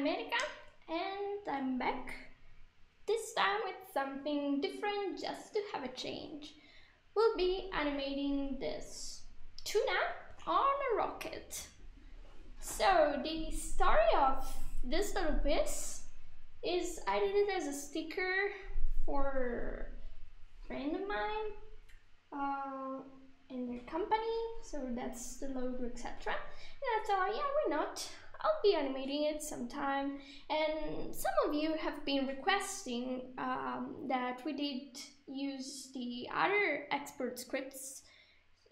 I'm and I'm back. This time with something different just to have a change. We'll be animating this tuna on a rocket. So the story of this little piece is I did it as a sticker for a friend of mine uh, in their company, so that's the logo, etc. And I thought, yeah, why not? I'll be animating it sometime. And some of you have been requesting um, that we did use the other expert scripts,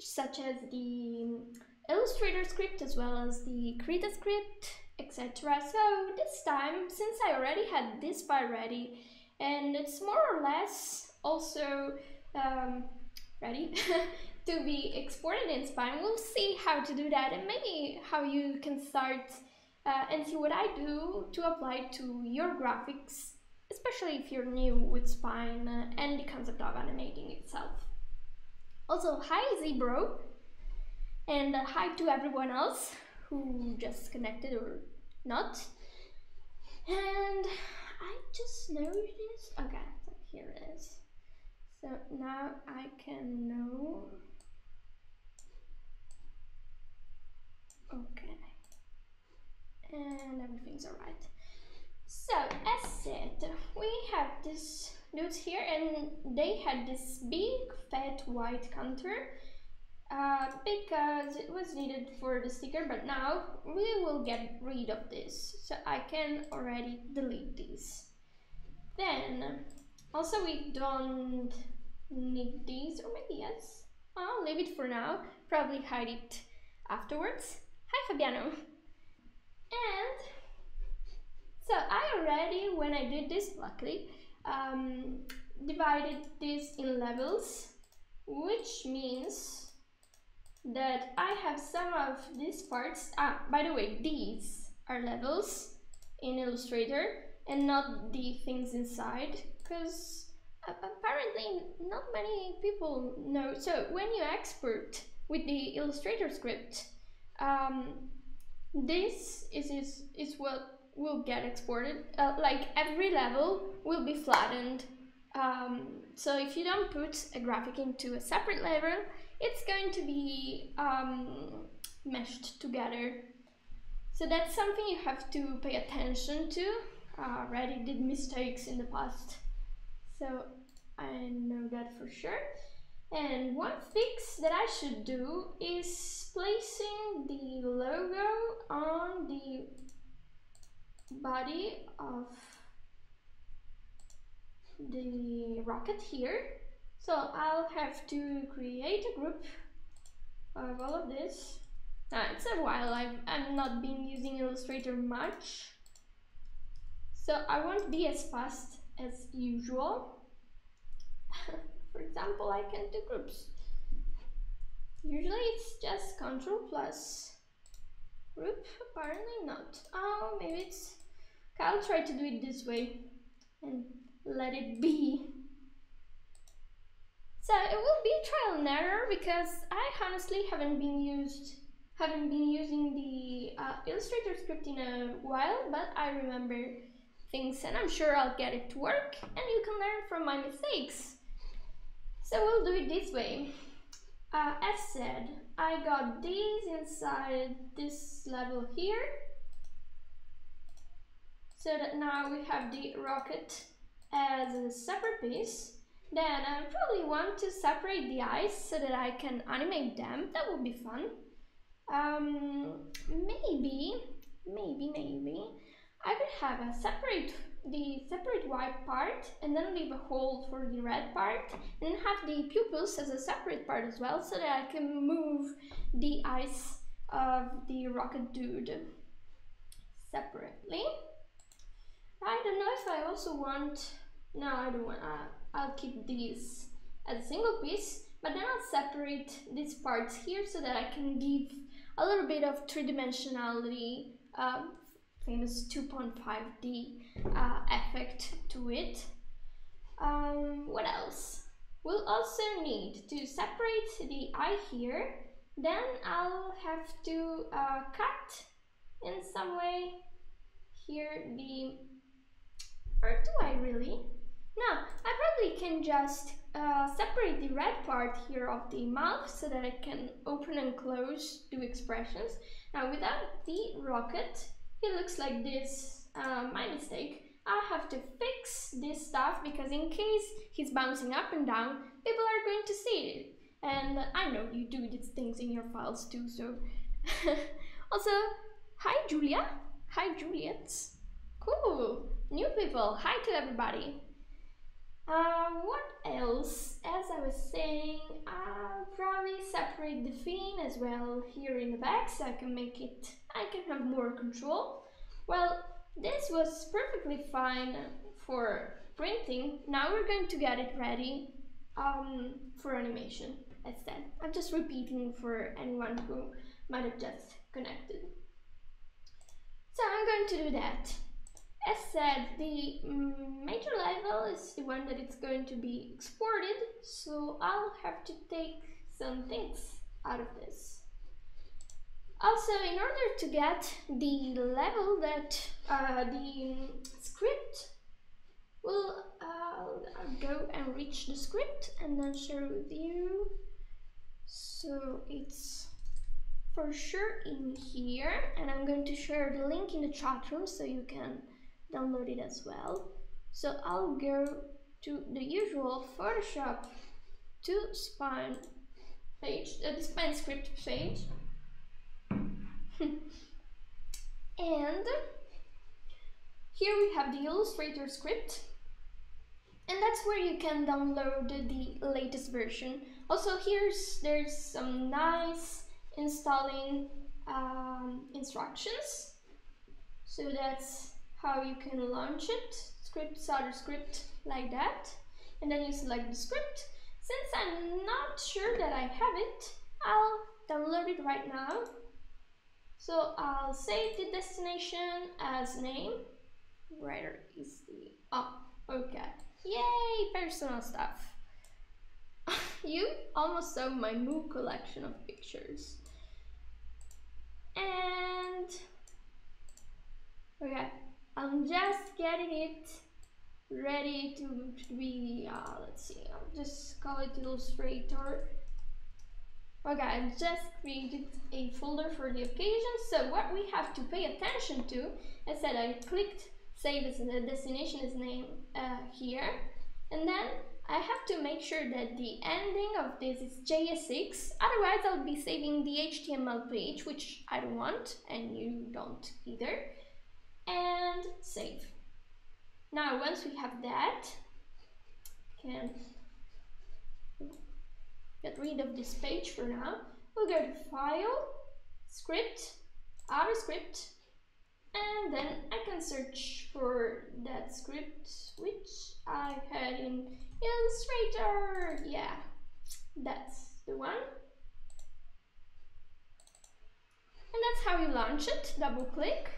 such as the Illustrator script as well as the Krita script, etc. So this time, since I already had this file ready, and it's more or less also um, ready to be exported in Spine, we'll see how to do that and maybe how you can start uh, and see what I do to apply to your graphics, especially if you're new with Spine uh, and the concept of animating itself. Also, hi Zebro, and uh, hi to everyone else who just connected or not. And I just noticed, okay, so here it is. So now I can know, okay and everything's alright. So as said, we have this notes here and they had this big fat white counter uh, because it was needed for the sticker but now we will get rid of this so I can already delete these. Then also we don't need these or maybe yes. I'll leave it for now, probably hide it afterwards. Hi Fabiano! And so I already, when I did this, luckily, um, divided this in levels, which means that I have some of these parts. Ah, by the way, these are levels in Illustrator and not the things inside, because apparently not many people know. So when you export with the Illustrator script, um, this is, is, is what will get exported. Uh, like every level will be flattened. Um, so if you don't put a graphic into a separate level, it's going to be um, meshed together. So that's something you have to pay attention to. Uh, already did mistakes in the past, so I know that for sure. And one fix that I should do is placing the logo on the body of the rocket here. So I'll have to create a group of all of this. Now it's a while I've, I've not been using Illustrator much. So I won't be as fast as usual. For example, I can do groups. Usually it's just control plus group, apparently not. Oh, maybe it's, okay, I'll try to do it this way and let it be. So it will be trial and error because I honestly haven't been used haven't been using the uh, Illustrator script in a while, but I remember things and I'm sure I'll get it to work and you can learn from my mistakes. So we'll do it this way. Uh, as said, I got these inside this level here. So that now we have the rocket as a separate piece. Then I probably want to separate the eyes so that I can animate them. That would be fun. Um, maybe, maybe, maybe, I could have a separate the separate white part and then leave a hole for the red part and have the pupils as a separate part as well so that I can move the eyes of the rocket dude separately. I don't know if I also want, no I don't want, uh, I'll keep these as a single piece but then I'll separate these parts here so that I can give a little bit of three-dimensionality uh, famous 2.5D uh, effect to it. Um, what else? We'll also need to separate the eye here. Then I'll have to uh, cut in some way here the, or do I really? No, I probably can just uh, separate the red part here of the mouth so that I can open and close do expressions. Now without the rocket, it looks like this, uh, my mistake. I have to fix this stuff because in case he's bouncing up and down, people are going to see it. And I know you do these things in your files too, so. also, hi Julia. Hi Juliet. Cool. New people. Hi to everybody. Um, what else? As I was saying, I'll probably separate the fin as well here in the back so I can make it, I can have more control. Well, this was perfectly fine for printing. Now we're going to get it ready um, for animation instead. I'm just repeating for anyone who might have just connected. So I'm going to do that. As said, the major level is the one that it's going to be exported, so I'll have to take some things out of this. Also, in order to get the level that uh, the script will uh, go and reach the script and then share with you. So it's for sure in here and I'm going to share the link in the chat room so you can download it as well. So I'll go to the usual Photoshop to spine page, uh, the spine script page. and here we have the Illustrator script and that's where you can download the latest version. Also here's there's some nice installing um, instructions. So that's how you can launch it. Script, solder script like that. And then you select the script. Since I'm not sure that I have it, I'll download it right now. So I'll save the destination as name. Where is the, oh, okay. Yay, personal stuff. you almost saw my Moo collection of pictures. And, okay, I'm just getting it ready to, to be, uh, let's see, I'll just call it Illustrator. Okay, I just created a folder for the occasion. So what we have to pay attention to, I said I clicked save as the destination is name uh, here. And then I have to make sure that the ending of this is JSX, otherwise I'll be saving the HTML page, which I don't want, and you don't either and save. Now, once we have that, can get rid of this page for now. We'll go to File, Script, Other Script, and then I can search for that script which I had in Illustrator. Yeah, that's the one. And that's how you launch it. Double click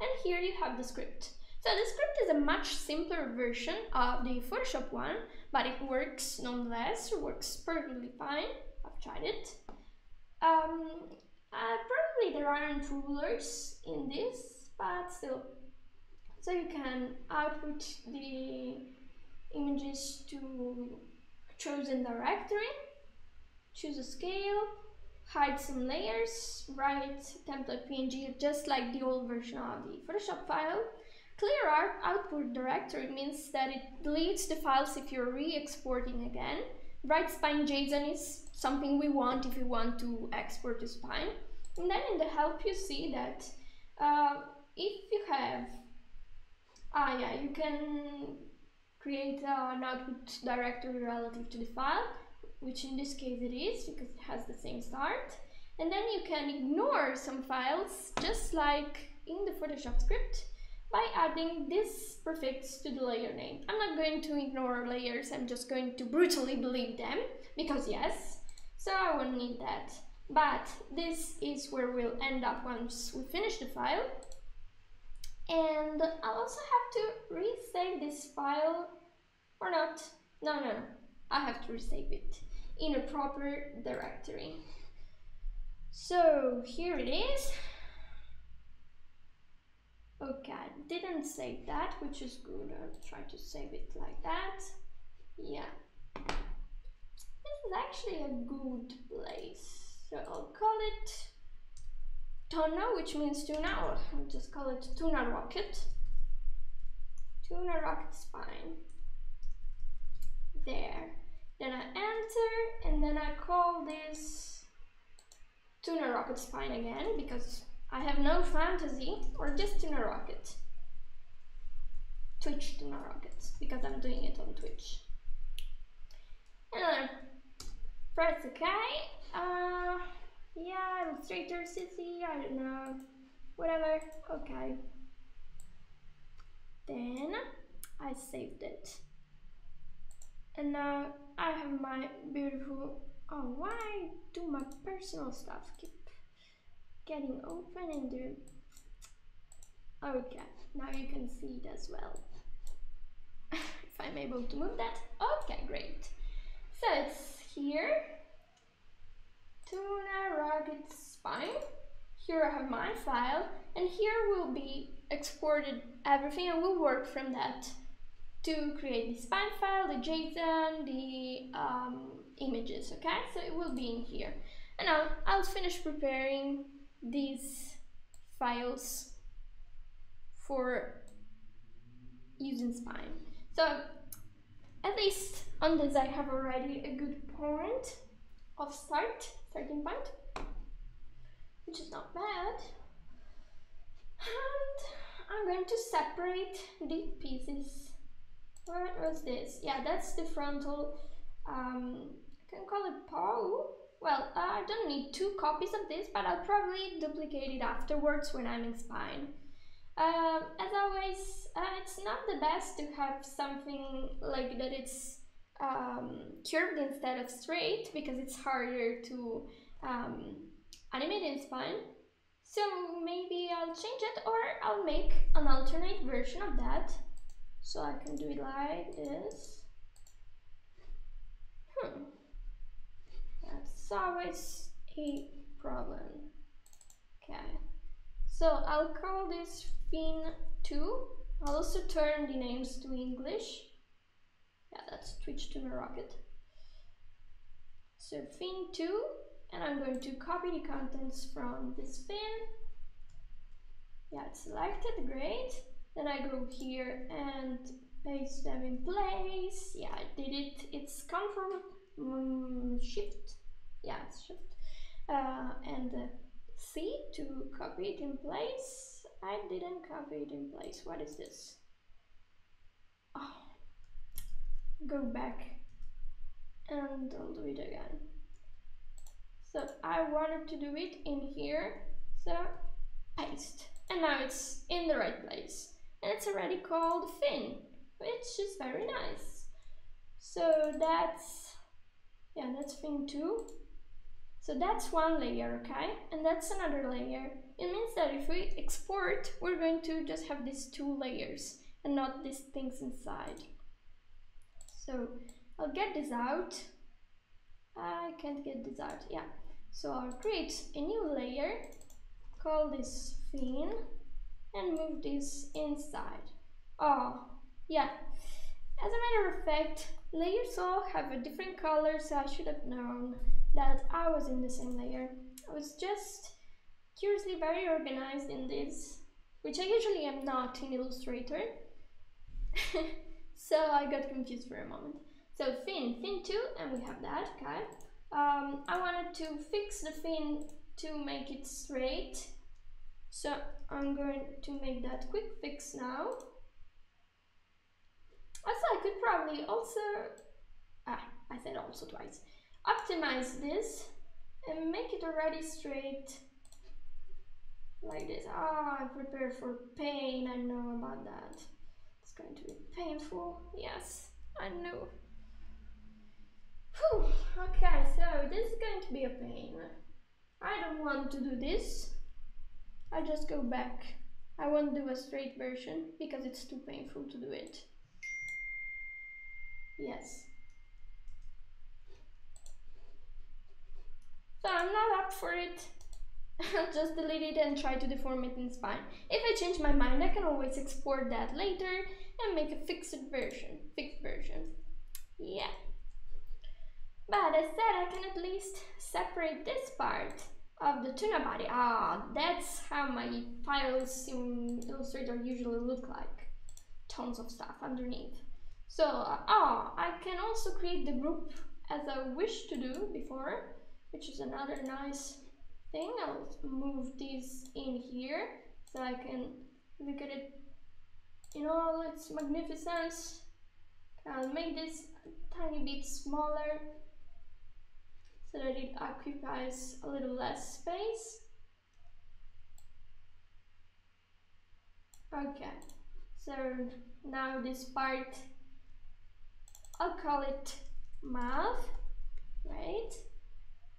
and here you have the script. So the script is a much simpler version of the Photoshop one, but it works nonetheless, it works perfectly fine. I've tried it. Um, uh, probably there aren't rulers in this, but still. So you can output the images to chosen directory, choose a scale, hide some layers, write template PNG just like the old version of the Photoshop file. Clear out output directory means that it deletes the files if you're re-exporting again. Write spine JSON is something we want if you want to export to spine. And then in the help you see that uh, if you have, ah yeah, you can create an output directory relative to the file which in this case it is because it has the same start. And then you can ignore some files just like in the Photoshop script by adding this prefix to the layer name. I'm not going to ignore layers, I'm just going to brutally delete them because yes, so I won't need that. But this is where we'll end up once we finish the file. And I'll also have to resave this file or not. No, no, no, I have to resave it in a proper directory. So here it is. Okay, didn't save that, which is good. I'll try to save it like that. Yeah. This is actually a good place. So I'll call it Tuna, which means tuna, or I'll just call it Tuna Rocket. Tuna Rocket Spine. There. Then I enter, and then I call this Tuna Rocket Spine again, because I have no fantasy, or just Tuna Rocket. Twitch Tuna Rocket, because I'm doing it on Twitch. And then press OK. Uh, yeah, Illustrator City, I don't know, whatever, okay. Then I saved it. And now I have my beautiful, oh why do my personal stuff keep getting open and do, okay, now you can see it as well. if I'm able to move that, okay, great. So it's here, Tuna Rocket Spine. Here I have my file, and here will be exported everything, and we'll work from that to create the spine file, the JSON, the um, images, okay? So it will be in here. And now I'll finish preparing these files for using spine. So at least on this I have already a good point of start, starting point, which is not bad. And I'm going to separate the pieces. What was this? Yeah, that's the frontal, um, I can call it paw. Well, uh, I don't need two copies of this, but I'll probably duplicate it afterwards when I'm in spine. Um, as always, uh, it's not the best to have something like that it's um, curved instead of straight because it's harder to um, animate in spine. So maybe I'll change it or I'll make an alternate version of that. So I can do it like this. Hmm. Always a problem. Okay. So I'll call this fin 2. I'll also turn the names to English. Yeah, that's Twitch Tuna Rocket. So fin 2, and I'm going to copy the contents from this fin. Yeah, it's selected, great. Then I go here and paste them in place. Yeah, I did it. It's Control um, Shift. Yeah, it's Shift. Uh, and C to copy it in place. I didn't copy it in place. What is this? Oh, go back and I'll do it again. So I wanted to do it in here, so paste. And now it's in the right place. And it's already called fin, which is very nice. So that's, yeah, that's fin 2. So that's one layer, okay? And that's another layer. It means that if we export, we're going to just have these two layers and not these things inside. So I'll get this out. I can't get this out, yeah. So I'll create a new layer, call this fin, and move this inside. Oh, yeah. As a matter of fact, layers all have a different color, so I should have known that I was in the same layer. I was just curiously very organized in this, which I usually am not in Illustrator. so I got confused for a moment. So fin, fin 2, and we have that, okay. Um, I wanted to fix the fin to make it straight. So I'm going to make that quick fix now. Also, I could probably also, ah, I said also twice, optimize this and make it already straight like this. Ah, oh, prepare for pain, I know about that. It's going to be painful, yes, I know. Whew. Okay, so this is going to be a pain. I don't want to do this. I just go back. I won't do a straight version because it's too painful to do it. Yes. So I'm not up for it. just delete it and try to deform it in Spine. If I change my mind, I can always export that later and make a fixed version, fixed version. Yeah. But as said, I can at least separate this part of the tuna body. Ah, that's how my files in Illustrator usually look like. Tons of stuff underneath. So, ah, I can also create the group as I wish to do before, which is another nice thing. I'll move this in here so I can look at it in all its magnificence. I'll make this a tiny bit smaller so that it occupies a little less space. Okay, so now this part, I'll call it mouth, right?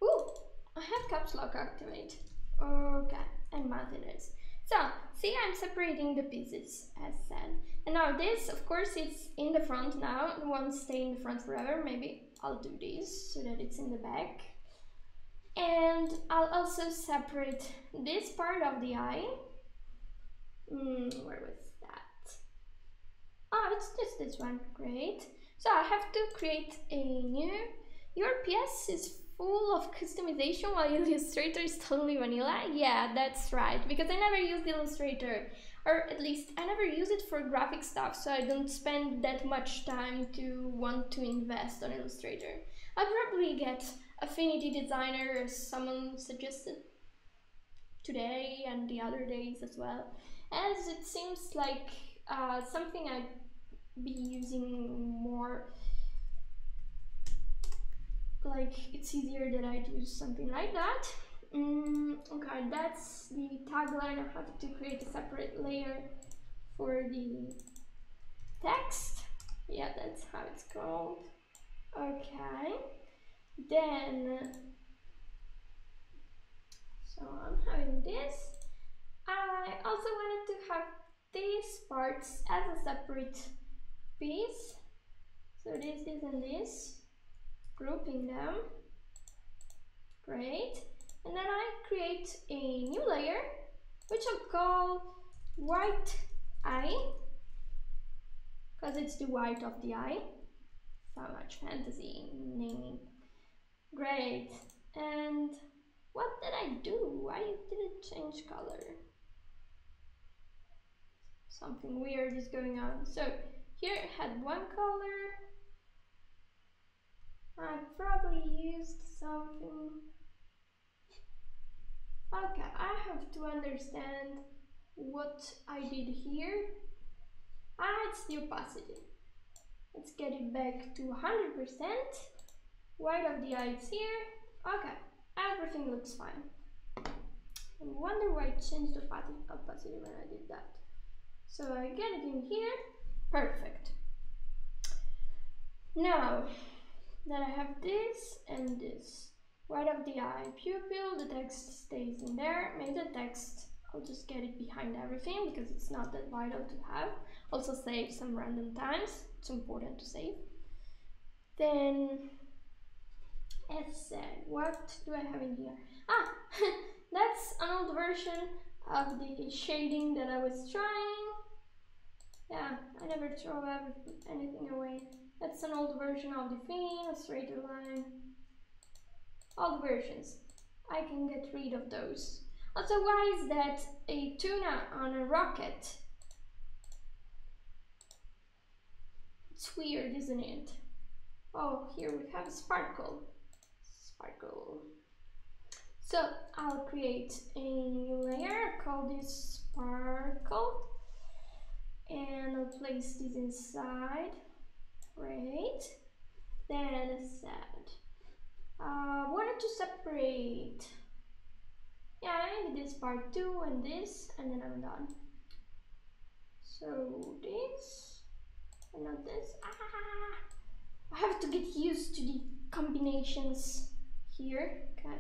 Ooh, I have caps lock activate. Okay, and is. So, see I'm separating the pieces as said. And now this, of course, it's in the front now. It won't stay in the front forever. Maybe I'll do this so that it's in the back. And I'll also separate this part of the eye. Mm, where was that? Oh, it's just this one. Great. So I have to create a new. Your PS is full of customization while Illustrator is totally vanilla? Yeah, that's right, because I never used Illustrator, or at least I never use it for graphic stuff, so I don't spend that much time to want to invest on Illustrator. I'll probably get Affinity Designer as someone suggested today and the other days as well, as it seems like uh, something I'd be using more like it's easier that I use something like that. Mm, okay, that's the tagline. I have to create a separate layer for the text. Yeah, that's how it's called. Okay, then, so I'm having this. I also wanted to have these parts as a separate piece. So this, this, and this grouping them. Great. And then I create a new layer, which I'll call white eye, because it's the white of the eye. So much fantasy naming. Great. And what did I do? Why did it change color? Something weird is going on. So here it had one color, I probably used something. Okay, I have to understand what I did here. Ah, it's the opacity. Let's get it back to 100%. White of the eyes here. Okay, everything looks fine. I wonder why I changed the opacity when I did that. So I get it in here. Perfect. Now, then I have this and this. Right of the eye pupil, the text stays in there. Maybe the text, I'll just get it behind everything because it's not that vital to have. Also save some random times, it's important to save. Then, as said, what do I have in here? Ah, that's an old version of the shading that I was trying. Yeah, I never throw anything away. That's an old version of the thing, a straight line. Old versions. I can get rid of those. Also, why is that a tuna on a rocket? It's weird, isn't it? Oh, here we have a sparkle. Sparkle. So I'll create a new layer, call this sparkle, and I'll place this inside. Great. Then set. Uh, wanted to separate. Yeah, maybe this part two and this, and then I'm done. So this, and not this. Ah! I have to get used to the combinations here. Okay.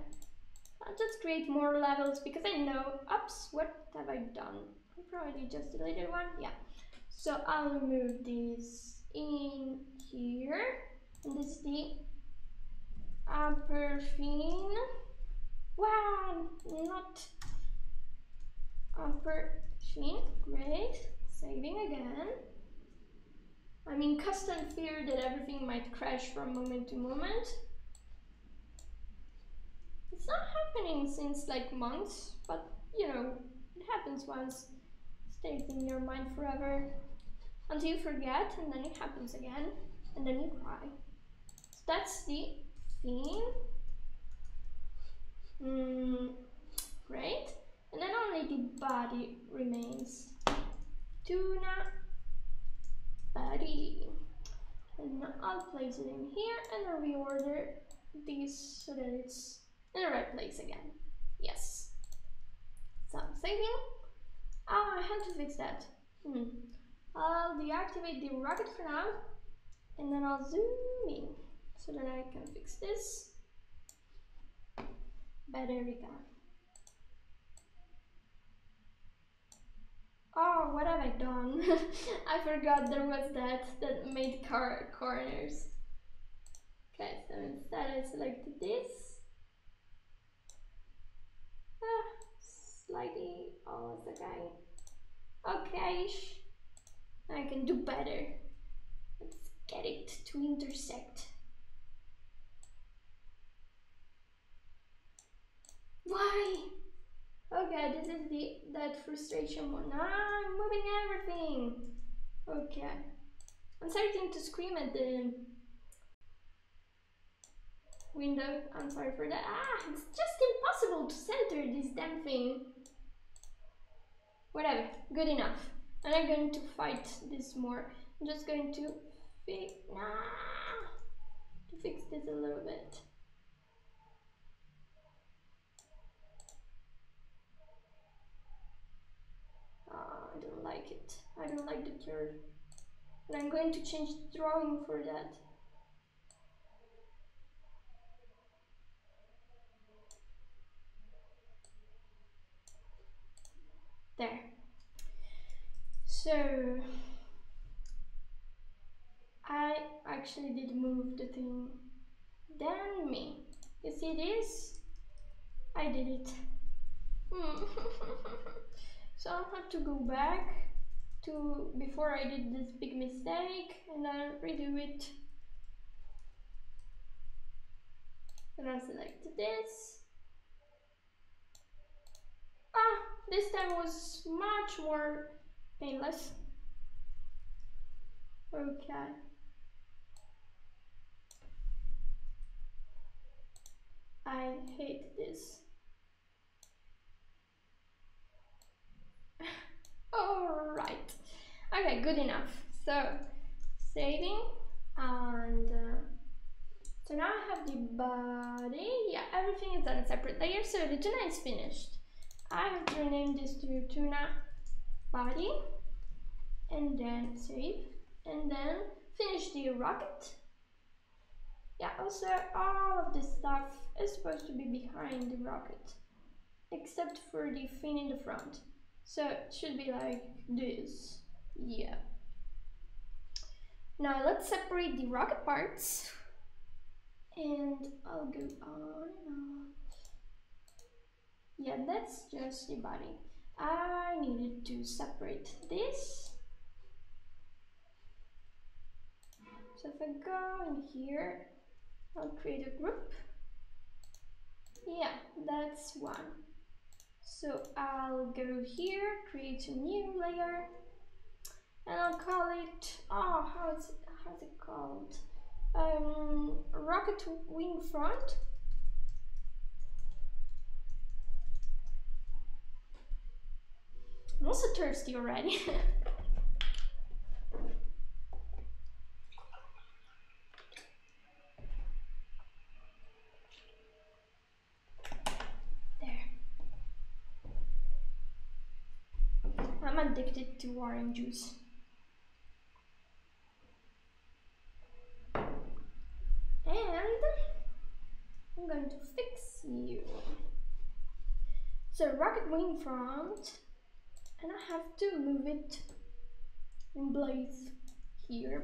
I'll just create more levels because I know, oops, what have I done? I probably just deleted one, yeah. So I'll remove this in here. And this is the upper fin. Wow, not upper chin. Great. Saving again. I mean, custom fear that everything might crash from moment to moment. It's not happening since like months, but you know, it happens once. Stays in your mind forever until you forget, and then it happens again, and then you cry. So that's the theme. Mm, great. And then only the body remains. Tuna body. And I'll place it in here and then reorder these so that it's in the right place again. Yes. So I'm saving. Oh, I had to fix that. Hmm. I'll deactivate the rocket for now and then I'll zoom in so that I can fix this. Better we. Oh, what have I done? I forgot there was that that made car corners. Okay, so instead I selected this. Ah, slightly, oh, it's okay. Okay, I can do better. Let's get it to intersect. Why? Okay, this is the that frustration one. Ah, I'm moving everything. Okay. I'm starting to scream at the window. I'm sorry for that. Ah, it's just impossible to center this damn thing. Whatever, good enough. I'm going to fight this more. I'm just going to fix nah, to fix this a little bit. Uh, I don't like it. I don't like the curve. And I'm going to change the drawing for that. There. So, I actually did move the thing. Then me. You see this? I did it. So I'll have to go back to before I did this big mistake and I'll redo it. And I'll select this. Ah, this time was much more painless. Okay. I hate this. Alright. Okay, good enough. So, saving and uh, so now I have the body. Yeah, everything is on a separate layer. So the tuna is finished. I have to rename this to tuna body and then save and then finish the rocket. Yeah, also all of this stuff is supposed to be behind the rocket except for the fin in the front. So it should be like this. Yeah. Now let's separate the rocket parts. And I'll go on and on. Yeah, that's just the body. I needed to separate this. So if I go in here, I'll create a group. Yeah, that's one. So I'll go here, create a new layer, and I'll call it, oh, how is it, how's it called? Um, rocket wing front. I'm also thirsty already. There. I'm addicted to orange juice. And I'm going to fix you. So rocket wing front, and I have to move it in place here.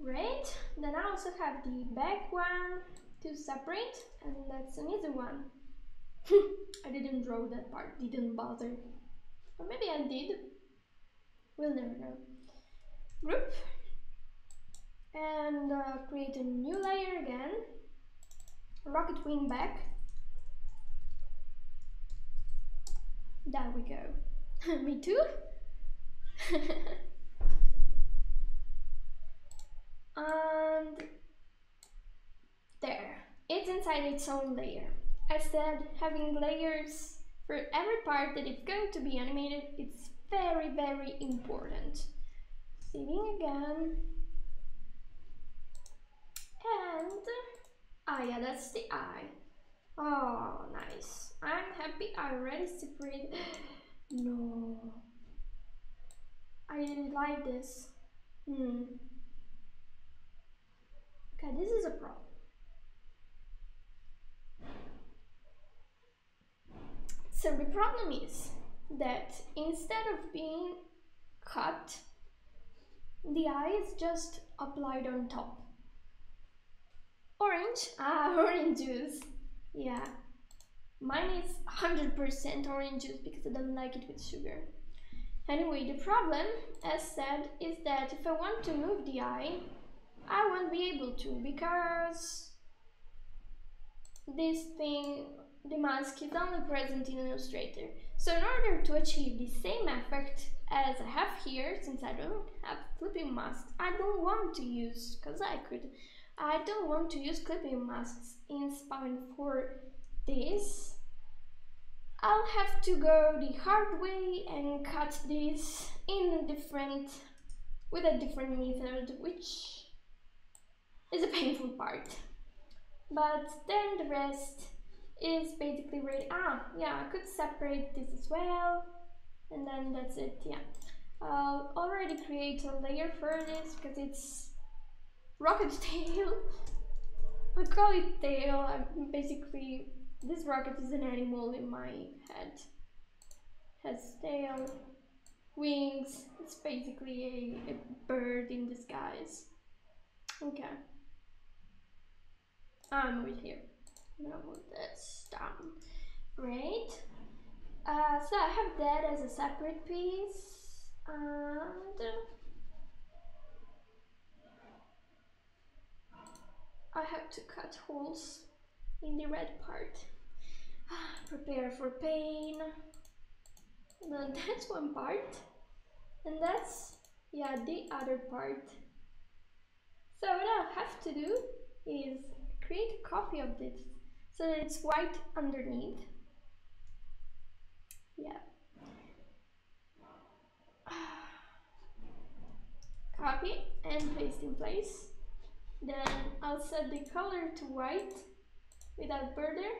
Right, then I also have the back one to separate, and that's an easy one. I didn't draw that part, didn't bother. Or maybe I did. We'll never know. Group. And uh, create a new layer again. Rocket wing back. There we go. Me too. and there. It's inside its own layer. Instead, having layers for every part that it's going to be animated, it's very, very important. Seeing again. And, ah yeah, that's the eye. Oh, nice. I'm happy I already separated. no. I didn't like this. Hmm. Okay, this is a problem. So the problem is that instead of being cut, the eye is just applied on top. Orange? Ah, orange juice. Yeah. Mine is 100% orange juice because I don't like it with sugar. Anyway, the problem, as said, is that if I want to move the eye, I won't be able to because this thing the mask is only present in Illustrator. So in order to achieve the same effect as I have here, since I don't have clipping masks, I don't want to use, because I could, I don't want to use clipping masks in Spine for this. I'll have to go the hard way and cut this in a different, with a different method, which is a painful part. But then the rest is basically ready. Ah, yeah, I could separate this as well. And then that's it, yeah. I'll already create a layer for this because it's rocket tail. I call it tail. I'm basically, this rocket is an animal in my head. Has tail, wings. It's basically a, a bird in disguise. Okay. I'm with here. I'm gonna move this down. Great. Uh, so I have that as a separate piece and I have to cut holes in the red part. Prepare for pain. That's one part. And that's, yeah, the other part. So what I'll have to do is create a copy of this so that it's white underneath. Yeah. Copy and paste in place. Then I'll set the color to white without border.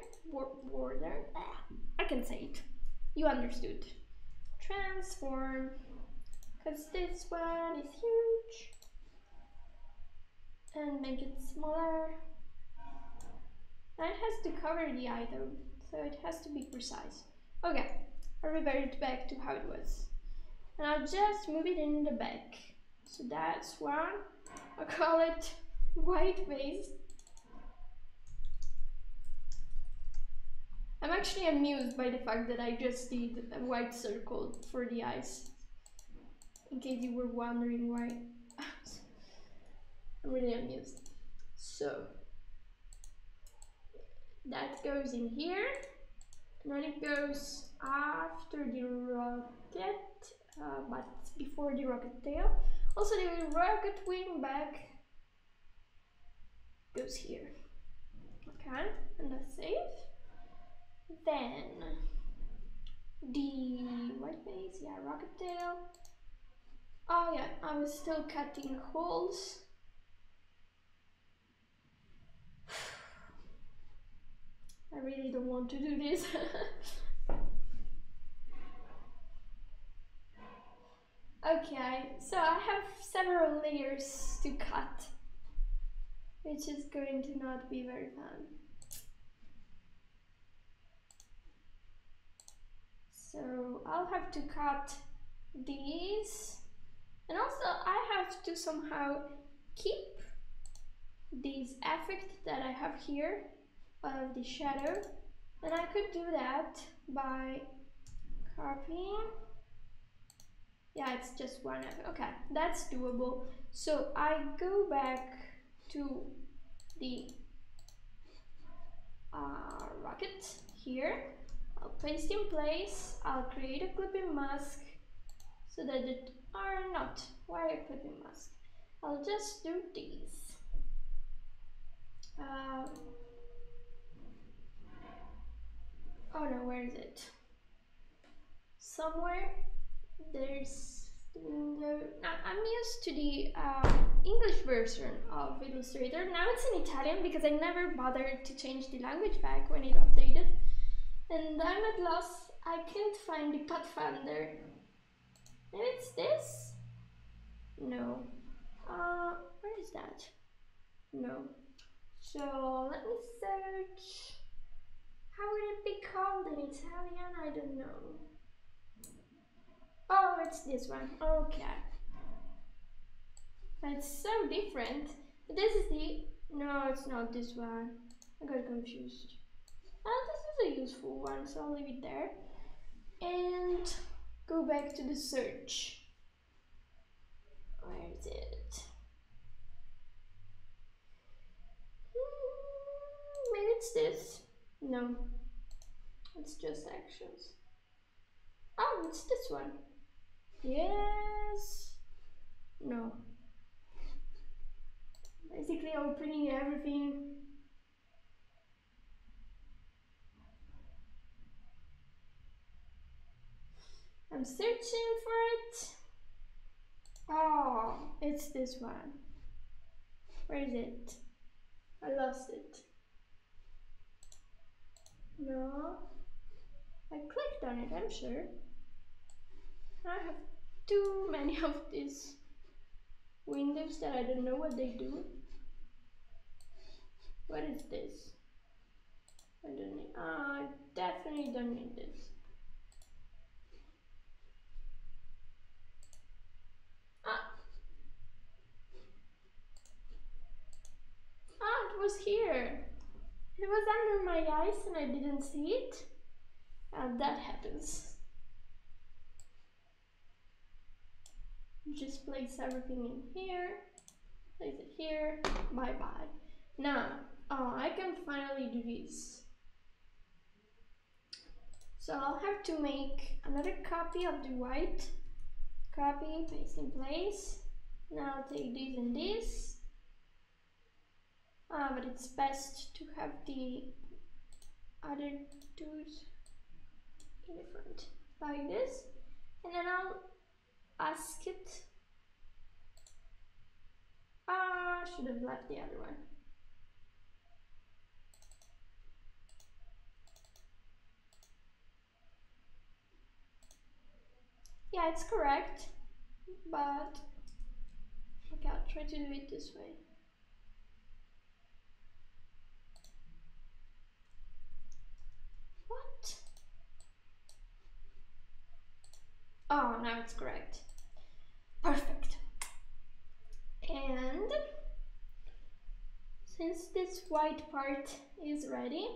border. Ah, I can say it. You understood. Transform. Because this one is huge. And make it smaller. And it has to cover the item, so it has to be precise. Okay, I'll revert back to how it was. And I'll just move it in the back. So that's one. I'll call it white base. I'm actually amused by the fact that I just did a white circle for the eyes. In case you were wondering why. I'm really amused. So that goes in here and then it goes after the rocket uh, but before the rocket tail also the rocket wing back goes here okay and that's safe then the white base yeah rocket tail oh yeah I was still cutting holes I really don't want to do this. okay, so I have several layers to cut, which is going to not be very fun. So I'll have to cut these and also I have to somehow keep this effect that I have here of the shadow And I could do that by copying. Yeah, it's just one of Okay, that's doable. So I go back to the uh, rocket here. I'll paste in place. I'll create a clipping mask so that it are not. A clipping mask? I'll just do these. Um, oh no, where is it? Somewhere there's the, I'm used to the um, English version of Illustrator. Now it's in Italian because I never bothered to change the language back when it updated. And I'm at loss. I can't find the Pathfinder. Maybe it's this? No. Uh, where is that? No. So let me search. How would it be called in Italian? I don't know. Oh, it's this one. Okay. That's so different. This is the... No, it's not this one. I got confused. Oh, this is a useful one, so I'll leave it there. And go back to the search. Where is it? Hmm, maybe it's this. No. It's just actions. Oh, it's this one. Yes. No. Basically opening everything. I'm searching for it. Oh, it's this one. Where is it? I lost it. No. I clicked on it, I'm sure. I have too many of these windows that I don't know what they do. What is this? I don't need, I definitely don't need this. Ah. Ah, it was here. It was under my eyes and I didn't see it. And that happens. just place everything in here, place it here, bye bye. Now, oh, I can finally do this. So I'll have to make another copy of the white, copy, paste in place. Now take this and this. Ah, but it's best to have the other two in the front, like this. And then I'll ask it. Ah, should have left the other one. Yeah, it's correct, but okay, I'll try to do it this way. What? Oh, now it's correct. Perfect. And since this white part is ready,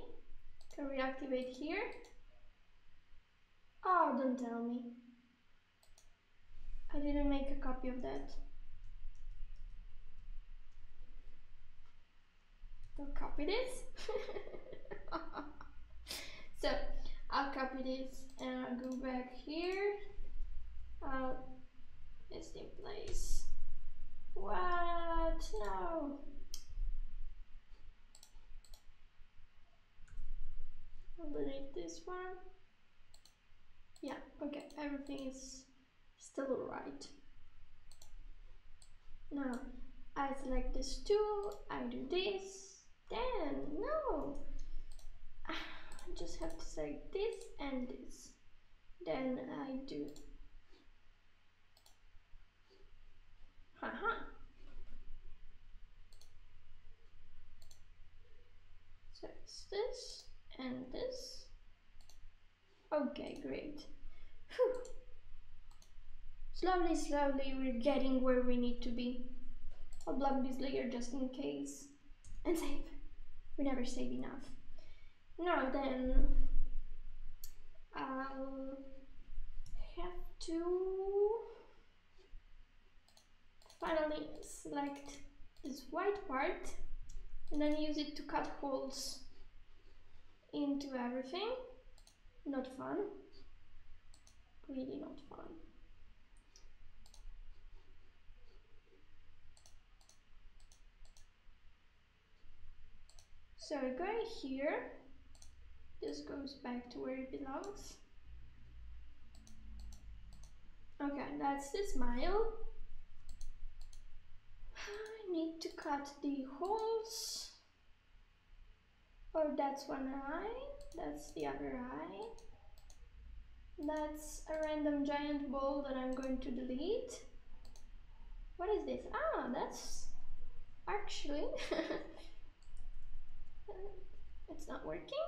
can reactivate here? Oh, don't tell me. I didn't make a copy of that. I'll copy this. so I'll copy this and I'll go back here. I'll is in place. What? No. I'll delete this one. Yeah, okay, everything is still right. Now, I select this tool, I do this, then, no! I just have to select this and this. Then I do Haha. So it's this and this. Okay, great. Whew. Slowly, slowly, we're getting where we need to be. I'll block this layer just in case. And save. We never save enough. Now then, I'll have to finally select this white part and then use it to cut holes into everything. Not fun. Really not fun. So going here, this goes back to where it belongs. Okay, that's the smile. I need to cut the holes. Oh, that's one eye, that's the other eye. That's a random giant ball that I'm going to delete. What is this? Ah, that's actually it's not working.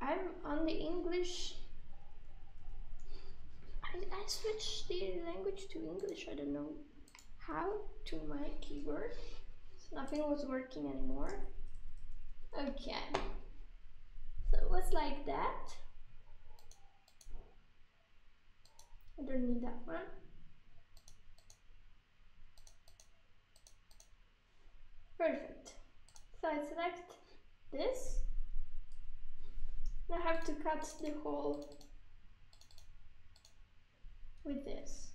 I'm on the English. I, I switched the language to English. I don't know how to my keyboard. So nothing was working anymore. Okay. So it was like that. I don't need that one. Perfect. So I select this. I have to cut the hole with this.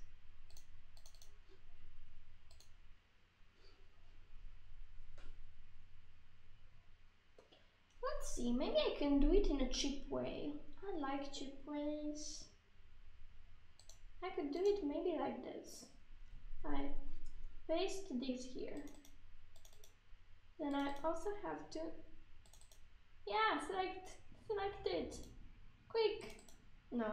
Let's see, maybe I can do it in a cheap way. I like cheap ways. I could do it maybe like this. I paste this here. Then I also have to, yeah, select, select it. Quick. No,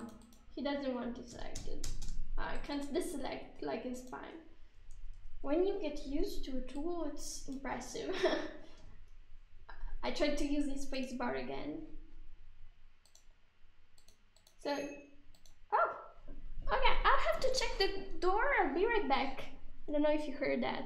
he doesn't want to select it. I can't deselect like in Spine. When you get used to a tool, it's impressive. I tried to use the space bar again. So, oh, okay, I'll have to check the door. I'll be right back. I don't know if you heard that.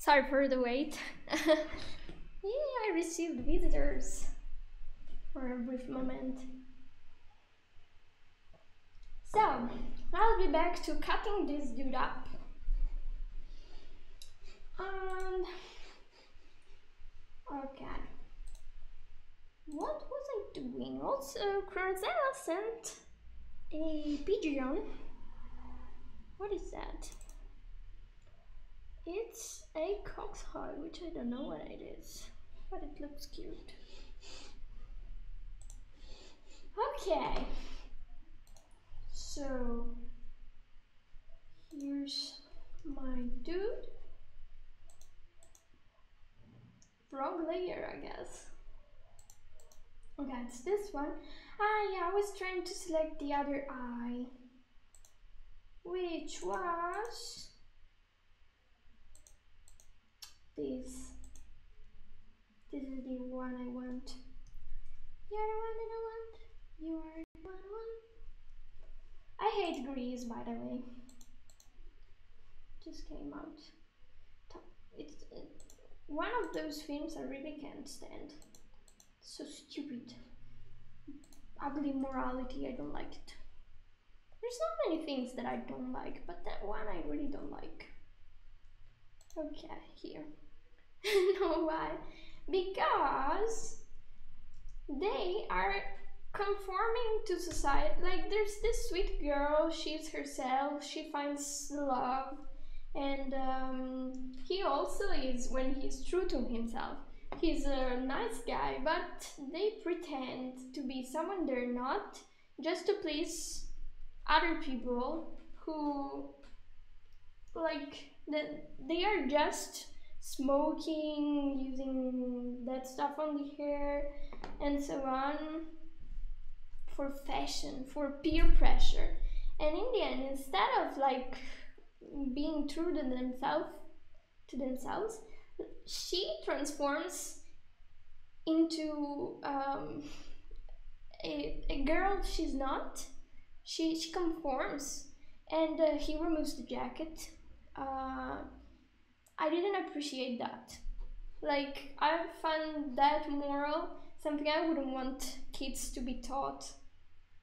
Sorry for the wait. yeah, I received visitors for a brief moment. So, I'll be back to cutting this dude up. And okay. What was I doing? Also, Crazella sent a pigeon. What is that? It's a cock's heart, which I don't know what it is, but it looks cute. Okay, so here's my dude. Wrong layer, I guess. Okay, it's this one. Ah, yeah, I was trying to select the other eye, which was this. This is the one I want. You're the one that I want. You are the one I want. I hate Grease, by the way. Just came out. It's uh, one of those films I really can't stand. So stupid. Ugly morality, I don't like it. There's not many things that I don't like, but that one I really don't like. Okay, here. know why? Because they are conforming to society. Like, there's this sweet girl, she's herself, she finds love, and um, he also is when he's true to himself. He's a nice guy, but they pretend to be someone they're not just to please other people who, like, that they are just smoking, using that stuff on the hair, and so on for fashion, for peer pressure. And in the end, instead of like being true to themselves, to themselves, she transforms into um, a, a girl she's not. She, she conforms, and uh, he removes the jacket. Uh, I didn't appreciate that. Like, I find that moral something I wouldn't want kids to be taught.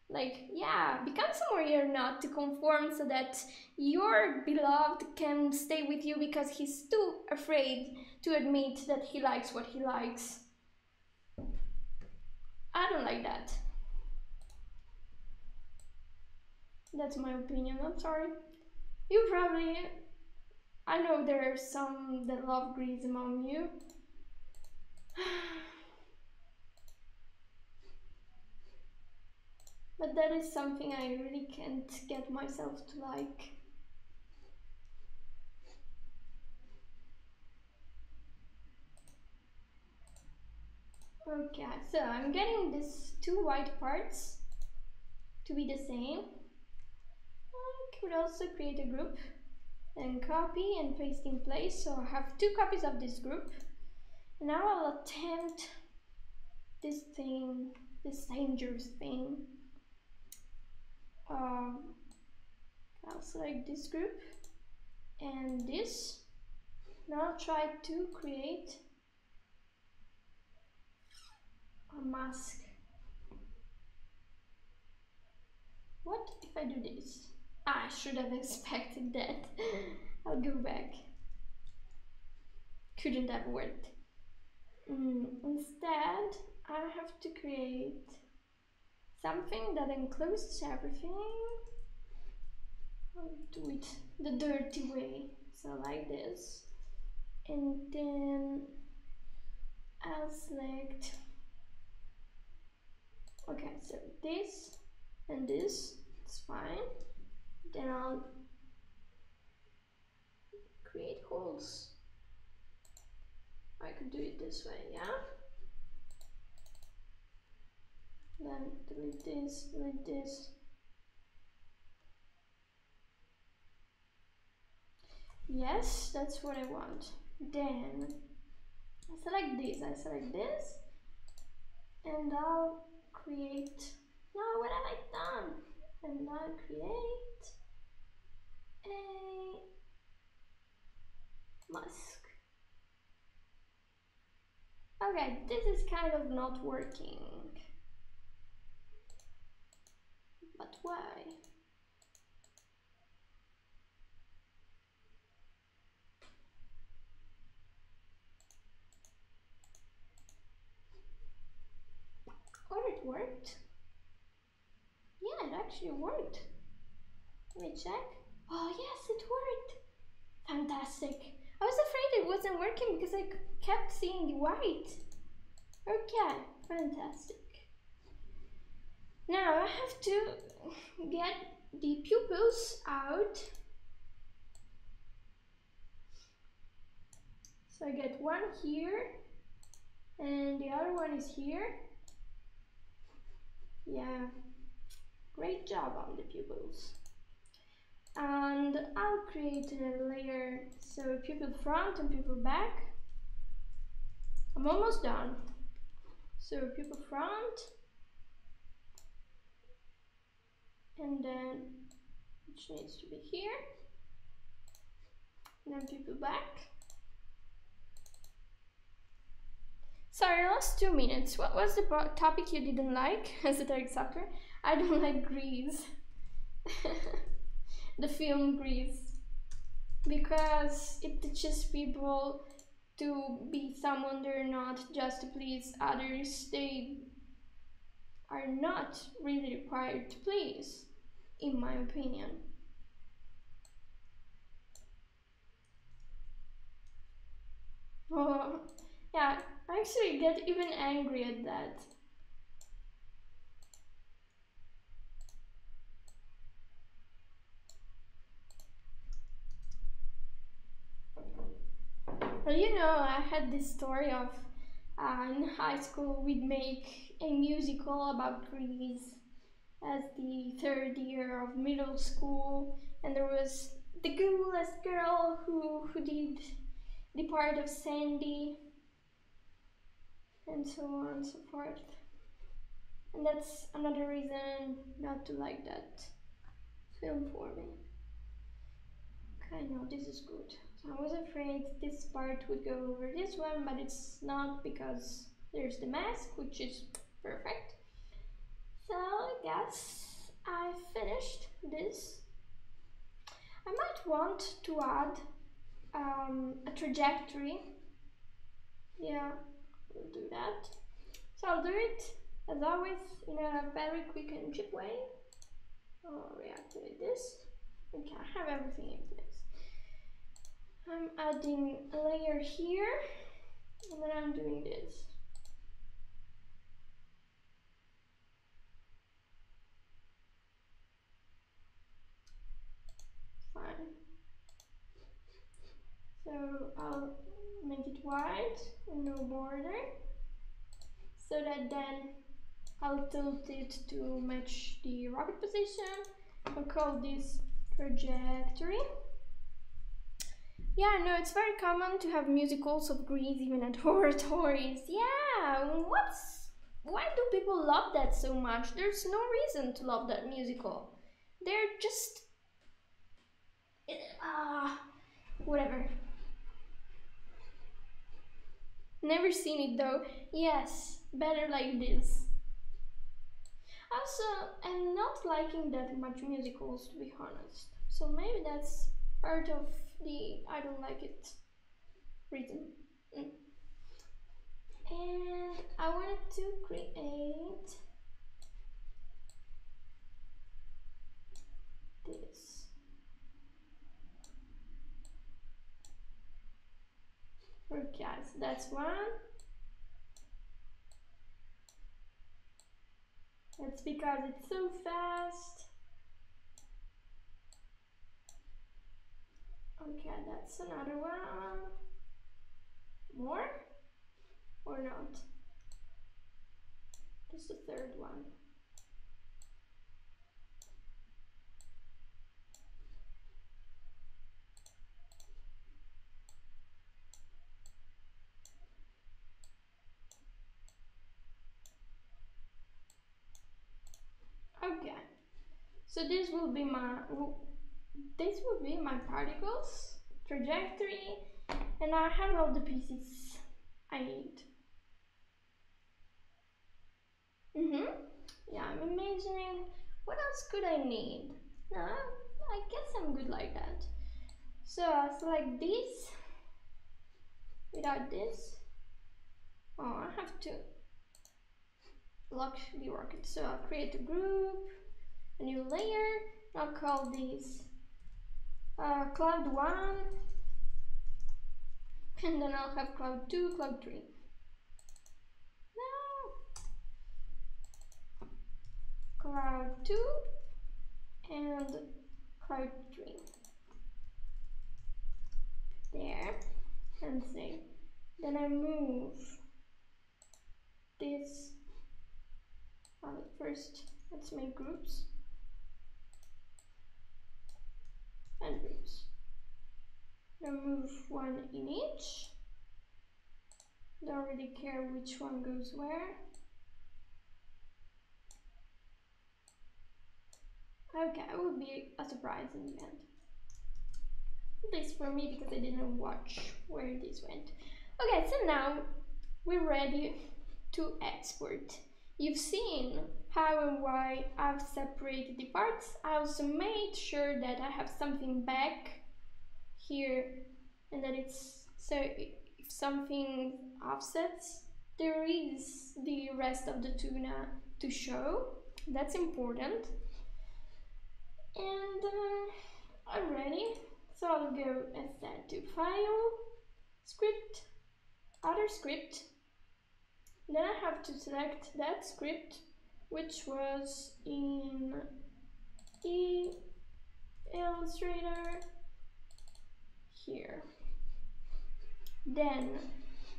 Like, yeah, become someone you're not to conform so that your beloved can stay with you because he's too afraid to admit that he likes what he likes. I don't like that. That's my opinion, I'm sorry. You probably I know there are some that love Grease among you. but that is something I really can't get myself to like. Okay, so I'm getting these two white parts to be the same. I could also create a group and copy and paste in place. So I have two copies of this group. Now I'll attempt this thing, this dangerous thing. Um, I'll select this group and this. Now I'll try to create a mask. What if I do this? I should have expected that. I'll go back. Couldn't have worked. Mm, instead, I have to create something that encloses everything. I'll do it the dirty way. So like this. And then I'll select okay so this and this it's fine then I'll create holes. I could do it this way, yeah? Then delete this, delete this. Yes, that's what I want. Then I select this, I select this, and I'll create, no, what have I done? And I'll create a. Okay, this is kind of not working. But why? Or it worked? Yeah, it actually worked. Let me check. Oh yes, it worked. Fantastic. I was afraid it wasn't working because I kept seeing the white. Okay, fantastic. Now I have to get the pupils out. So I get one here and the other one is here. Yeah, great job on the pupils. And I'll create a layer, so people front and people back. I'm almost done. So people front, and then which needs to be here, and then people back. Sorry, I lost two minutes. What was the topic you didn't like Esoteric Software? I don't like Grease. the film Grease. Because it teaches people to be someone they're not just to please others they are not really required to please, in my opinion. Oh, yeah, I actually get even angry at that. Well, you know, I had this story of uh, in high school we'd make a musical about Grease as the third year of middle school, and there was the coolest girl who who did the part of Sandy, and so on and so forth. And that's another reason not to like that film for me. Okay, no, this is good. I was afraid this part would go over this one, but it's not because there's the mask, which is perfect. So I guess I finished this. I might want to add um, a trajectory. Yeah, we'll do that. So I'll do it as always in a very quick and cheap way. I'll reactivate this. Okay, I have everything in place. I'm adding a layer here and then I'm doing this. Fine. So I'll make it white and no border so that then I'll tilt it to match the rocket position. I'll call this trajectory. Yeah, no, it's very common to have musicals of Grease even at oratories. Yeah, what's why do people love that so much? There's no reason to love that musical. They're just ah uh, whatever. Never seen it though. Yes, better like this. Also, I'm not liking that much musicals to be honest. So maybe that's part of the I don't like it reason. Mm. And I wanted to create this. Okay, so that's one. That's because it's so fast. Okay, that's another one. Um, more? Or not? Just the third one. Okay, so this will be my this will be my particles, trajectory, and I have all the pieces I need. Mm-hmm. Yeah, I'm imagining what else could I need? No, I guess I'm good like that. So I select this without this. Oh, I have to lock the rocket. So I'll create a group, a new layer. I'll call this uh, cloud one, and then I'll have cloud two, cloud three. No. Cloud two and cloud three. There, and say. Then I move this. Uh, first, let's make groups. And. Remove one in each. Don't really care which one goes where. Okay, it will be a surprise in the end. This for me because I didn't watch where this went. Okay, so now we're ready to export. You've seen how and why I've separated the parts. I also made sure that I have something back here and that it's so if something offsets there is the rest of the tuna to show. That's important. And uh, I'm ready. So I'll go and instead to file, script, other script. Then I have to select that script which was in E Illustrator here. Then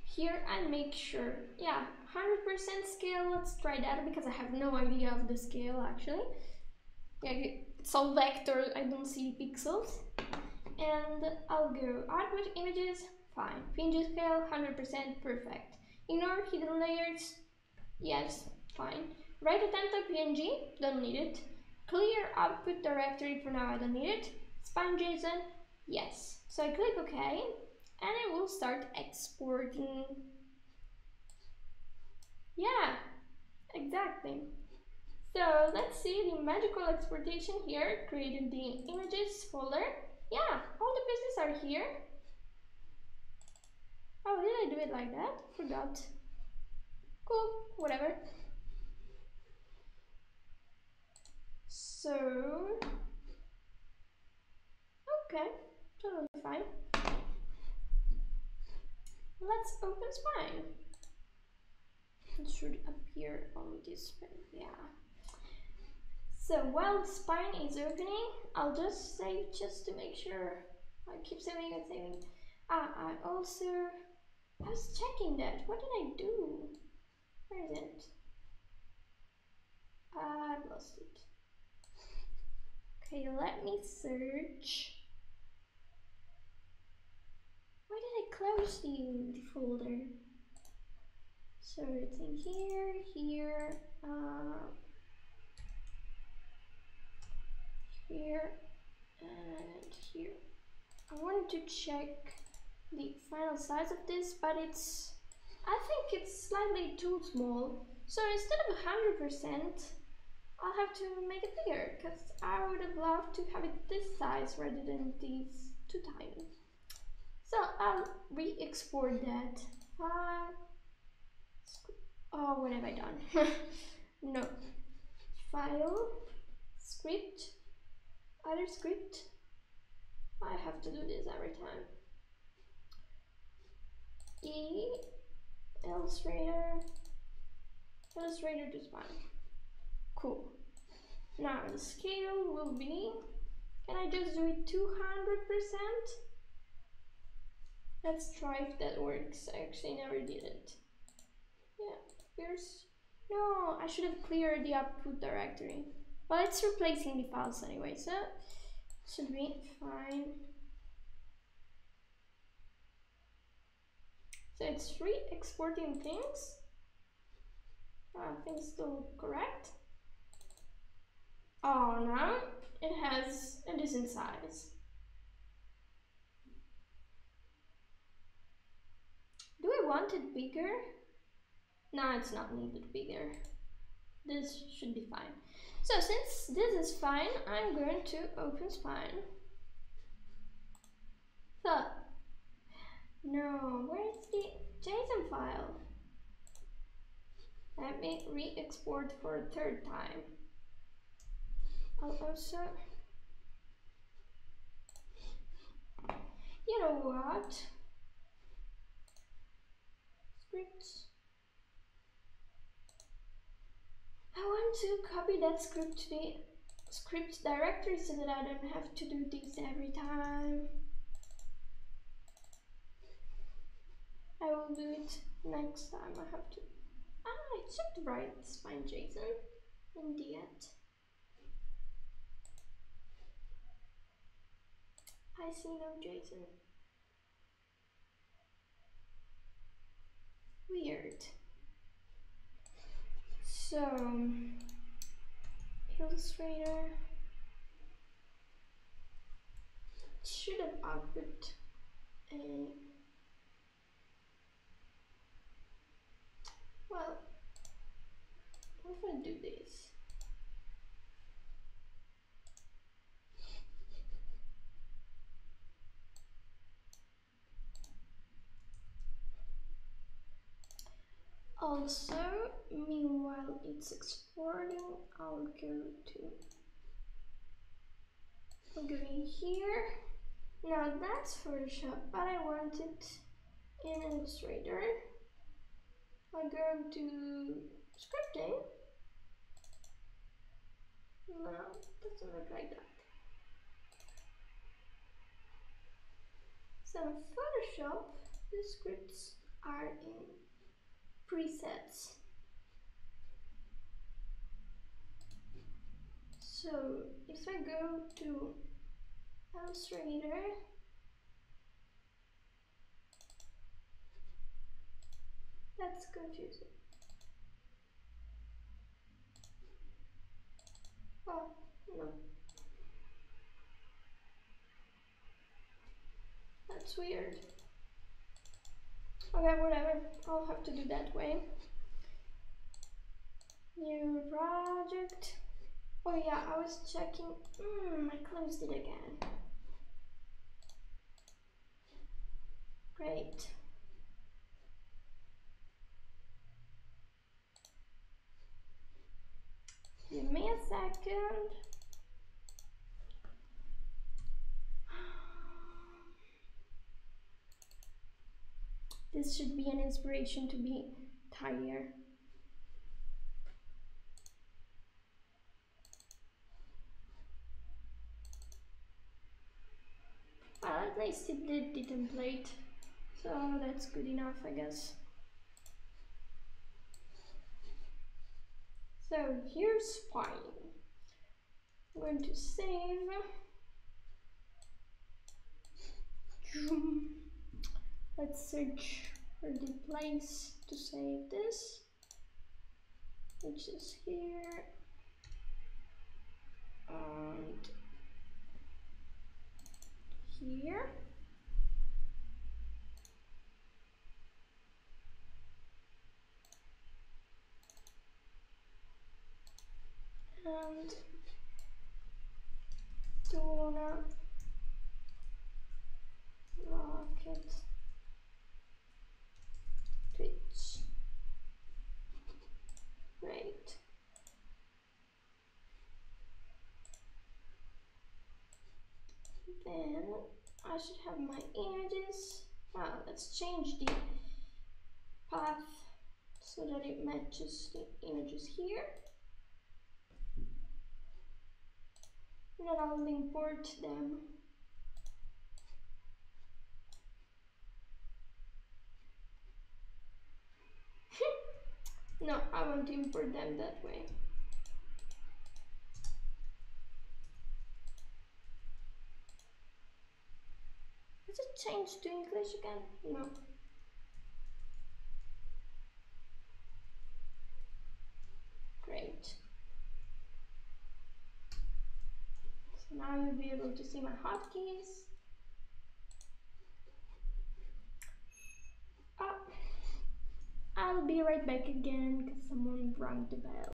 here I make sure, yeah, 100% scale, let's try that because I have no idea of the scale actually. Yeah, it's all vector, I don't see pixels. And I'll go output images, fine. PNG scale, 100% perfect. Ignore hidden layers, yes, fine. Write a PNG, don't need it. Clear output directory for now, I don't need it. Spine JSON, yes. So I click OK, and it will start exporting. Yeah, exactly. So let's see the magical exportation here, created the images folder. Yeah, all the pieces are here. Oh, did I do it like that? Forgot. Cool, whatever. So, okay, totally fine. Let's open Spine. It should appear on this page, yeah. So while Spine is opening, I'll just save just to make sure I keep saving and saving. Ah, I also, I was checking that. What did I do? Where is it? I've lost it. Okay, let me search. Why did I close the, folder? So it's in here, here, uh, here, and here. I wanted to check the final size of this, but it's, I think it's slightly too small. So instead of 100%, I'll have to make it bigger because I would have loved to have it this size rather than these two tiny. So I'll re-export that. Uh, oh, what have I done? no. File, script, other script. I have to do this every time. E, Illustrator, Illustrator to Spine. Cool. Now the scale will be, can I just do it 200%? Let's try if that works. I actually never did it. Yeah, here's, no, I should have cleared the output directory. Well, it's replacing the files anyway, so should be fine. So it's re-exporting things. Uh, things still correct. Oh, now it has a decent size. Do I want it bigger? No, it's not needed bigger. this should be fine. So since this is fine, I'm going to open spine. So, no, where's the JSON file? Let me re-export for a third time. I'll also, you know what? Scripts. I want to copy that script to the script directory so that I don't have to do this every time. I will do it next time I have to. Ah, I checked write spine JSON in the end. I see no JSON. Weird. So, Illustrator should have output a well what if I do this also meanwhile it's exporting I'll go to I'm going here. Now that's Photoshop but I want it in Illustrator. I'll go to scripting. No doesn't look like that. So Photoshop the scripts are in presets. So if I go to Illustrator, that's confusing. Oh, no. That's weird. Okay, whatever. I'll have to do that way. New project. Oh yeah, I was checking. Hmm, I closed it again. Great. Give me a second. This should be an inspiration to be tidier. Well, at least it did the template, so that's good enough, I guess. So here's fine. I'm going to save. Let's search for the place to save this, which is here. And here. And Tuna Rocket Twitch. Great. Then I should have my images. Now let's change the path so that it matches the images here. And then I'll import them No, I won't import them that way. Has it changed to English again? No. Great. So now you'll be able to see my hotkeys. Ah. I'll be right back again because someone rang the bell.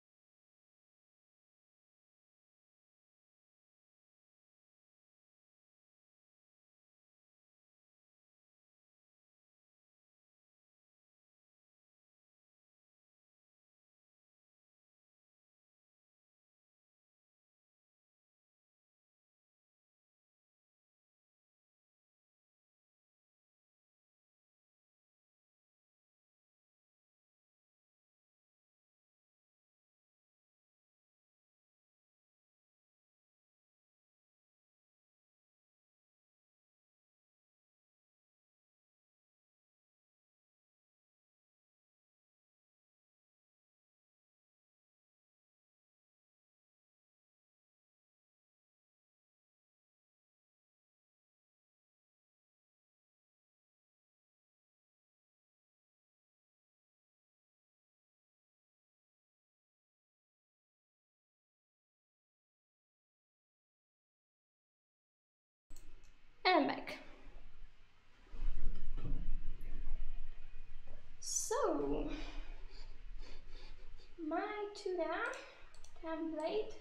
Back. So, my tuna template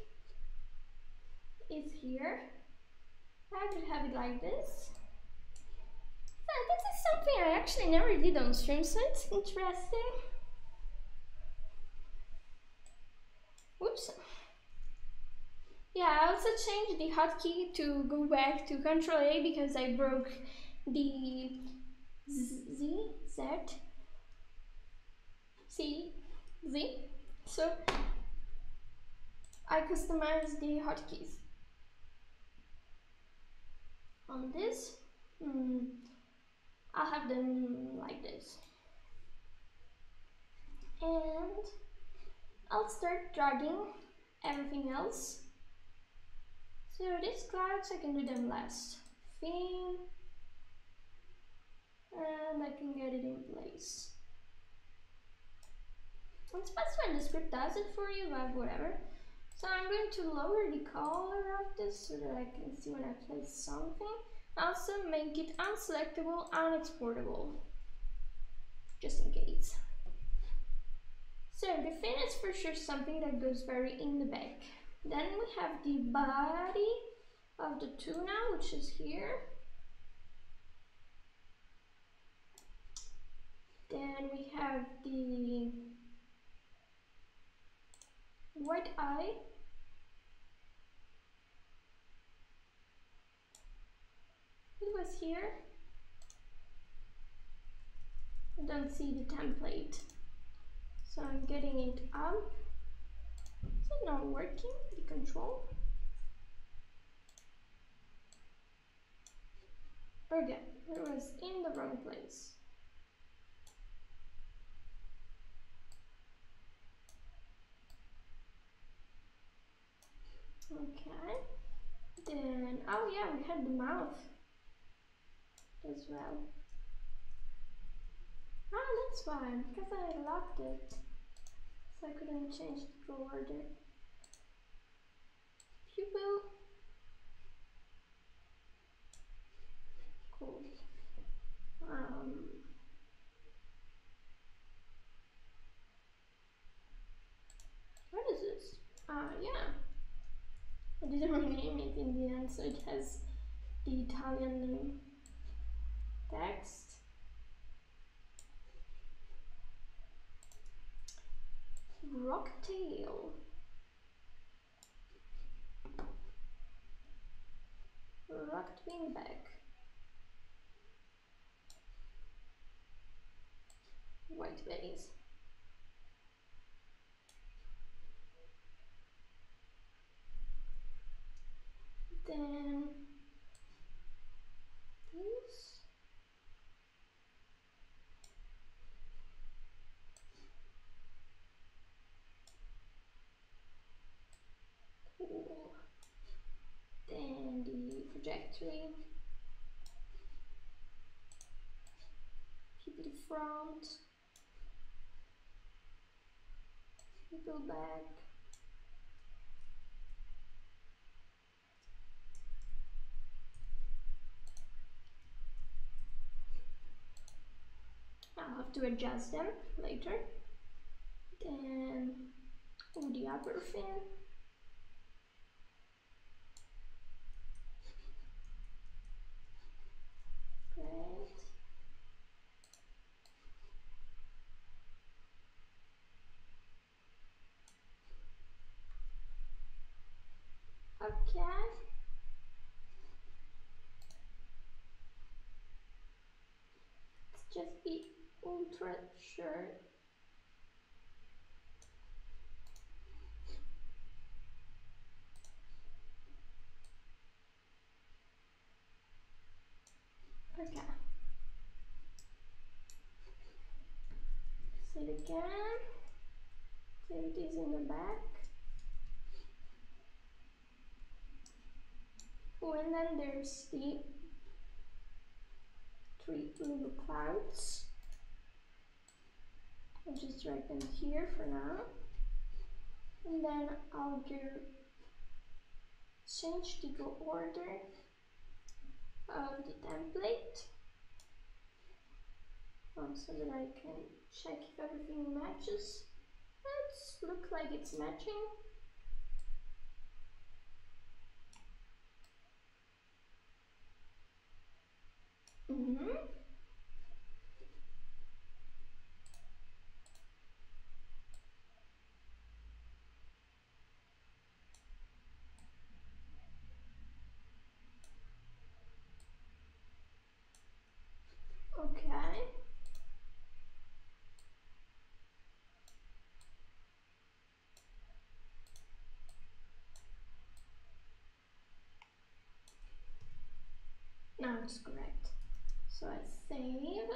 is here. I could have it like this. So this is something I actually never did on stream, so it's interesting. Oops. Yeah, I also changed the hotkey to go back to Control A because I broke the Z, Z, C, Z. So I customized the hotkeys on this. Mm, I'll have them like this. And I'll start dragging everything else. So these clouds, I can do them last thing. And I can get it in place. It's best when the script does it for you, but whatever. So I'm going to lower the color of this so that I can see when I place something. Also make it unselectable, and unexportable, just in case. So the fin is for sure something that goes very in the back. Then we have the body of the tuna, which is here. Then we have the white eye. It was here. I don't see the template so I'm getting it up is it not working the control okay it was in the wrong place Okay. Then, oh yeah, we had the mouth as well. Ah, that's fine, because I locked it. I couldn't change the order. Pupil. Cool. Um, what is this? Ah, uh, yeah. I didn't rename it in the end, so it has the Italian name. Text. Rocktail. Rocked wingback. White base. then this cool then the trajectory people front people back I'll have to adjust them later. Then oh, the upper fin. Great. Let's just be ultra sure okay. Say it again. Take it is in the back oh and then there's the three little clouds I'll just drag them here for now. And then I'll do change the go order of the template um, so that I can check if everything matches. Looks like it's matching. Mm -hmm. Okay. Now it's correct. So I save.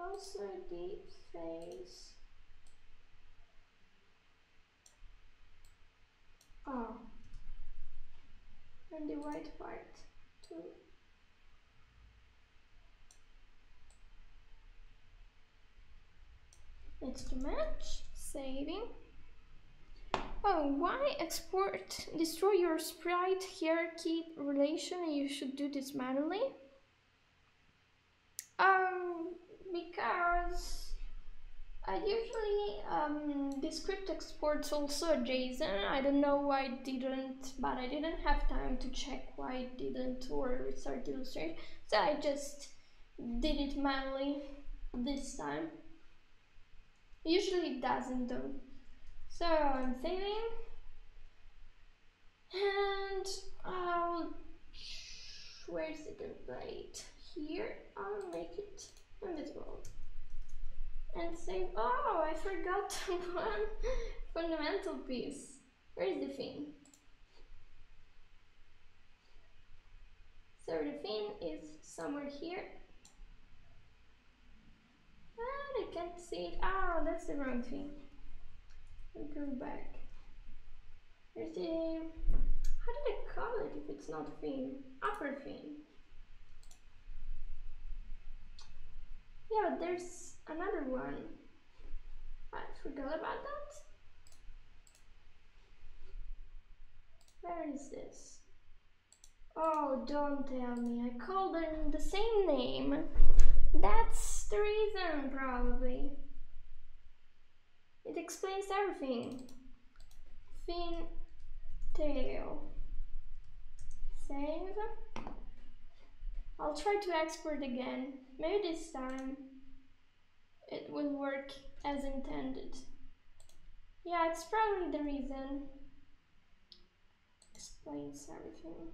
Also deep face. Oh. And the white part too. It's to match, saving. Oh, why export, destroy your sprite hierarchy relation? You should do this manually. Um, because I usually, um, the script exports also a JSON. I don't know why it didn't, but I didn't have time to check why it didn't or restart Illustrator. So I just did it manually this time. Usually it doesn't though. So I'm saving and I'll, where's the template? Here, I'll make it invisible and save, oh, I forgot one fundamental piece. Where's the fin? So the fin is somewhere here Ah, I can't see it. Oh, that's the wrong thing. I'll go back. Here's the... How did I call it if it's not fin? Upper fin. Yeah, there's another one. I forgot about that. Where is this? Oh, don't tell me. I called them the same name. That's the reason, probably. It explains everything. Fin tail. Save. I'll try to export again. Maybe this time it will work as intended. Yeah, it's probably the reason. Explains everything.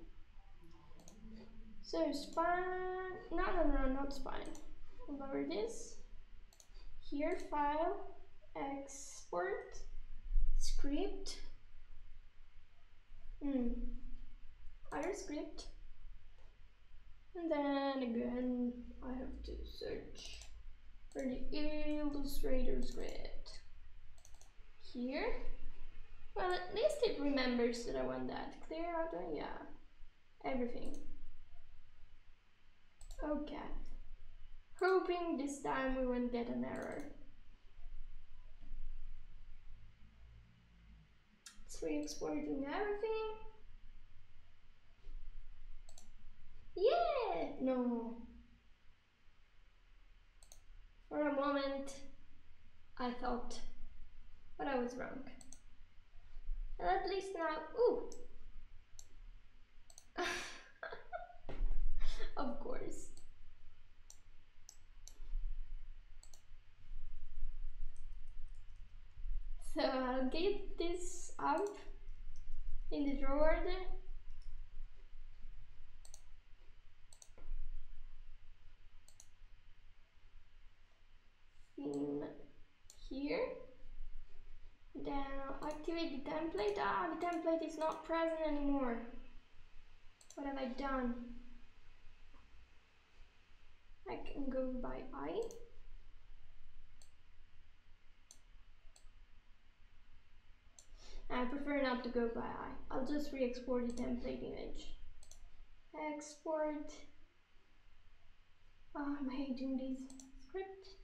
So spine, no, no, no, not spine lower this. Here, file, export, script. Hmm. Other script. And then again, I have to search for the Illustrator script Here. Well, at least it remembers that I want that. Clear out, yeah. Everything. Okay hoping this time we won't get an error. It's re-exporting everything. Yeah! No. For a moment, I thought, but I was wrong. And at least now, ooh! of course. So I'll get this up in the draw order. Here. Then activate the template. Ah, the template is not present anymore. What have I done? I can go by eye. I prefer not to go by eye. I'll just re-export the template image. Export. Oh, I'm hating this script.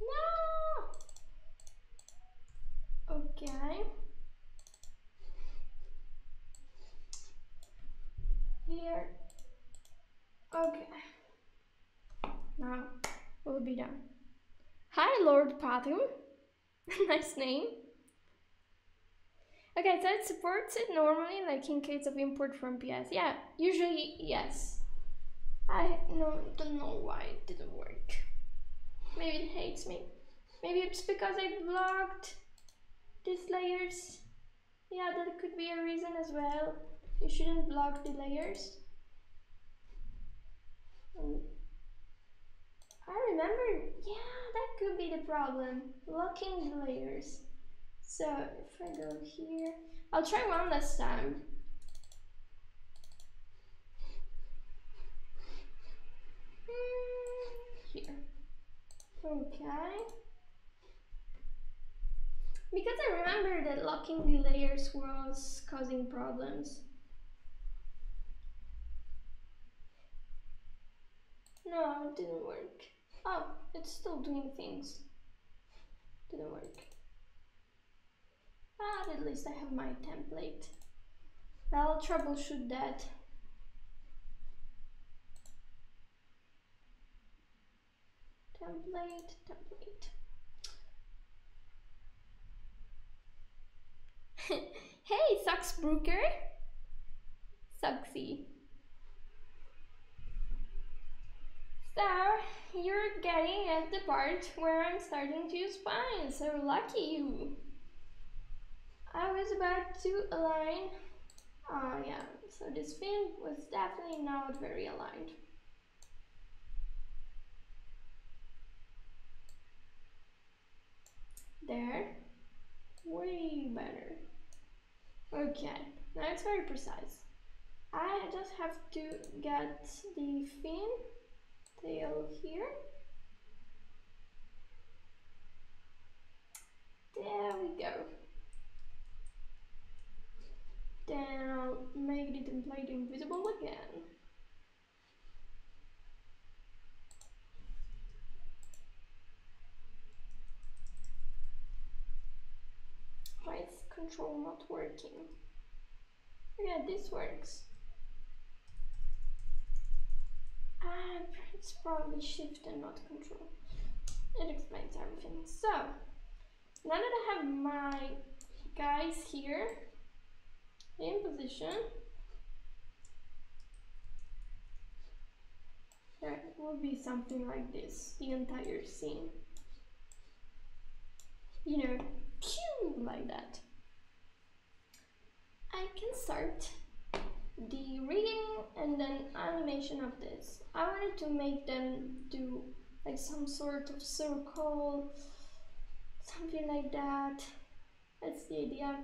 No! Okay. Here. Okay. Now we'll be done. Hi, Lord Patu. nice name. Okay, so it supports it normally, like in case of import from PS. Yeah, usually yes. I no, don't know why it didn't work. Maybe it hates me. Maybe it's because I blocked these layers. Yeah, that could be a reason as well. You shouldn't block the layers. I remember, yeah, that could be the problem. Blocking the layers. So if I go here, I'll try one last time. Hmm, here. Okay. Because I remember that locking the layers was causing problems. No, it didn't work. Oh, it's still doing things. Didn't work. But at least I have my template. I'll troubleshoot that. Template, template. hey, Sucks Brooker. Sucksy. So, you're getting at the part where I'm starting to use spine, so lucky you. I was about to align. Oh yeah, so this fin was definitely not very aligned. There, way better. Okay, now it's very precise. I just have to get the fin tail here. There we go. Then I'll make the template invisible again. Why is control not working? Yeah, this works. Ah, it's probably shift and not control. It explains everything. So, now that I have my guys here, in position. There will be something like this, the entire scene. You know, like that. I can start the reading and then animation of this. I wanted to make them do like some sort of circle, something like that. That's the idea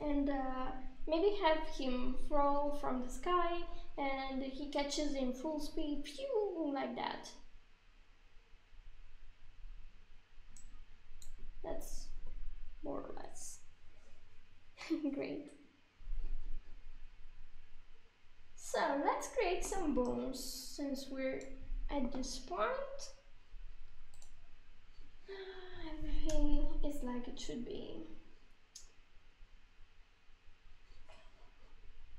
and uh, maybe have him fall from the sky and he catches in full speed, pew, like that. That's more or less great. So let's create some bones since we're at this point. Everything is like it should be.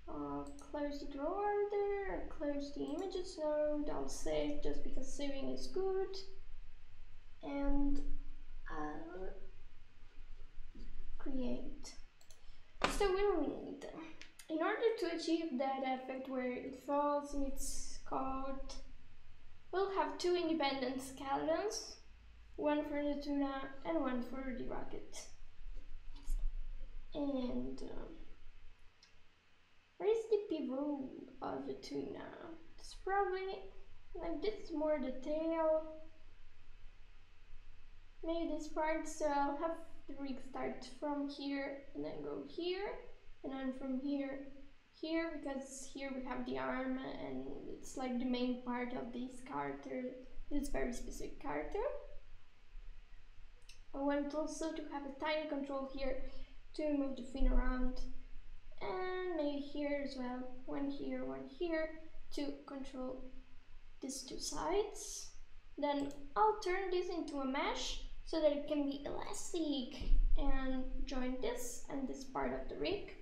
Uh, close the draw order, close the images node, I'll save just because saving is good. And I'll create. So we'll need, in order to achieve that effect where it falls in its code, we'll have two independent skeletons, one for the tuna and one for the rocket. And where is the pivot of the tuna? It's probably like this more the tail. Maybe this part, so I'll have the rig start from here and then go here and then from here here because here we have the arm and it's like the main part of this character, this very specific character. I want also to have a tiny control here to move the fin around and maybe here as well. One here one here to control these two sides. Then I'll turn this into a mesh so that it can be elastic and join this and this part of the rig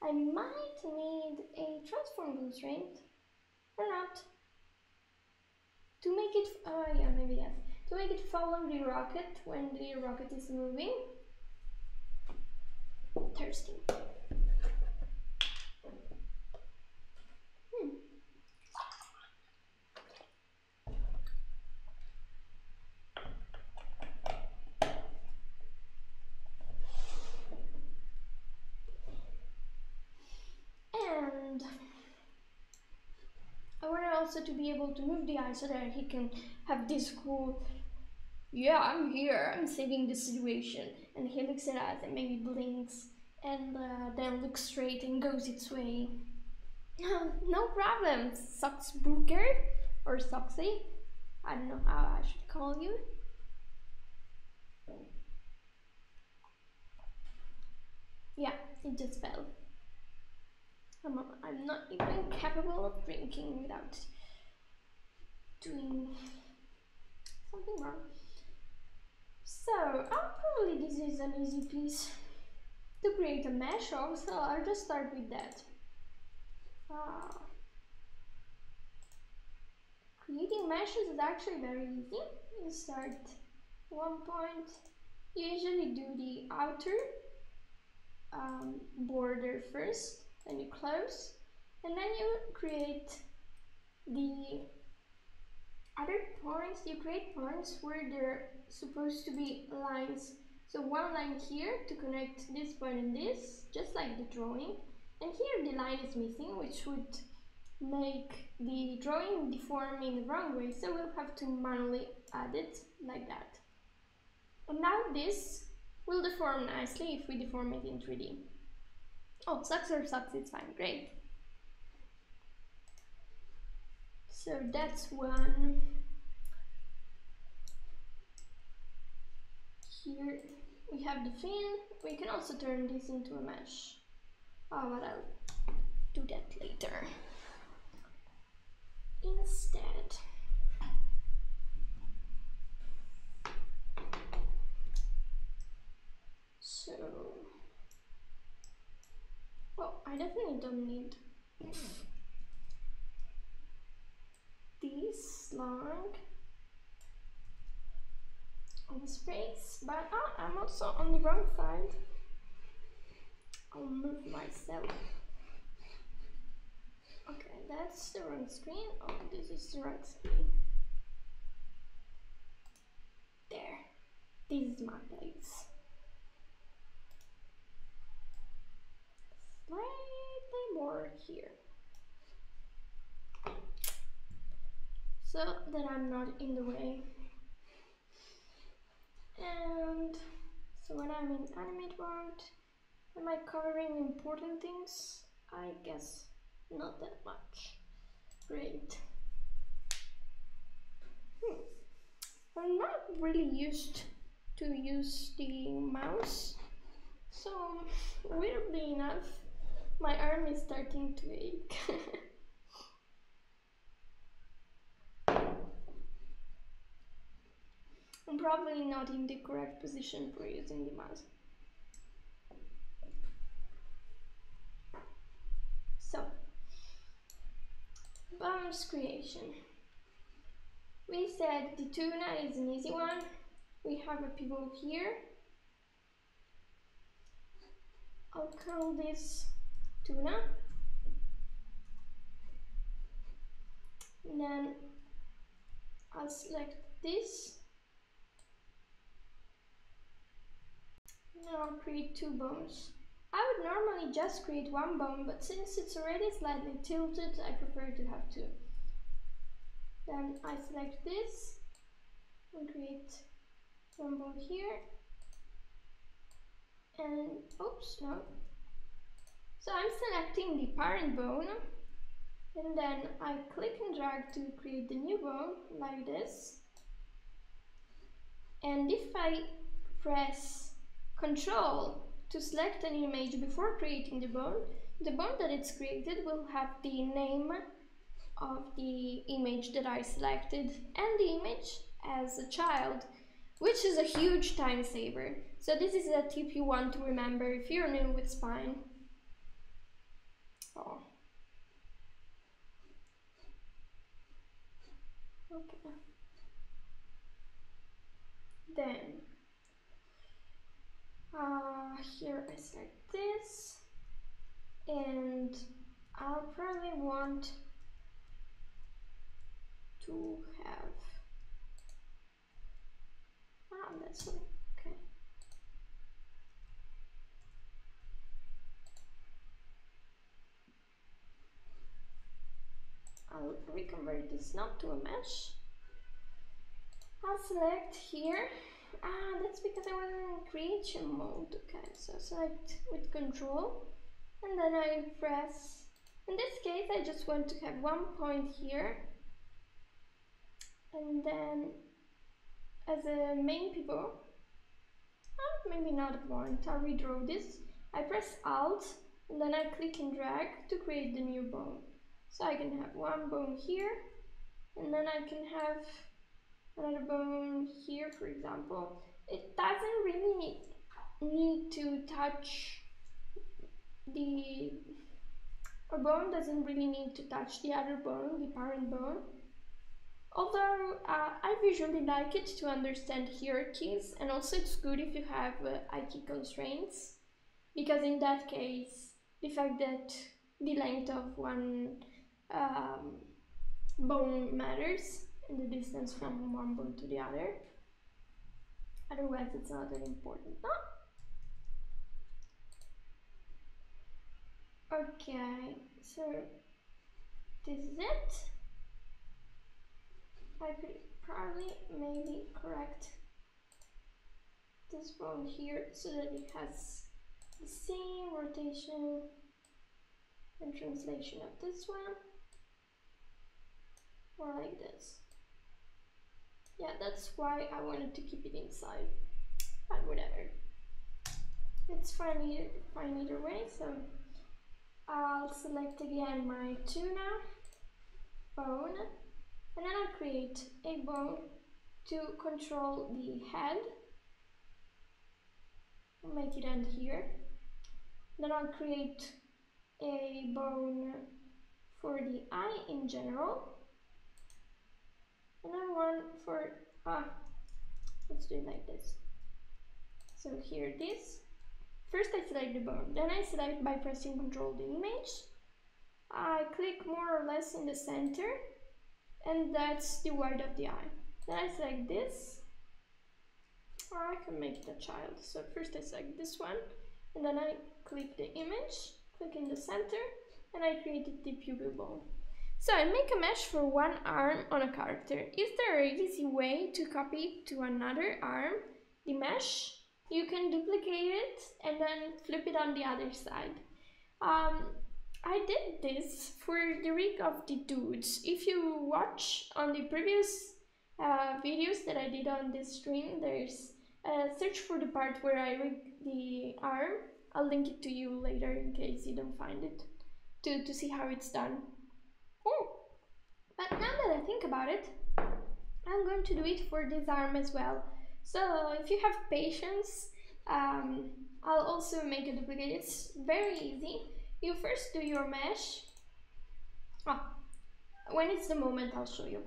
I might need a transform constraint or not. To make it, uh, yeah, maybe yes. To make it follow the rocket when the rocket is moving. Thirsty. Hmm. And I to be able to move the so that he can have this cool, yeah, I'm here, I'm saving the situation. And he looks at us and maybe blinks and uh, then looks straight and goes its way. no problem, Socksbrooker or Soxy. I don't know how I should call you. Yeah, it just fell. I'm, I'm not even capable of drinking without doing something wrong. So, oh, probably this is an easy piece to create a mesh of, so I'll just start with that. Ah. Creating meshes is actually very easy. You start one point, you usually do the outer um, border first, then you close, and then you create the other points. You create points where there are supposed to be lines. So one line here to connect this point and this, just like the drawing. And here the line is missing, which would make the drawing deform in the wrong way. So we'll have to manually add it like that. And now this will deform nicely if we deform it in 3D. Oh, sucks or sucks, it's fine, great. So that's one. Here we have the fin. We can also turn this into a mesh. Oh, but I'll do that later. Instead. So, well, I definitely don't need this long on the space, but ah, I'm also on the wrong side. I'll move myself. Okay, that's the wrong screen. Oh, this is the right screen. There. This is my place. Slightly more here. So that I'm not in the way. And so when I'm in animate mode, am I covering important things? I guess not that much. Great. Hmm. I'm not really used to use the mouse, so weirdly enough, my arm is starting to ache. I'm probably not in the correct position for using the mouse. So, bones creation. We said the tuna is an easy one. We have a pivot here. I'll call this tuna. And then I'll select this Now create two bones. I would normally just create one bone, but since it's already slightly tilted, I prefer to have two. Then I select this and create one bone here. And, oops, no. So I'm selecting the parent bone and then I click and drag to create the new bone like this. And if I press Control to select an image before creating the bone. The bone that it's created will have the name of the image that I selected and the image as a child, which is a huge time saver. So this is a tip you want to remember if you're new with Spine. So okay. Then uh, here I select this. And I'll probably want to have ah that's okay. I'll reconvert this not to a mesh. I'll select here ah that's because I was in creation mode okay so select with control and then I press. In this case I just want to have one point here and then as a main pivot oh, maybe not a point I'll redraw this. I press alt and then I click and drag to create the new bone. So I can have one bone here and then I can have another bone here for example it doesn't really need to touch the a bone doesn't really need to touch the other bone, the parent bone. Although uh, I visually like it to understand hierarchies and also it's good if you have uh, IK constraints because in that case the fact that the length of one um, bone matters and the distance from one bone to the other. Otherwise it's not that important. No? Okay, so this is it. I could probably maybe correct this bone here so that it has the same rotation and translation of this one. Or like this. Yeah, that's why I wanted to keep it inside. But whatever. It's fine either, fine either way, so I'll select again my tuna bone and then I'll create a bone to control the head. I'll make it end here. Then I'll create a bone for the eye in general. And then one for, ah, let's do it like this. So here it is. First I select the bone, then I select by pressing Ctrl the image. I click more or less in the center and that's the wide of the eye. Then I select this, or I can make a child. So first I select this one and then I click the image, click in the center and I created the pupil bone. So I make a mesh for one arm on a character. Is there an easy way to copy to another arm, the mesh? you can duplicate it and then flip it on the other side. Um, I did this for the rig of the dudes. If you watch on the previous uh, videos that I did on this stream, there's a search for the part where I rig the arm. I'll link it to you later in case you don't find it to, to see how it's done. Oh, but now that I think about it, I'm going to do it for this arm as well. So if you have patience, um, I'll also make a duplicate. It's very easy. You first do your mesh. Oh, when it's the moment, I'll show you.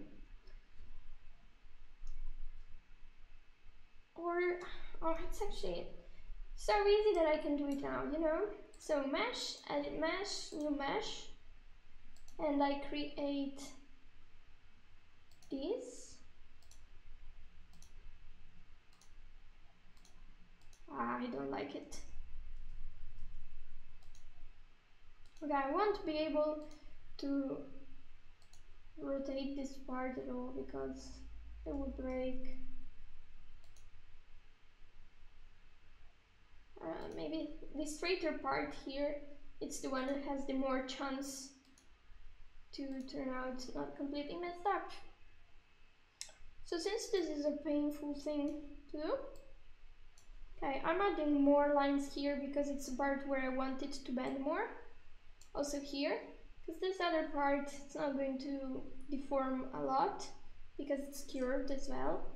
Or, oh, it's actually so easy that I can do it now, you know? So mesh, edit mesh, new mesh, and I create this. I don't like it. Okay, I won't be able to rotate this part at all because it will break. Uh, maybe the straighter part here, it's the one that has the more chance to turn out not completely messed up. So since this is a painful thing to do, Okay, I'm adding more lines here because it's a part where I want it to bend more. Also here, because this other part it's not going to deform a lot because it's curved as well.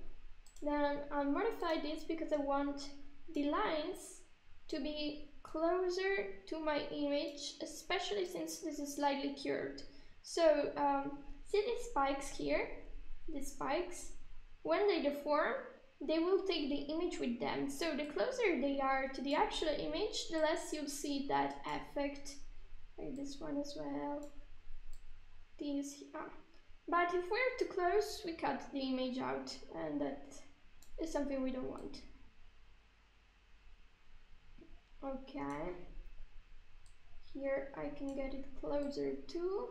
Then I'll modify this because I want the lines to be closer to my image, especially since this is slightly curved. So um, see these spikes here? These spikes? When they deform, they will take the image with them. So the closer they are to the actual image, the less you'll see that effect. Like this one as well. These, ah. But if we're too close, we cut the image out and that is something we don't want. Okay. Here I can get it closer too.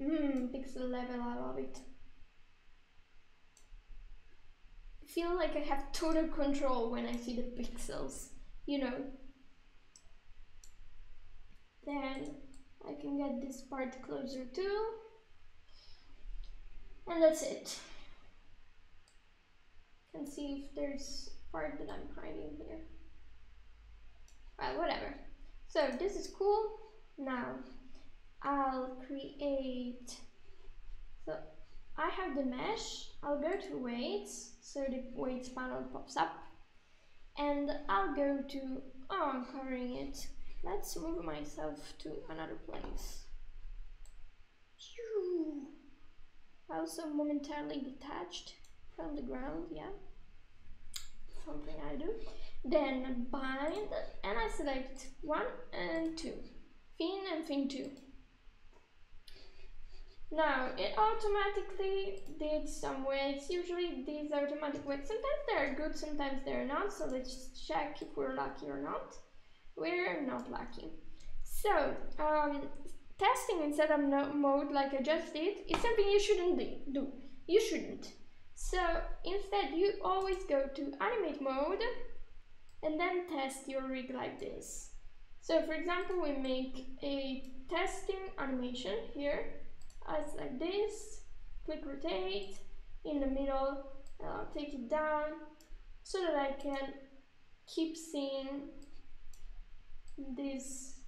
Mmm, pixel level, I love it. I feel like I have total control when I see the pixels, you know. Then I can get this part closer too. And that's it. Can see if there's part that I'm hiding here. Well, whatever. So this is cool. Now I'll create, so I have the mesh, I'll go to weights, so the weights panel pops up, and I'll go to, oh, I'm covering it. Let's move myself to another place. I also momentarily detached from the ground, yeah. Something I do. Then bind, and I select one and two, fin and fin two. Now, it automatically did some weights. Usually these automatic weights, sometimes they're good, sometimes they're not. So let's check if we're lucky or not. We're not lucky. So, um, testing in setup mode like I just did is something you shouldn't do. You shouldn't. So instead you always go to animate mode and then test your rig like this. So for example, we make a testing animation here as like this, click rotate, in the middle, I'll take it down so that I can keep seeing this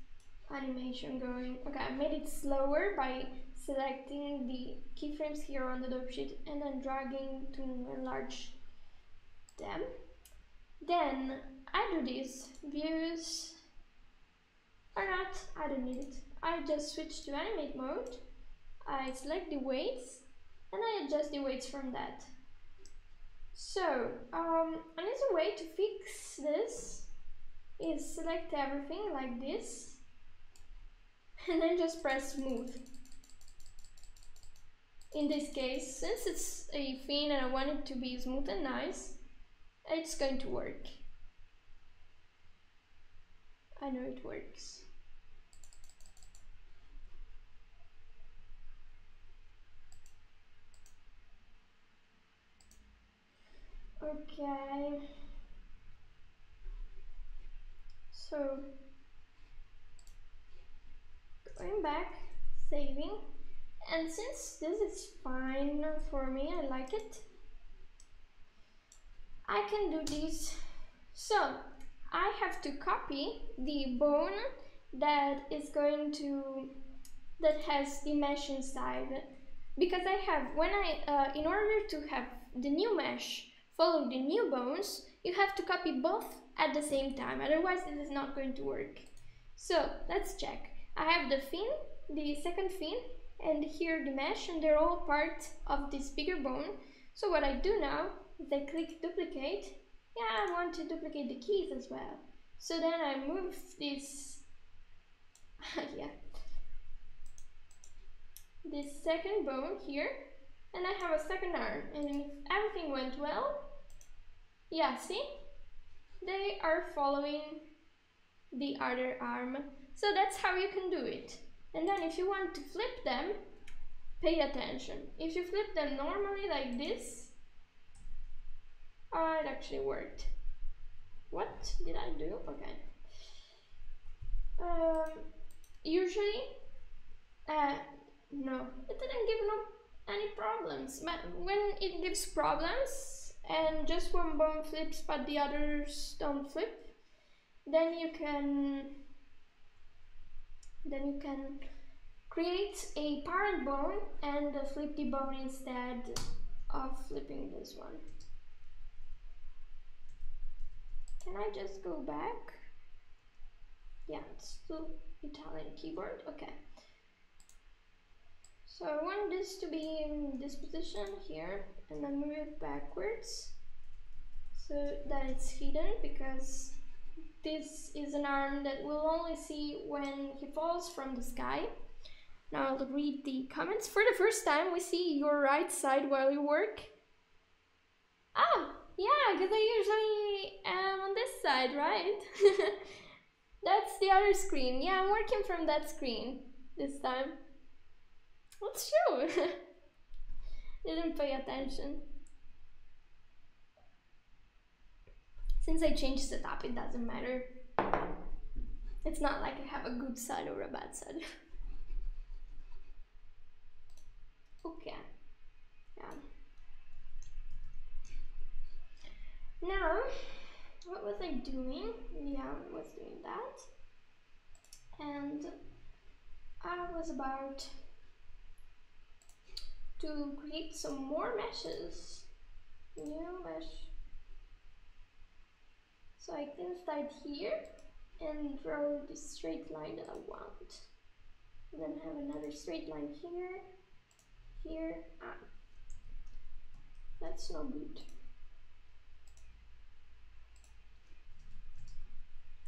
animation going. Okay, I made it slower by selecting the keyframes here on the dope sheet and then dragging to enlarge them. Then I do this, views or not, I don't need it. I just switch to animate mode I select the weights and I adjust the weights from that. So, um, an easy way to fix this is select everything like this and then just press smooth. In this case, since it's a fin and I want it to be smooth and nice, it's going to work. I know it works. Okay. So, going back, saving, and since this is fine for me, I like it, I can do this. So, I have to copy the bone that is going to, that has the mesh inside. Because I have, when I, uh, in order to have the new mesh follow the new bones, you have to copy both at the same time, otherwise this is not going to work. So let's check. I have the fin, the second fin, and here the mesh, and they're all part of this bigger bone. So what I do now is I click duplicate. Yeah, I want to duplicate the keys as well. So then I move this, yeah, this second bone here, and I have a second arm. And if everything went well, yeah, see? They are following the other arm. So that's how you can do it. And then if you want to flip them, pay attention. If you flip them normally like this, oh, it actually worked. What did I do? Okay. Um, usually, uh, no, it didn't give no any problems. But when it gives problems, and just one bone flips but the others don't flip then you can then you can create a parent bone and flip the bone instead of flipping this one can I just go back yeah it's still Italian keyboard. Okay. So I want this to be in this position here and then move it backwards so that it's hidden because this is an arm that we'll only see when he falls from the sky. Now I'll read the comments. For the first time we see your right side while you work. Ah, yeah, because I usually am on this side, right? That's the other screen. Yeah, I'm working from that screen this time. That's true. Didn't pay attention. Since I changed setup, it doesn't matter. It's not like I have a good side or a bad side. okay. Yeah. Now, what was I doing? Yeah, I was doing that. And I was about to create some more meshes. New mesh. So I can start here and draw the straight line that I want. And then have another straight line here, here, ah. That's no good.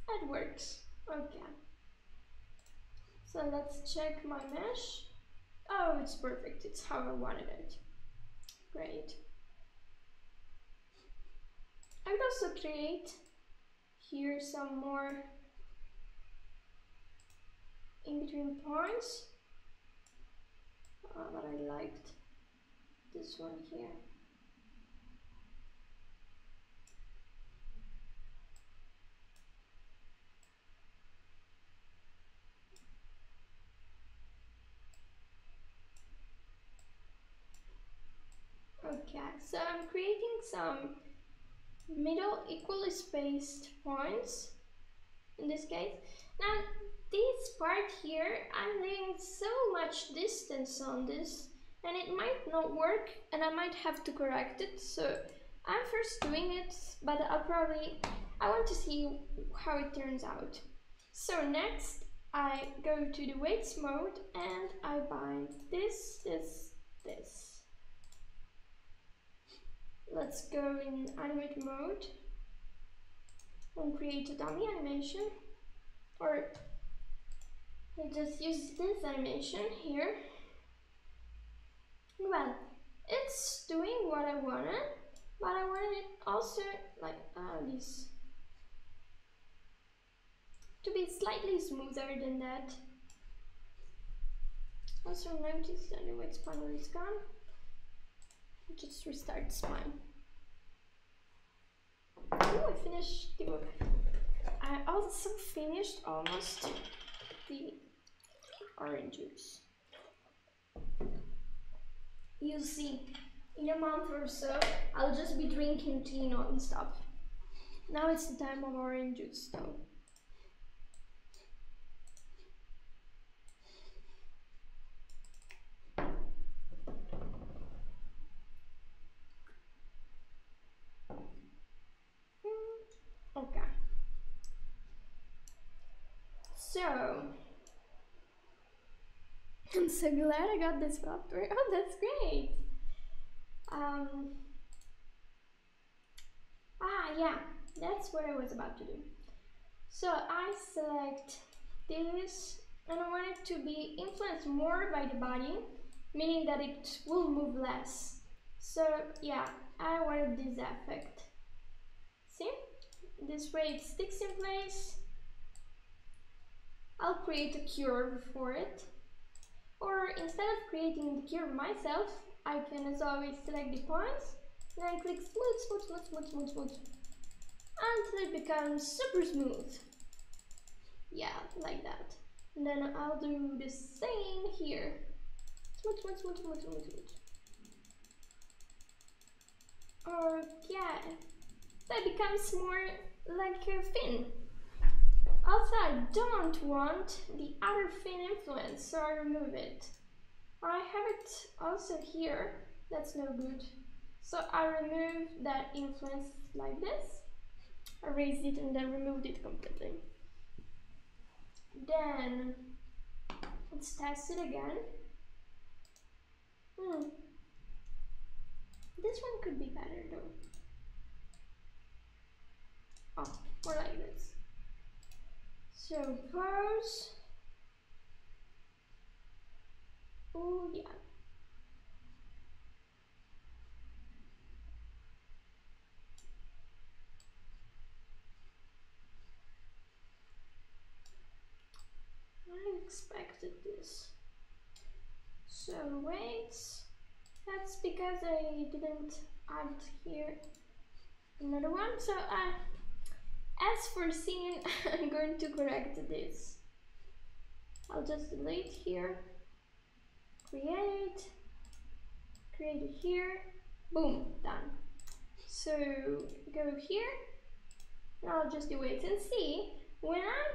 That works. Okay. So let's check my mesh. Oh, it's perfect. It's how I wanted it. Great. I would also create here some more in between points uh, but I liked this one here Okay, so I'm creating some middle equally spaced points in this case. Now this part here, I'm leaving so much distance on this and it might not work and I might have to correct it. So I'm first doing it, but I'll probably, I want to see how it turns out. So next I go to the weights mode and I bind this, this, this. Let's go in animate mode and create a dummy animation or I just use this animation here. Well, it's doing what I wanted, but I wanted it also like uh, this to be slightly smoother than that. Also notice the weights panel is gone just restart spine. Oh, I finished the book. I also finished almost the orange juice. You see, in a month or so, I'll just be drinking tea non-stop. Now it's the time of orange juice though. Okay. So, I'm so glad I got this software. Oh, that's great. Um, ah, yeah, that's what I was about to do. So I select this and I want it to be influenced more by the body, meaning that it will move less. So yeah, I wanted this effect. See? This way it sticks in place. I'll create a curve for it. Or instead of creating the curve myself, I can as always select the points and then click smooth, smooth, smooth, smooth, smooth, smooth until it becomes super smooth. Yeah, like that. And then I'll do the same here. Smooth, smooth, smooth, smooth, smooth, smooth. Okay. That becomes more like a fin. Also, I don't want the other fin influence, so I remove it. I have it also here, that's no good. So I remove that influence like this, erased it and then removed it completely. then let's test it again. Hmm. This one could be better though. Oh, more like this. So pose. Oh yeah. I expected this. So wait, that's because I didn't add here another one. So uh, as for foreseen, I'm going to correct this. I'll just delete here, create, create here, boom, done. So go here, I'll just do it and see when I'm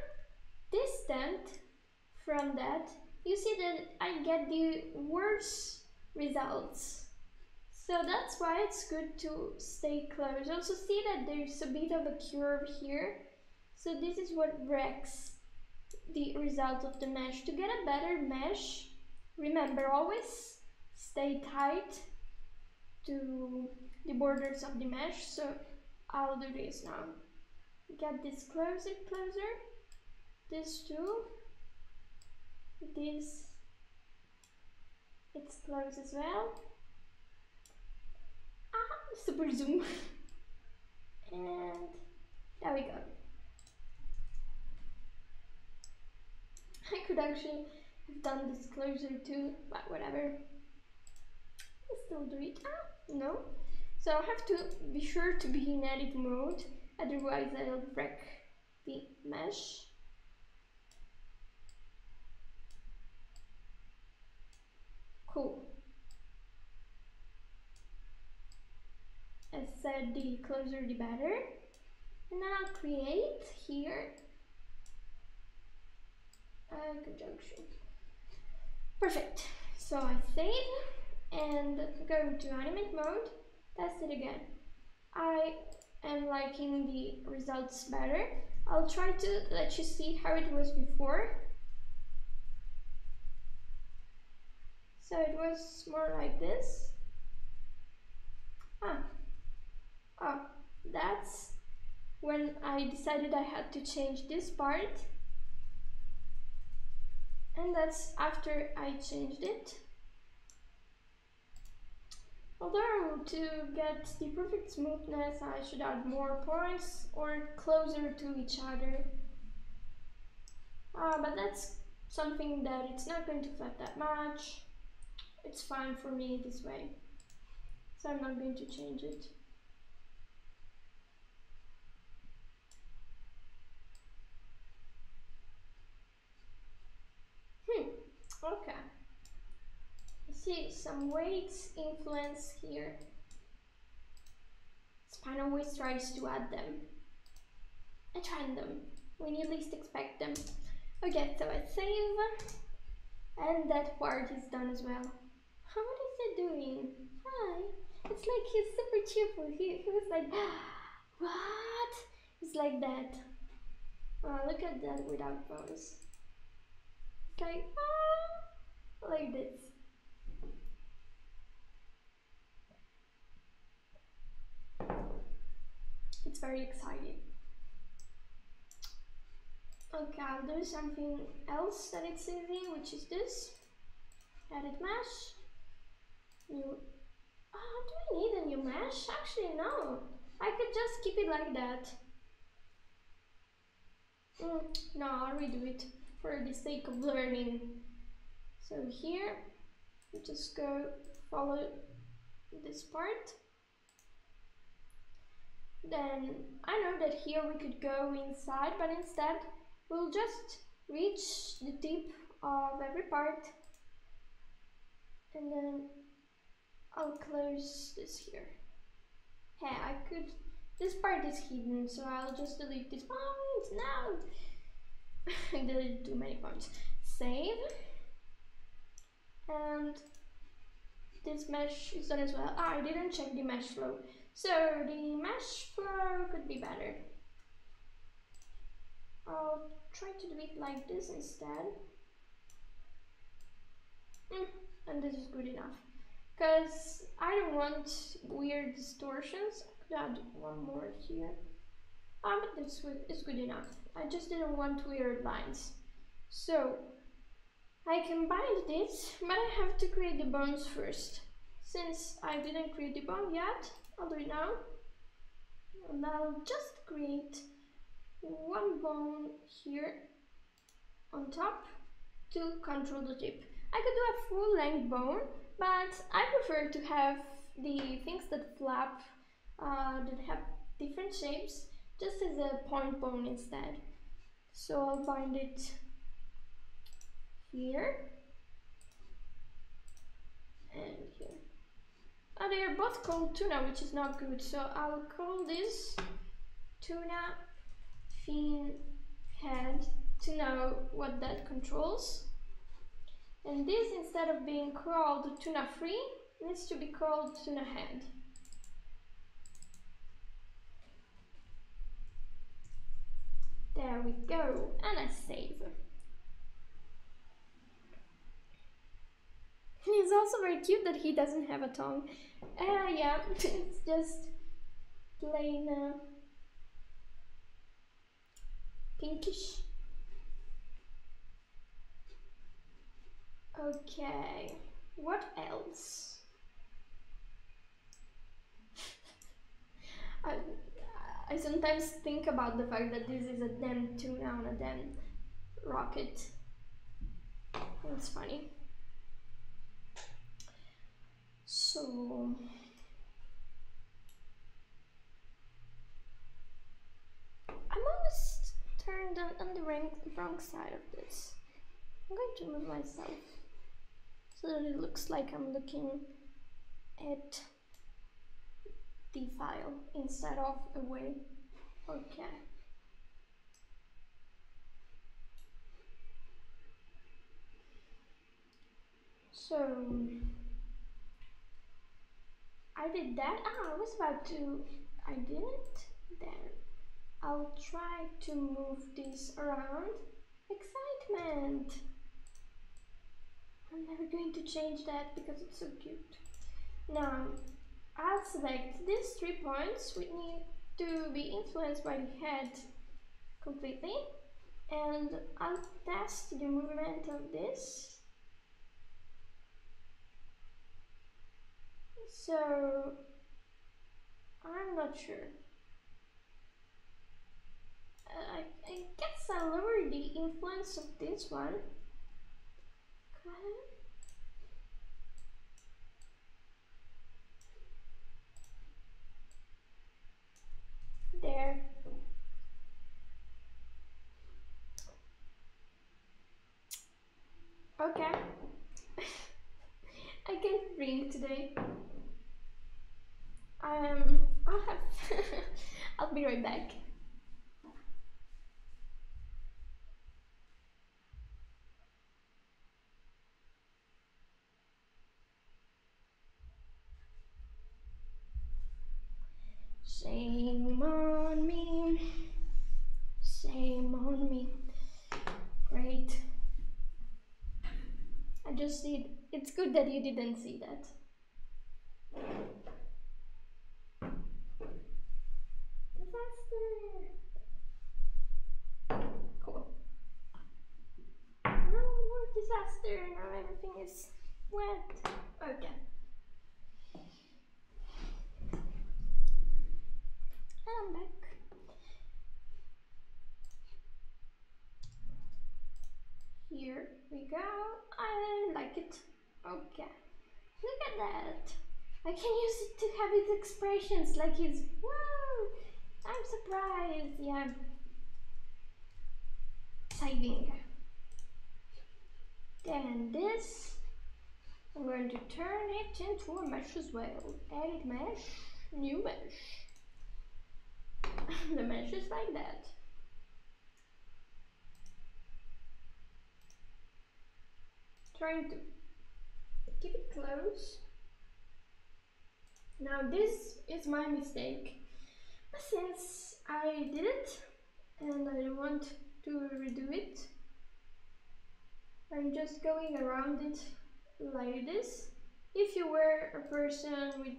distant from that, you see that I get the worse results. So that's why it's good to stay close. Also see that there's a bit of a curve here. So this is what wrecks the result of the mesh. To get a better mesh, remember always stay tight to the borders of the mesh. So I'll do this now. Get this closer, closer. This too this it's close as well super zoom. And there we go. I could actually have done this closer too but whatever. I'll still do it. Ah, no. So I have to be sure to be in edit mode otherwise I'll wreck the mesh. Cool. As said, the closer the better. And then I'll create here a conjunction. Perfect. So I save and go to animate mode, test it again. I am liking the results better. I'll try to let you see how it was before. So it was more like this. Ah, oh, that's when I decided I had to change this part. And that's after I changed it. Although to get the perfect smoothness I should add more points or closer to each other. Uh, but that's something that it's not going to affect that much it's fine for me this way. So I'm not going to change it. Hmm, okay. See some weights influence here. Spine always tries to add them. I And them when you least expect them. Okay, so I save and that part is done as well. What is he doing? Hi. It's like he's super cheerful. He, he was like, what? It's like that. Oh, look at that without bones. Like, ah, like this. It's very exciting. Okay, I'll do something else that it's easy, which is this. Edit mesh. New. Oh, do I need a new mesh? Actually, no. I could just keep it like that. Mm, no, I'll redo it for the sake of learning. So here, we just go follow this part. Then I know that here we could go inside, but instead we'll just reach the tip of every part and then I'll close this here. Hey, I could, this part is hidden, so I'll just delete this oh, point now. I deleted too many points. Save. And this mesh is done as well. Ah, I didn't check the mesh flow. So the mesh flow could be better. I'll try to do it like this instead. Mm, and this is good enough. Because I don't want weird distortions. I could add one more here. Ah, but this is good enough. I just didn't want weird lines. So, I can bind this, but I have to create the bones first. Since I didn't create the bone yet, I'll do it now. And I'll just create one bone here on top to control the tip. I could do a full length bone, but I prefer to have the things that flap, uh, that have different shapes, just as a point bone instead. So I'll bind it here and here. Oh, they are both called tuna, which is not good. So I'll call this tuna fin head to know what that controls. And this, instead of being called tuna free, needs to be called tuna head. There we go, and I save. It's also very cute that he doesn't have a tongue. Uh, yeah, it's just plain uh, pinkish. Okay, what else? I, I sometimes think about the fact that this is a damn tuna on a damn rocket. It's funny. So I'm almost turned on, on the wrong, wrong side of this. I'm going to move myself so that it looks like I'm looking at file instead of away. Okay. So I did that. Ah, I was about to. I didn't. Then I'll try to move this around. Excitement! I'm never going to change that because it's so cute. Now, I'll select these three points which need to be influenced by the head completely. And I'll test the movement of this So I'm not sure. I, I guess I'll lower the influence of this one. There. Okay. I can't ring today. Um, I'll have. I'll be right back. Shame on me. Shame on me. Great. I just see. It's good that you didn't see that. Disaster! Cool. No more disaster, now everything is wet. Okay. I'm back. Here we go. I like it. Okay. Look at that. I can use it to have his expressions like his whoa I'm surprised. Yeah. Saving. Then this, I'm going to turn it into a mesh as well. Edit mesh, new mesh. the mesh is like that. Trying to keep it close. Now this is my mistake since I did it and I want to redo it. I'm just going around it like this. If you were a person with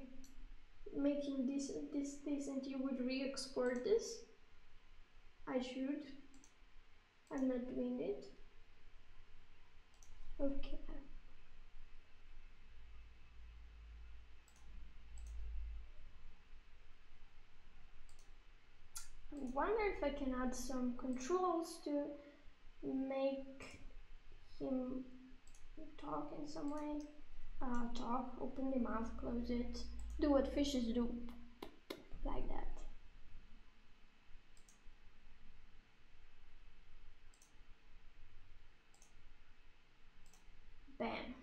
making this this this and you would re-export this, I should. I'm not doing it. Okay. I wonder if I can add some controls to make him talk in some way. Uh, talk, open the mouth, close it, do what fishes do, like that. Bam.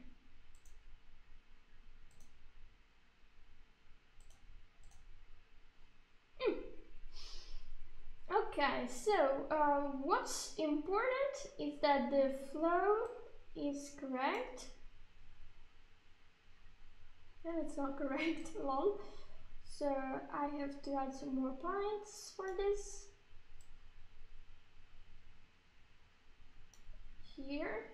Okay, so uh, what's important is that the flow is correct. And it's not correct, lol. So I have to add some more points for this. Here.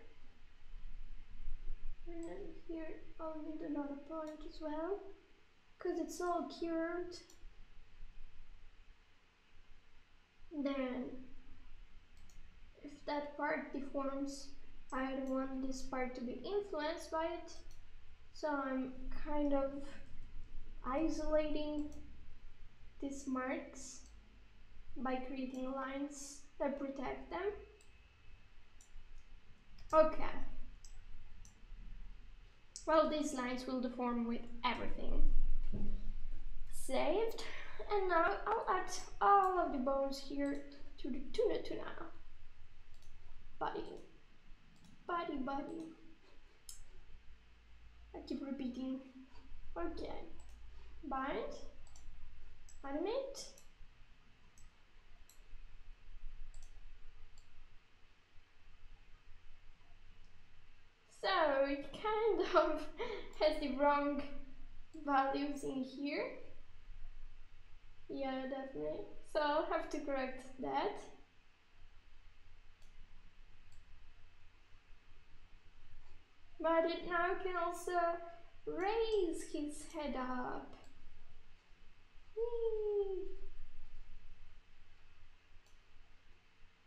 And then here I'll need another point as well. Because it's all curved. Then, if that part deforms, I don't want this part to be influenced by it. So I'm kind of isolating these marks by creating lines that protect them. Okay. Well, these lines will deform with everything. Saved. And now I'll add all of the bones here to the tuna tuna. Body. Body, body. I keep repeating. Okay. Bind. Animate. So it kind of has the wrong values in here. Yeah, definitely. So I'll have to correct that. But it now can also raise his head up.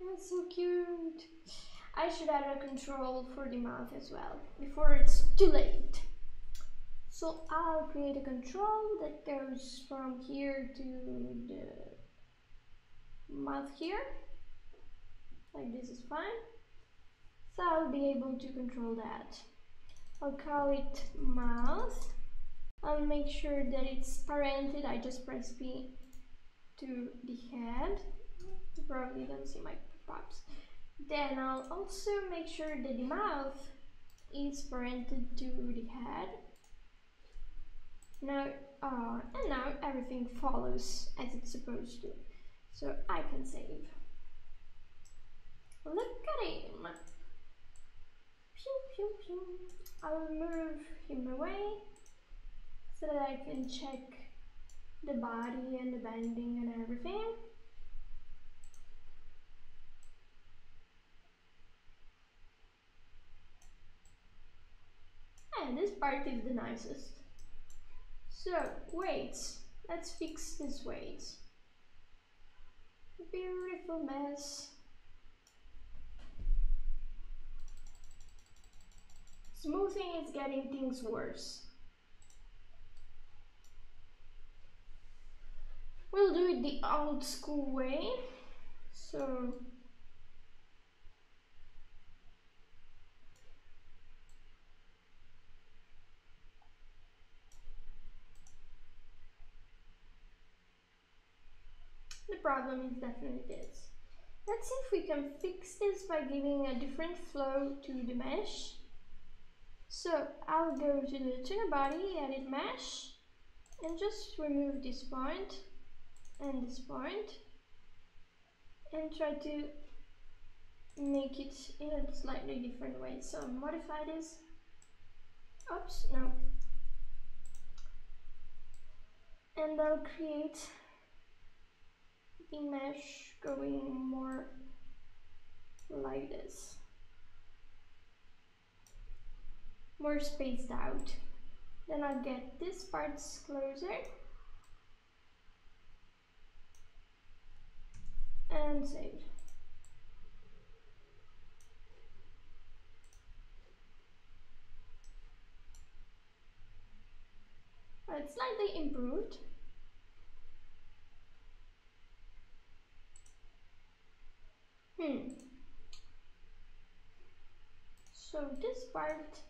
That's so cute. I should add a control for the mouth as well, before it's too late. So I'll create a control that goes from here to the mouth here. Like this is fine. So I'll be able to control that. I'll call it mouth. I'll make sure that it's parented. I just press P to the head. You probably don't see my pops. Then I'll also make sure that the mouth is parented to the head. Now, uh, and now everything follows as it's supposed to. So I can save. Look at him. Pew, pew, pew. I'll move him away so that I can check the body and the bending and everything. And this part is the nicest. So, weights. Let's fix this weight. Beautiful mess. Smoothing is getting things worse. We'll do it the old school way. So The problem is definitely this. Let's see if we can fix this by giving a different flow to the mesh. So I'll go to the tuna body, edit mesh, and just remove this point and this point, and try to make it in a slightly different way. So modify this. Oops, no. And I'll create the mesh going more like this. More spaced out. Then I'll get this parts closer. And save. It's slightly improved. Hmm. So this part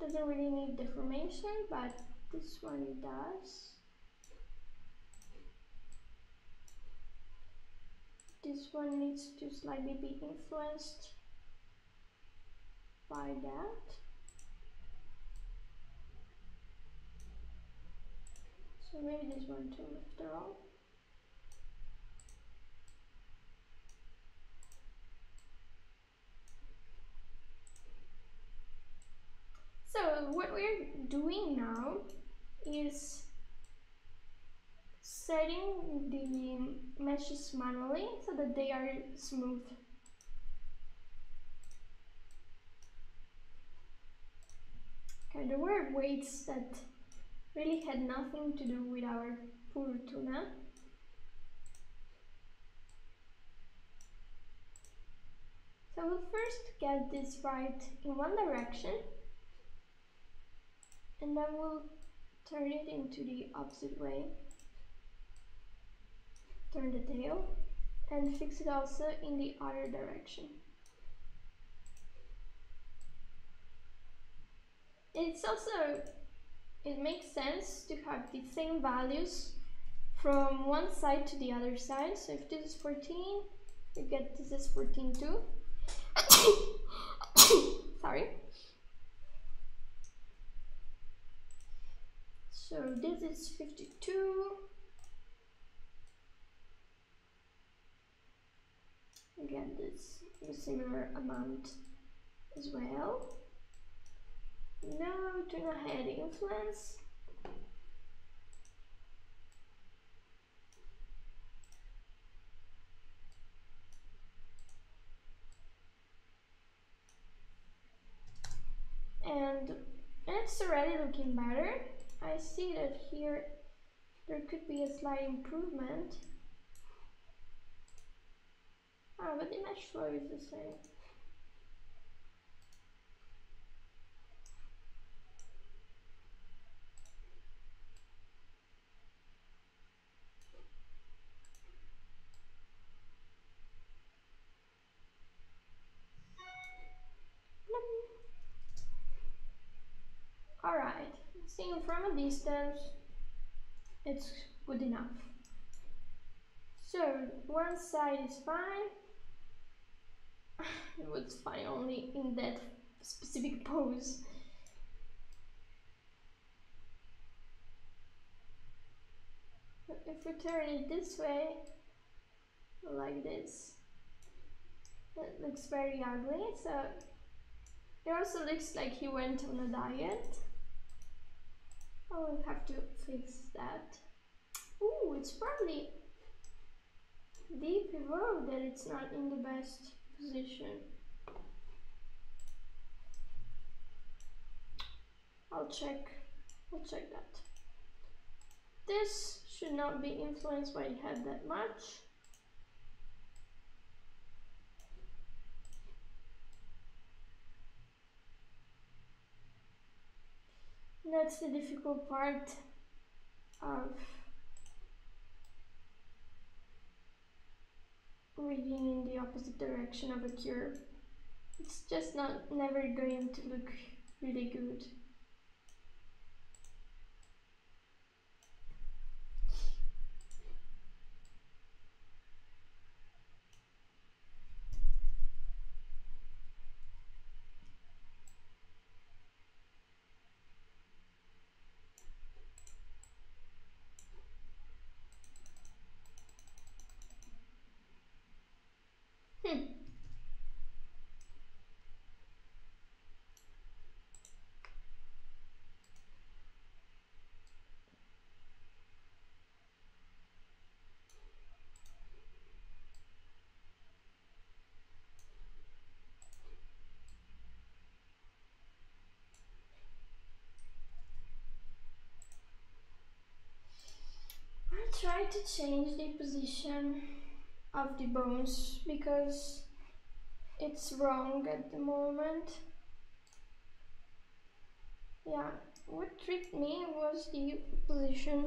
doesn't really need deformation, but this one does. This one needs to slightly be influenced by that. So maybe this one too after all. So what we're doing now is setting the meshes manually so that they are smooth. Okay, there were weights that really had nothing to do with our poor tuna. So we'll first get this right in one direction and then we'll turn it into the opposite way. Turn the tail and fix it also in the other direction. It's also it makes sense to have the same values from one side to the other side. So if this is 14 you get this is 14 too. Sorry So this is 52. Again, this is a similar amount as well. No tuna head influence. And it's already looking better. I see that here there could be a slight improvement. Ah, but the mesh flow is the same. Alright. From a distance, it's good enough. So one side is fine. it was fine only in that specific pose. But if we turn it this way, like this, it looks very ugly. So it also looks like he went on a diet. Oh, I will have to fix that. Ooh, it's probably the pivot that it's not in the best position. I'll check, I'll check that. This should not be influenced by the head that much. That's the difficult part of reading in the opposite direction of a curve. It's just not never going to look really good. To change the position of the bones because it's wrong at the moment. Yeah, what tricked me was the position.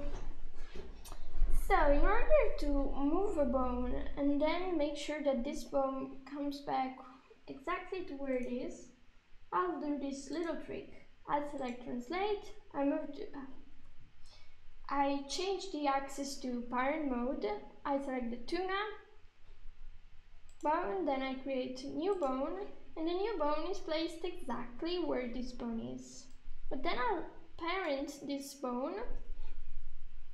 So in order to move a bone and then make sure that this bone comes back exactly to where it is, I'll do this little trick. I select translate, I move to, I change the axis to parent mode, I select the tuna bone, then I create a new bone, and the new bone is placed exactly where this bone is. But then I'll parent this bone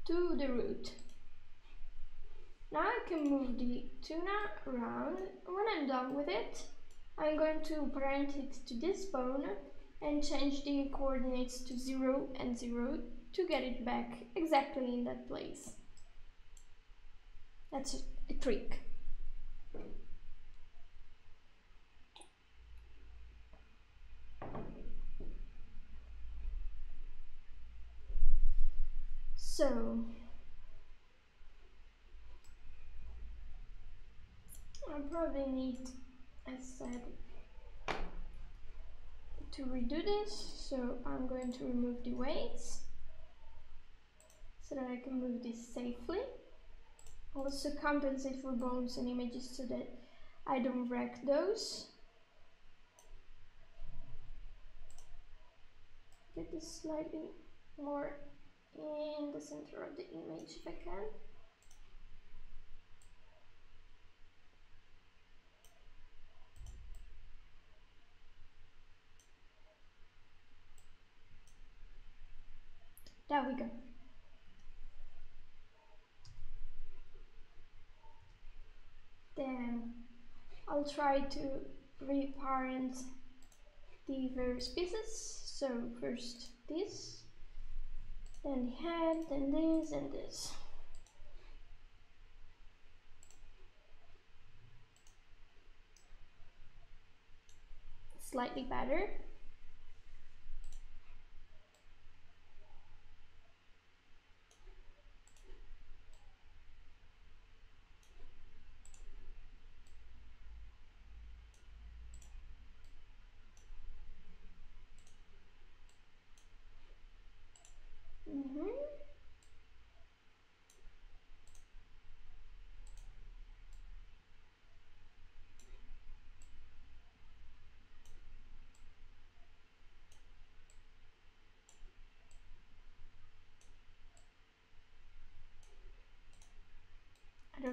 to the root. Now I can move the tuna around. When I'm done with it, I'm going to parent it to this bone and change the coordinates to 0 and 0 to get it back exactly in that place. That's a, trick. So, I probably need, as said, to redo this, so I'm going to remove the weights so that I can move this safely. Also compensate for bones and images so that I don't wreck those. Get this slightly more in the center of the image if I can. There we go. Then I'll try to reparent the various pieces. So first this, then the head, then this and this. Slightly better.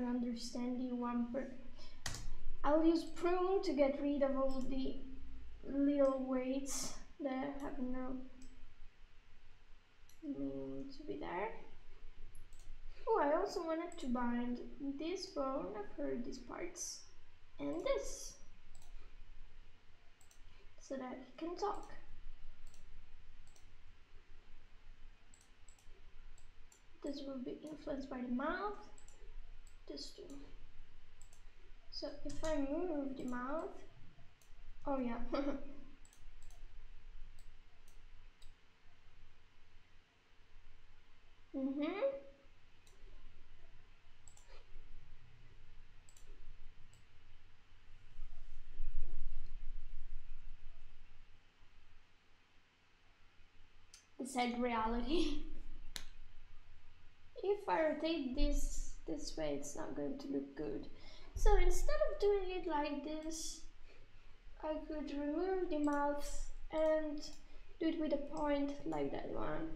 Understand the one per I'll use prune to get rid of all the little weights that have no meaning to be there. Oh, I also wanted to bind this bone. For these parts. And this. So that he can talk. This will be influenced by the mouth this two. So if I move the mouth, oh yeah. mm-hmm. Sad reality. if I rotate this this way it's not going to look good. So instead of doing it like this, I could remove the mouth and do it with a point like that one.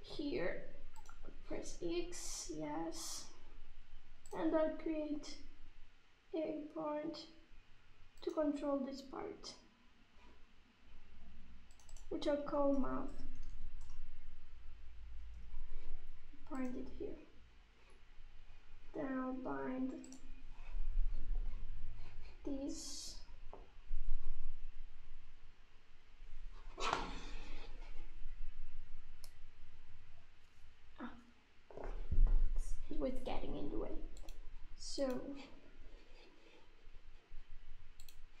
Here, press X, yes, and I'll create a point to control this part, which I'll call mouth. Bind it here. Then I'll bind these ah, with getting in the way. So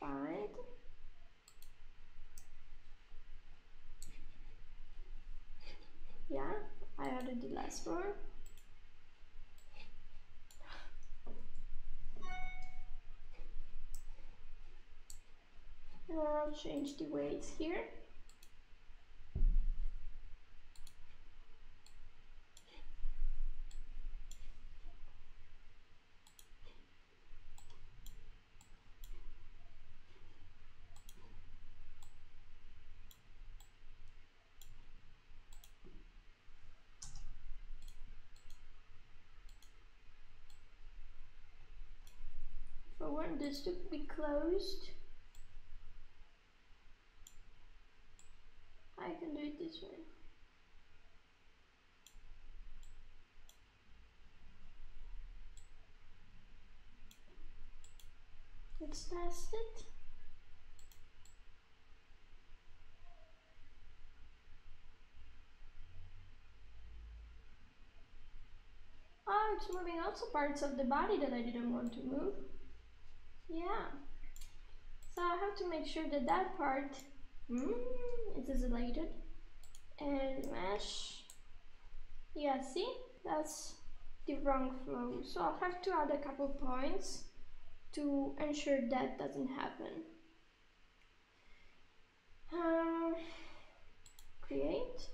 and yeah I added the last one I'll change the weights here. This to be closed. I can do it this way. Let's test it. Oh, it's moving also parts of the body that I didn't want to move. Yeah. So I have to make sure that that part mm, is isolated. And mesh. Yeah, see? That's the wrong flow. So I'll have to add a couple points to ensure that doesn't happen. Um, create.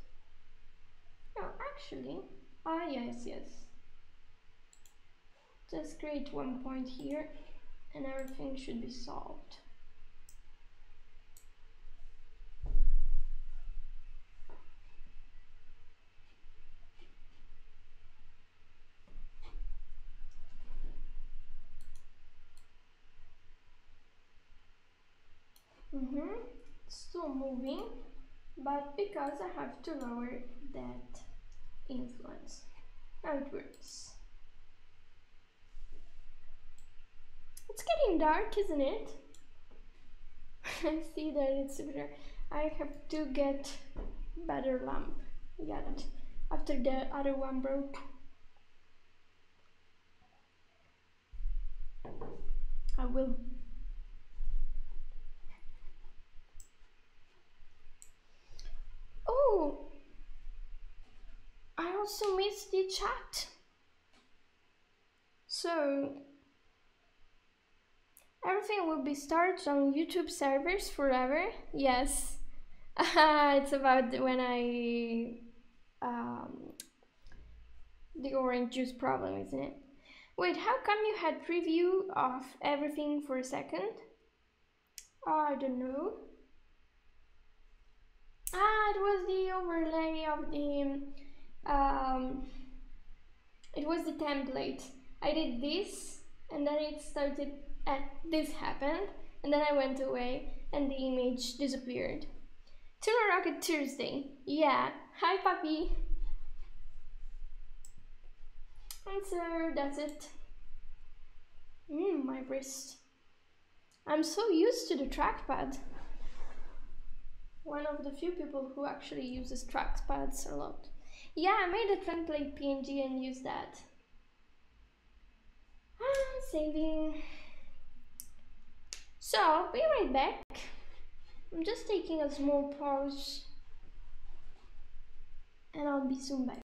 No, actually, ah yes, yes. Just create one point here and everything should be solved. Mm-hmm. Still moving, but because I have to lower that influence. Now it works. It's getting dark, isn't it? I see that it's better. I have to get better lamp yet after the other one broke. I will. Oh, I also missed the chat. So Everything will be stored on YouTube servers forever. Yes. it's about when I... Um, the orange juice problem, isn't it? Wait, how come you had preview of everything for a second? I don't know. Ah, it was the overlay of the... Um, it was the template. I did this and then it started and this happened, and then I went away, and the image disappeared. Tuna Rocket Tuesday. Yeah. Hi, puppy. And so that's it. Mmm, my wrist. I'm so used to the trackpad. One of the few people who actually uses trackpads a lot. Yeah, I made a template PNG and used that. Ah, saving. So, be right back. I'm just taking a small pause and I'll be soon back.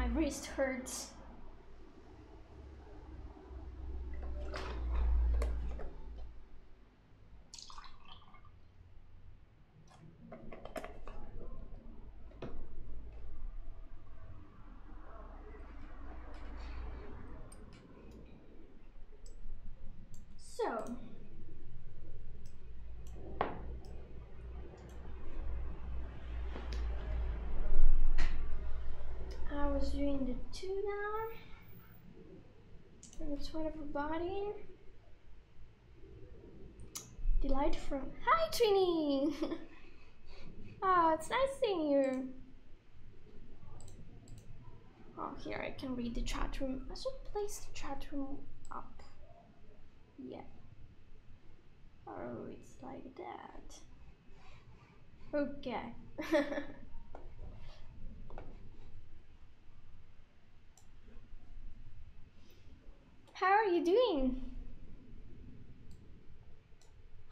My wrist hurts. So, I was doing the two now. And the one of her body. Delight from Hi Trini! oh, ah, it's nice seeing you. Oh, here I can read the chat room. I should place the chat room up. Yeah. Oh, it's like that. Okay. How are you doing?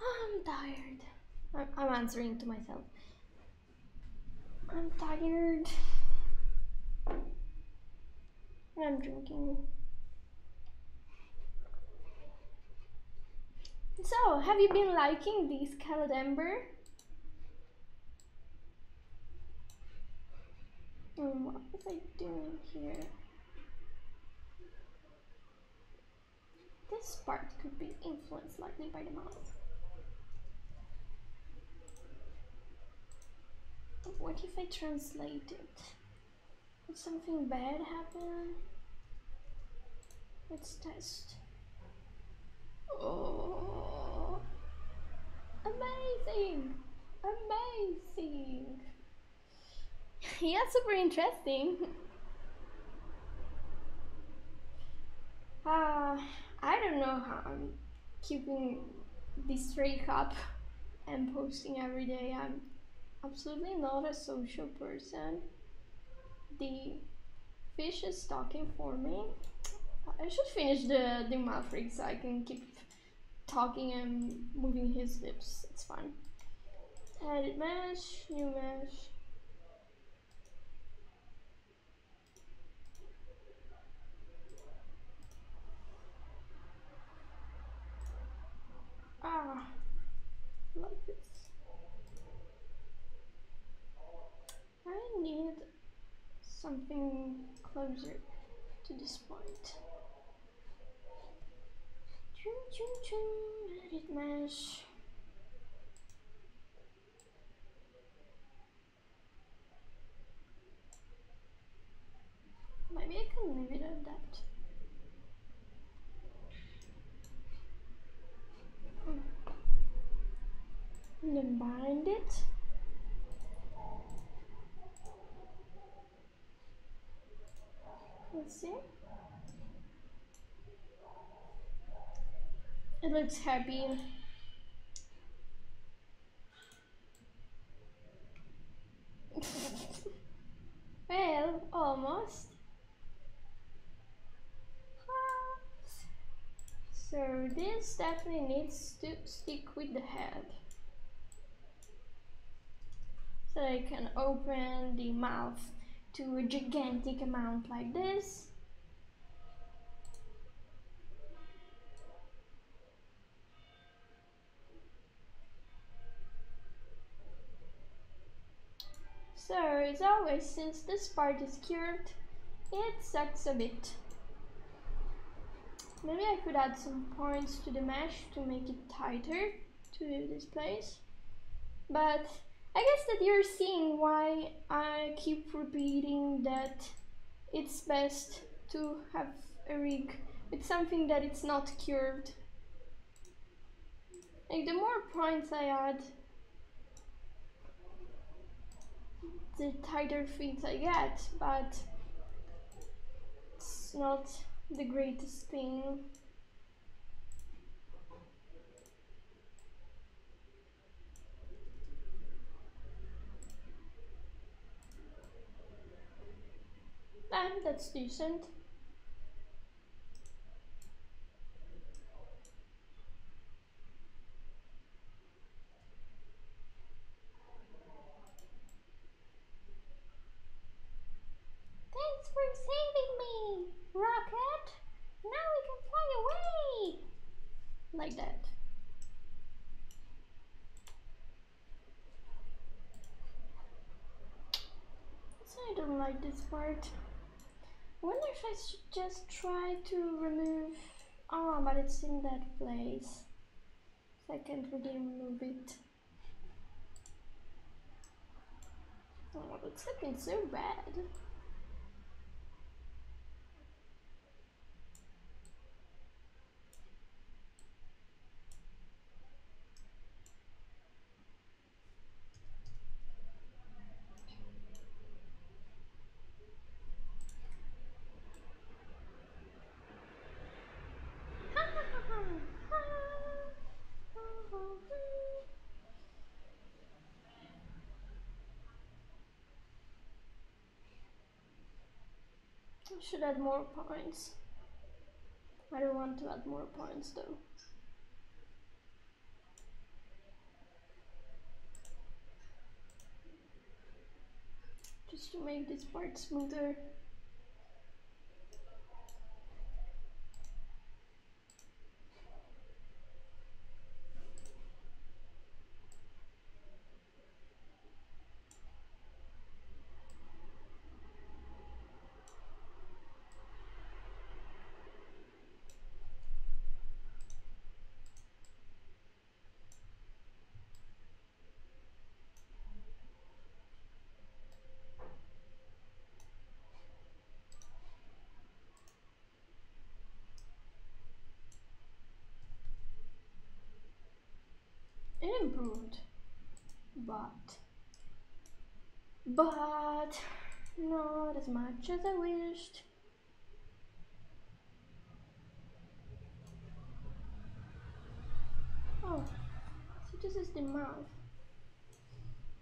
I'm tired. I'm, answering to myself. I'm tired. And I'm drinking. So, have you been liking this Caledember? Hmm, what was I doing here? This part could be influenced slightly by the mouse. What if I translate it? Would something bad happen? Let's test. Oh, amazing! Amazing! yeah, super interesting. Uh, I don't know how I'm keeping this streak up and posting every day. I'm absolutely not a social person. The fish is talking for me. I should finish the, the rig so I can keep talking and moving his lips. It's fun. Edit mesh, new mesh. Ah, like this. I need something closer to this point. Choo choo choo, edit mesh. Maybe I can leave it at that. And bind it. Let's see. It looks happy. well, almost. So this definitely needs to stick with the head. I can open the mouth to a gigantic amount like this. So as always, since this part is cured, it sucks a bit. Maybe I could add some points to the mesh to make it tighter to this place. But I guess that you're seeing why I keep repeating that it's best to have a rig with something that it's not curved. Like the more points I add, the tighter fit I get, but it's not the greatest thing. Um, that's decent. Thanks for saving me, Rocket! Now we can fly away! Like that. I don't like this part. I wonder if I should just try to remove... Oh, but it's in that place. So I can't really remove it. Oh, it's looking so bad. I should add more points. I don't want to add more points though. Just to make this part smoother. It improved, but but not as much as I wished. Oh, so this is the mouth.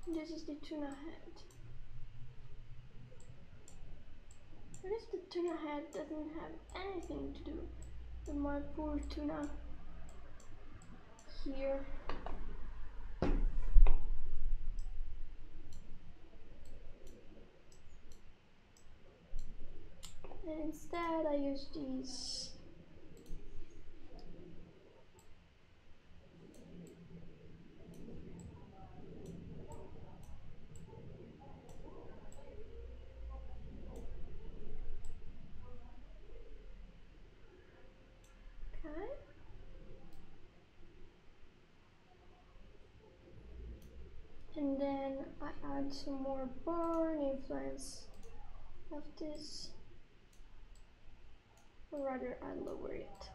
This is the tuna head. What if the tuna head doesn't have anything to do with my poor tuna here? And instead I use these. And then I add some more burn influence of this rather I lower it.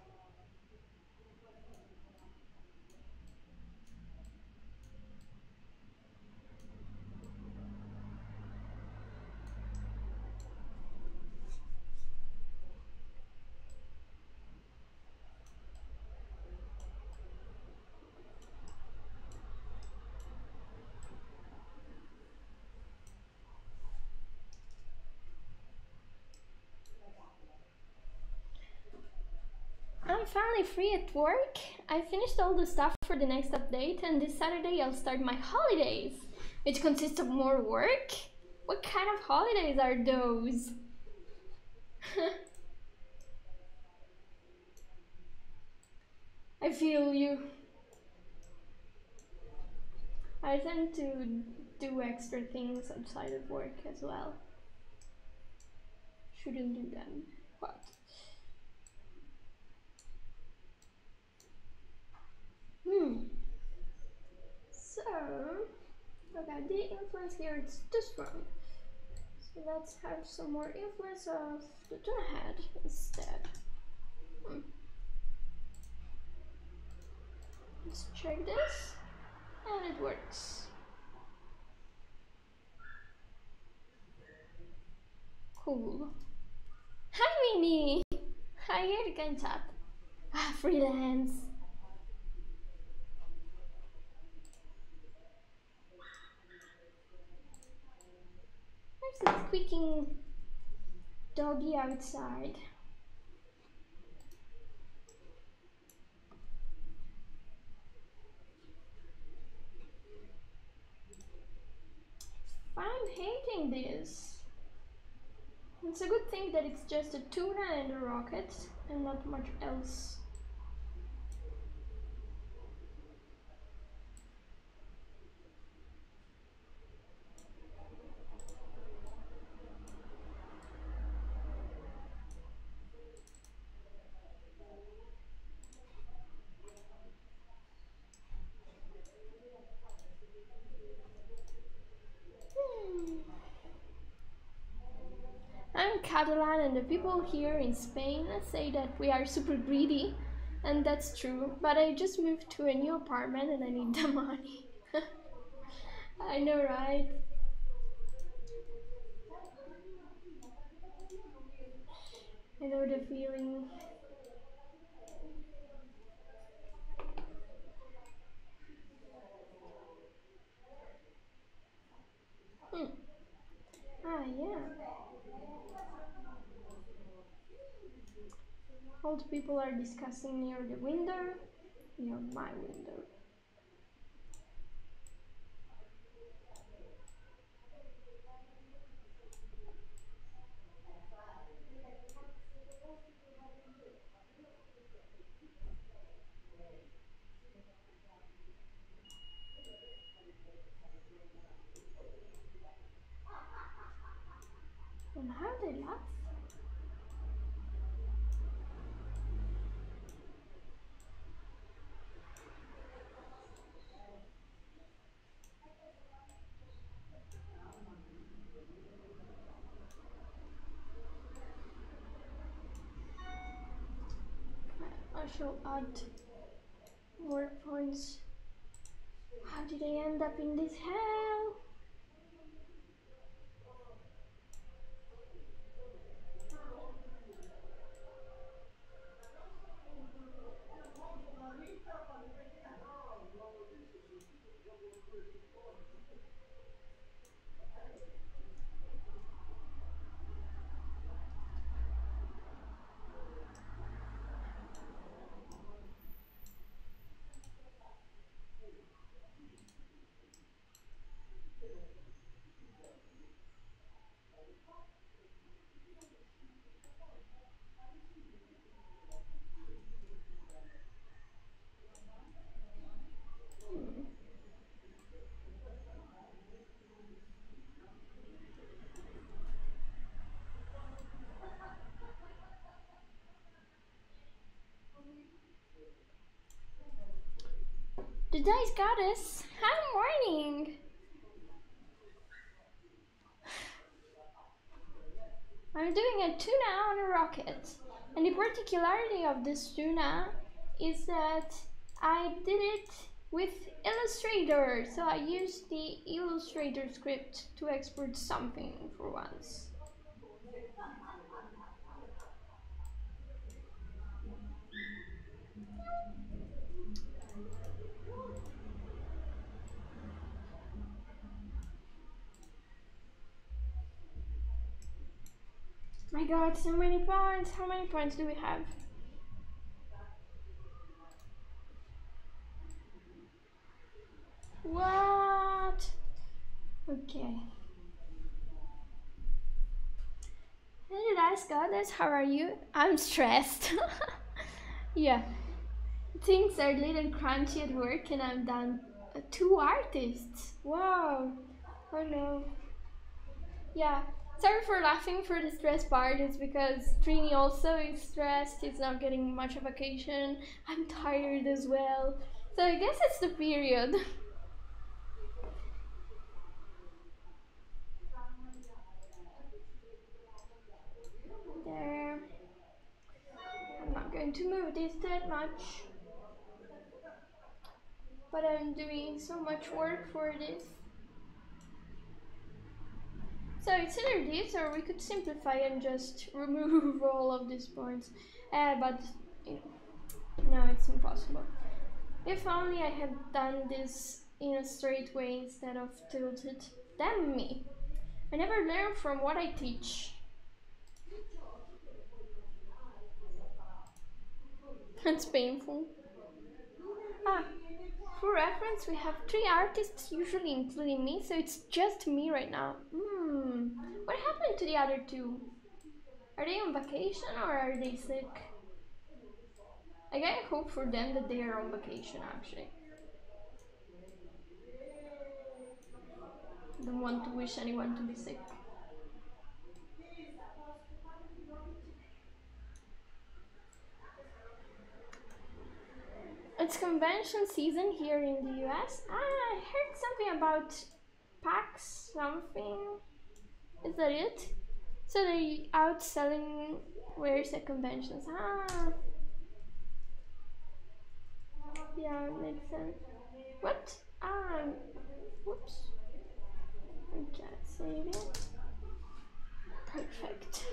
I'm finally free at work. I finished all the stuff for the next update and this Saturday I'll start my holidays, which consists of more work. What kind of holidays are those? I feel you. I tend to do extra things outside of work as well. Shouldn't do them, but Hmm. So, okay, the influence here is this one. So let's have some more influence of the head instead. Hmm. Let's check this, and it works. Cool. Hi Minnie! Hi, you can chat. Ah, freelance. There's a squeaking doggy outside. I'm hating this. It's a good thing that it's just a tuna and a rocket and not much else. Catalan and the people here in Spain say that we are super greedy, and that's true. But I just moved to a new apartment and I need the money. I know, right? I know the feeling. Hmm. Ah, yeah. Old people are discussing near the window, near my window. And how they laugh? Shall add more points. How did I end up in this hell? The dice goddess. Hi, morning. I'm doing a tuna on a rocket. And the particularity of this tuna is that I did it with Illustrator. So I used the Illustrator script to export something for once. My god, so many points. How many points do we have? What? Okay. Hey guys, goddess, how are you? I'm stressed. yeah. Things are a little crunchy at work and I'm down uh, two artists. Wow. Oh no. Yeah, sorry for laughing for the stress part. It's because Trini also is stressed. He's not getting much of vacation. I'm tired as well. So I guess it's the period. there. I'm not going to move this that much. But I'm doing so much work for this. So it's either this or we could simplify and just remove all of these points. Uh, but you know, no, it's impossible. If only I had done this in a straight way instead of tilted. Damn me. I never learn from what I teach. That's painful. Ah, for reference, we have three artists, usually including me, so it's just me right now. Hmm, what happened to the other two? Are they on vacation or are they sick? I gotta hope for them that they are on vacation, actually. Don't want to wish anyone to be sick. It's convention season here in the US. Ah, I heard something about PAX something. Is that it? So they're out selling wares at conventions. Ah. Yeah, makes sense. What? Ah, whoops. I just saved it. Perfect.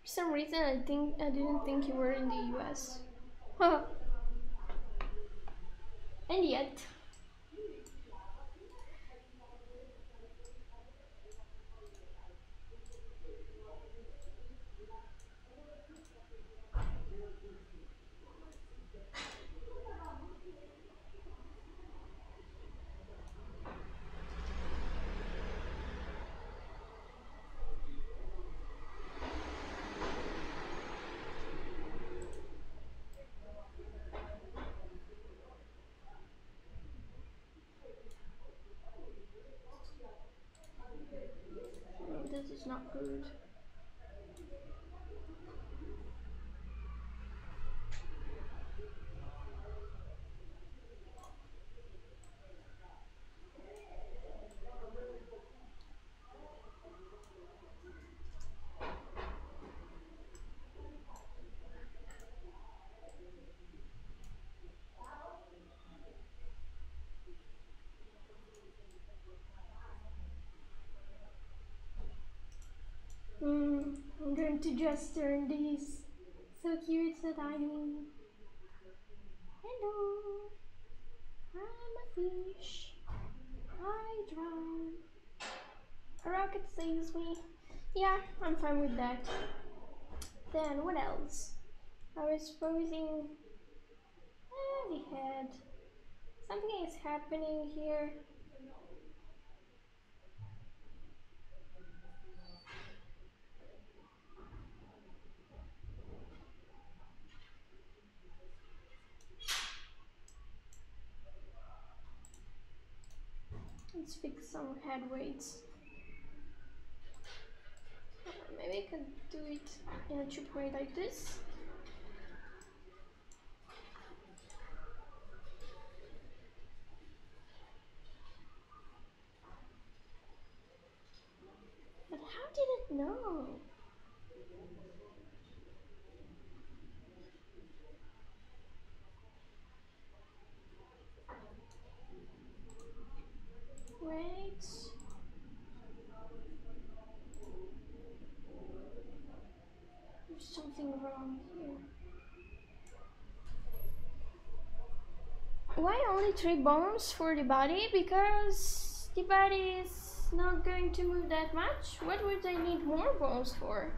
For some reason, I think I didn't think you were in the U.S. and yet. this is not good. Mm, I'm going just turn these. So cute, so tiny. Hello. I'm a fish. I drown. A rocket saves me. Yeah, I'm fine with that. Then what else? I was posing the head. Something is happening here. Let's fix some head weights. Maybe I can do it in a cheap way like this. But how did it know? Wait. There's something wrong here. Why only three bones for the body? Because the body is not going to move that much. What would I need more bones for?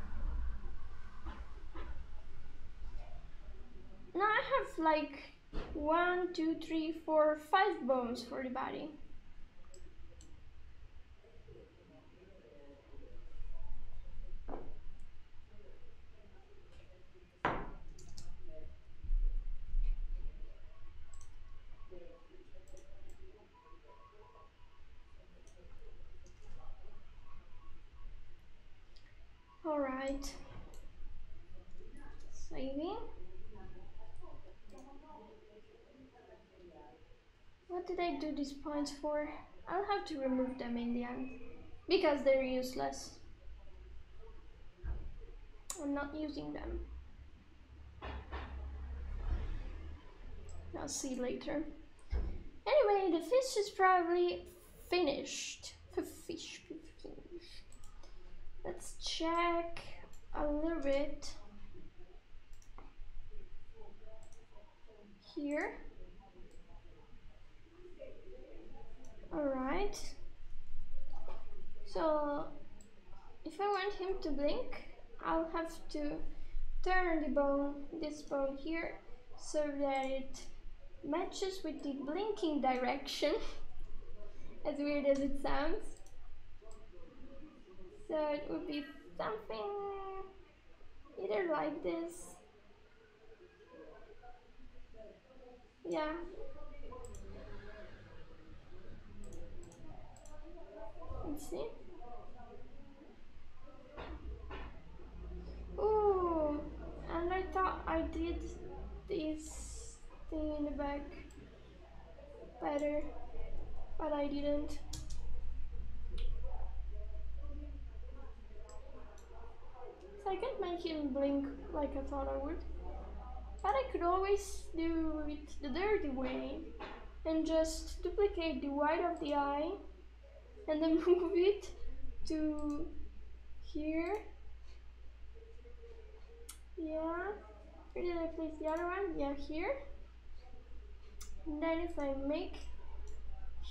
Now I have like one, two, three, four, five bones for the body. All right. Saving. What did I do these points for? I'll have to remove them in the end. Because they're useless. I'm not using them. I'll see later. Anyway, the fish is probably finished. the Fish, Let's check a little bit here. All right. So if I want him to blink, I'll have to turn the bone, this bone here, so that it matches with the blinking direction, as weird as it sounds. So it would be something either like this. Yeah. Let's see. Ooh, and I thought I did this thing in the back better, but I didn't. So I can't make him blink like I thought I would. But I could always do it the dirty way and just duplicate the white of the eye and then move it to here. Yeah. Where did I place the other one? Yeah, here. And then if I make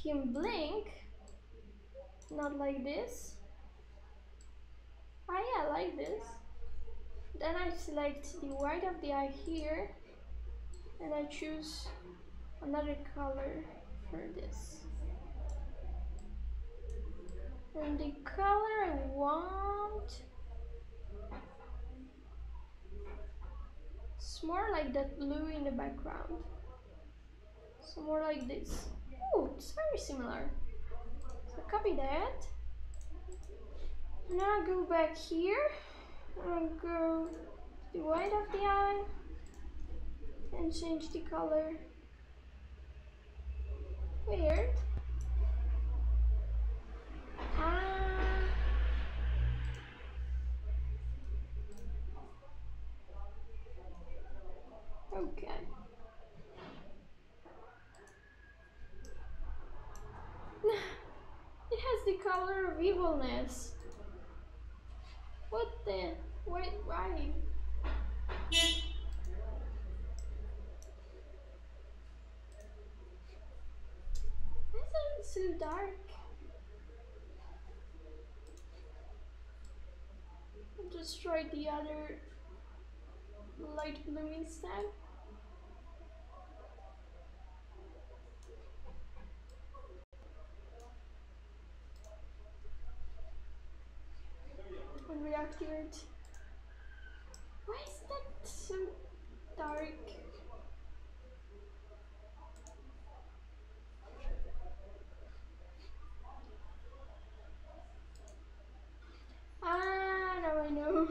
him blink, not like this. Ah yeah, like this. Then I select the white of the eye here and I choose another color for this. And the color I want it's more like that blue in the background. So more like this. Oh, it's very similar. So copy that. Now go back here and go the white of the eye and change the color. Weird. Ah. Okay. It has the color of evilness. What the? Wait, why? Why is it so dark? Try the other light blue And reactivate. Why is that so dark? Ah, now I know.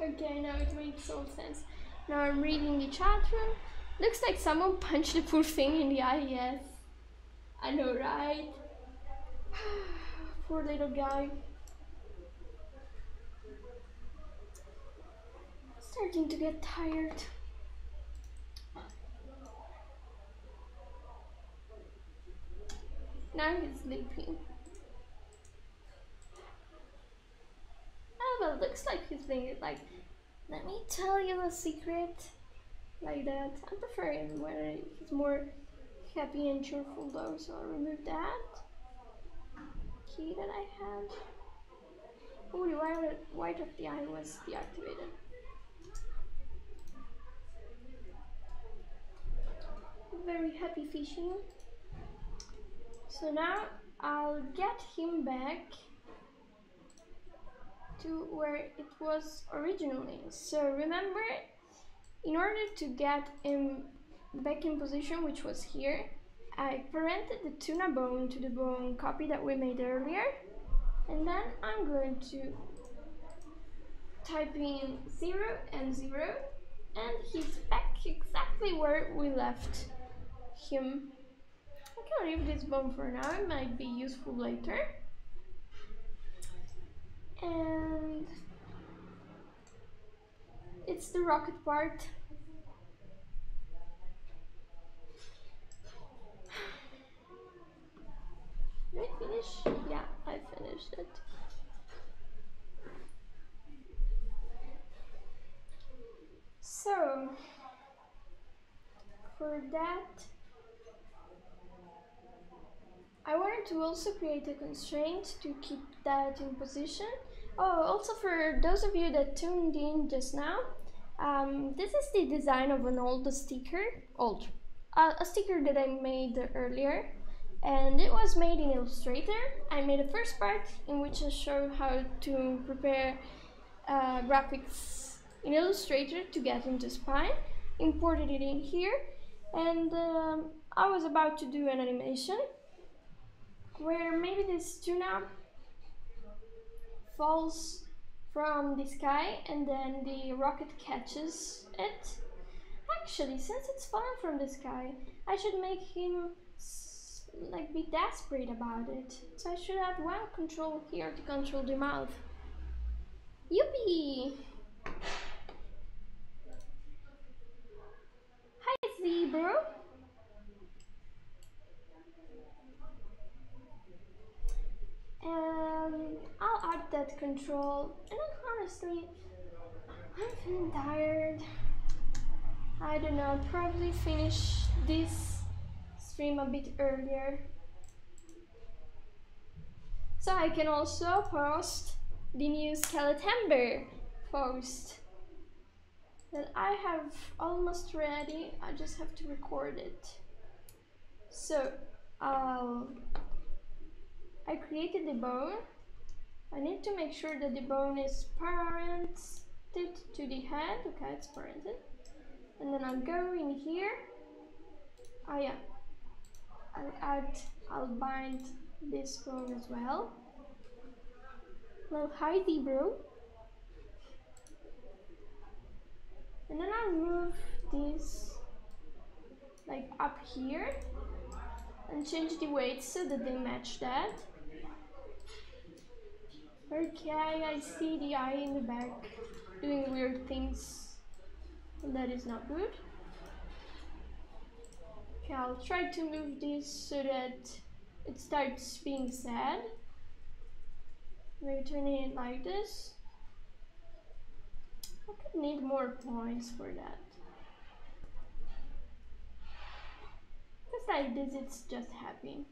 okay, now it makes all sense. Now I'm reading the chat room. Looks like someone punched the poor thing in the eye, yes. I know, right? poor little guy. Starting to get tired. Now he's sleeping. Oh, well, looks like he's being like, let me tell you a secret. Like that. I prefer him when he's more happy and cheerful though, so I'll remove that. Key that I had. Oh, the white of the eye was deactivated. Very happy fishing. So now I'll get him back to where it was originally. So remember, in order to get him back in position, which was here, I parented the tuna bone to the bone copy that we made earlier. And then I'm going to type in 0 and 0 and he's back exactly where we left him. I can leave this bone for now, it might be useful later. And it's the rocket part. Did I finish? Yeah, I finished it. So, for that, I wanted to also create a constraint to keep that in position. Oh, also for those of you that tuned in just now, um, this is the design of an old sticker, old, uh, a sticker that I made earlier. And it was made in Illustrator. I made a first part in which I show how to prepare uh, graphics in Illustrator to get into Spine, imported it in here, and um, I was about to do an animation where maybe this tuna falls from the sky and then the rocket catches it. Actually, since it's falling from the sky, I should make him like be desperate about it. So I should have one control here to control the mouth. Yippee! Hi, zebra. And I'll add that control. And then honestly, I'm feeling tired. I don't know, probably finish this stream a bit earlier. So I can also post the new Skeletember post that I have almost ready. I just have to record it. So I'll I created the bone. I need to make sure that the bone is parented to the head. Okay, it's parented. And then I'll go in here. Oh yeah. I'll add, I'll bind this bone as well. Well, hi bro. And then I'll move this like up here and change the weights so that they match that. Okay, I see the eye in the back doing weird things. That is not good. Okay, I'll try to move this so that it starts being sad. Maybe turning it like this. I could need more points for that. Like this, it's just happy.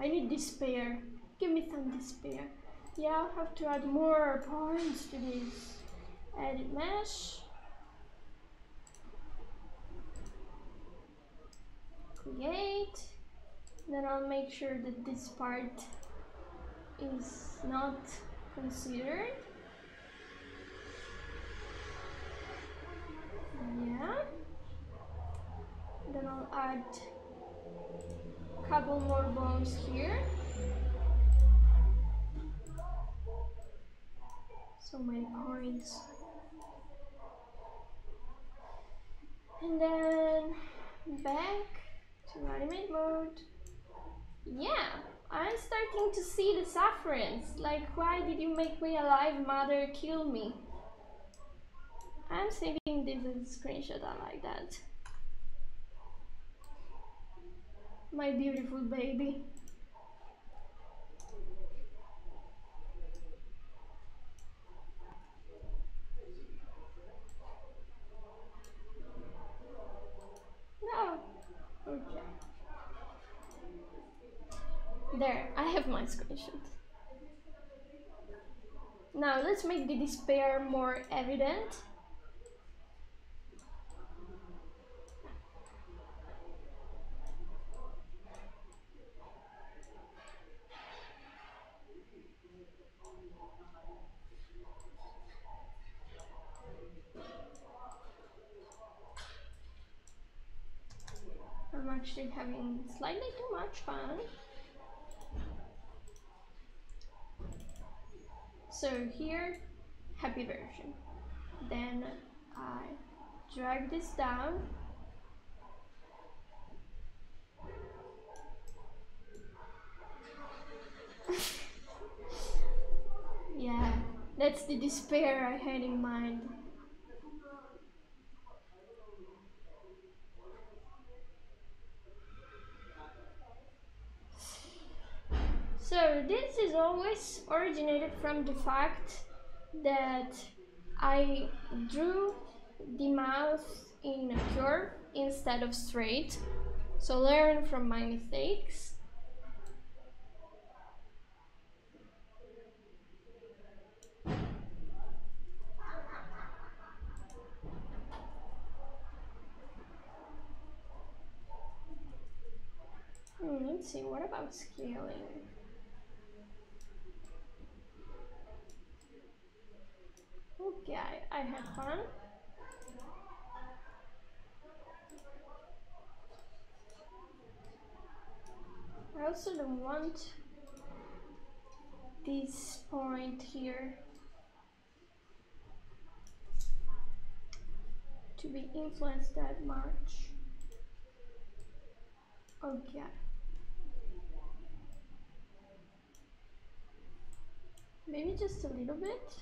I need despair. Give me some despair. Yeah, I'll have to add more points to this. Edit mesh. Create. Then I'll make sure that this part is not considered. Yeah. Then I'll add couple more bones here. So many points. And then back to animate mode. Yeah, I'm starting to see the sufferance. Like, why did you make me alive, mother? Kill me. I'm saving this screenshot. I like that. My beautiful baby. No. Okay. There, I have my screenshot. Now let's make the despair more evident. I'm actually having slightly too much fun. So here, happy version. Then I drag this down. yeah, that's the despair I had in mind. So this is always originated from the fact that I drew the mouth in a curve instead of straight. So learn from my mistakes. Hmm, let's see, what about scaling? Okay, I, I had fun. I also don't want this point here to be influenced that much. Oh, okay. Maybe just a little bit.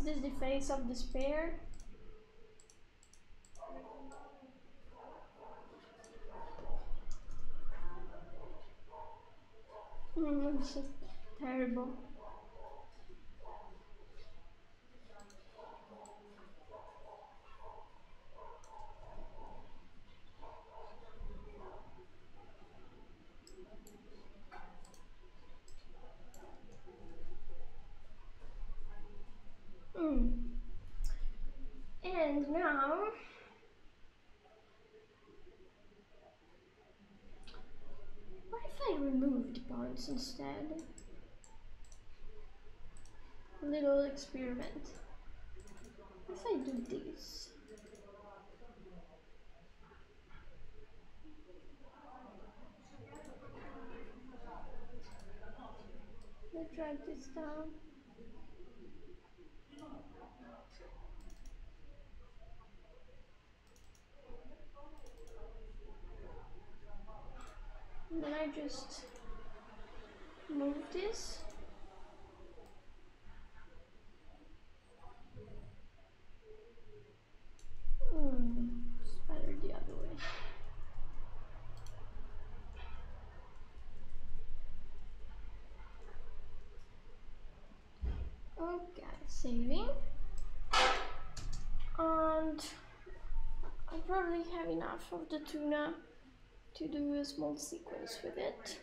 Is this the face of despair? Mm, this is terrible. Mm. And now what if I remove the bonds instead? Little experiment. What if I do this? Let's drag this down. And then I just move this. Hmm, it's better the other way. Okay, saving. And I probably have enough of the tuna to do a small sequence with it.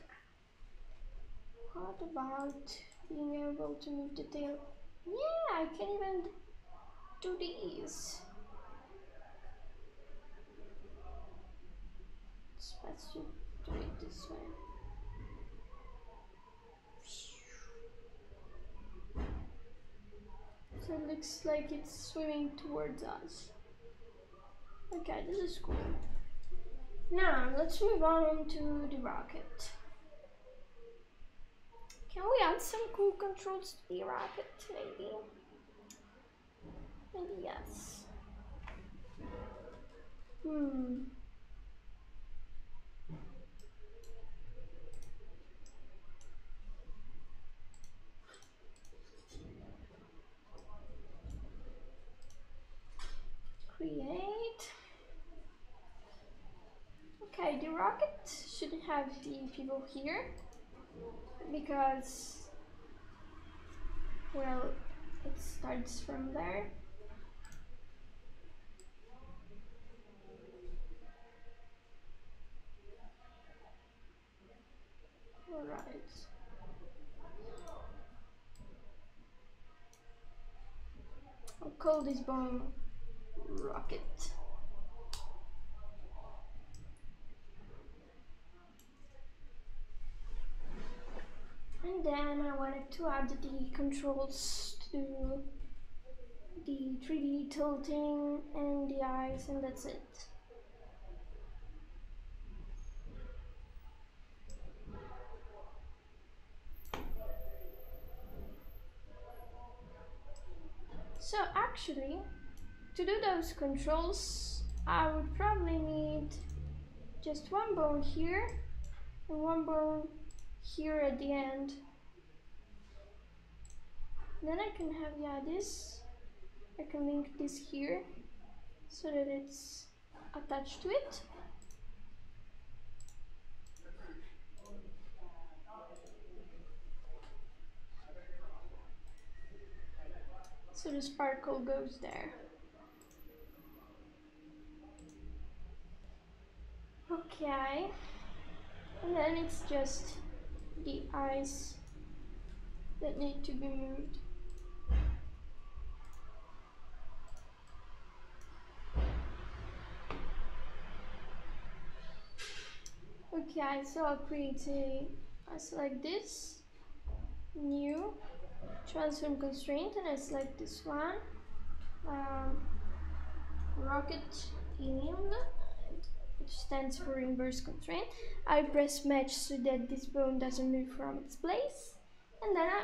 What about being able to move the tail? Yeah, I can even do these. It's best to do it this way. So it looks like it's swimming towards us. Okay, this is cool. Now, let's move on to the rocket. Can we add some cool controls to the rocket, maybe? Maybe yes. Hmm. Create. Okay, the rocket shouldn't have the people here because, well, it starts from there. Alright. I'll call this bomb rocket. And then I wanted to add the controls to the 3D tilting and the eyes and that's it. So actually, to do those controls, I would probably need just one bone here and one bone here at the end. Then I can have, yeah, this, I can link this here so that it's attached to it. So the sparkle goes there. Okay. And then it's just the eyes that need to be moved. Okay, so I'll create I select this, new, transform constraint, and I select this one, um, rocket alien, stands for inverse constraint. I press match so that this bone doesn't move from its place. And then I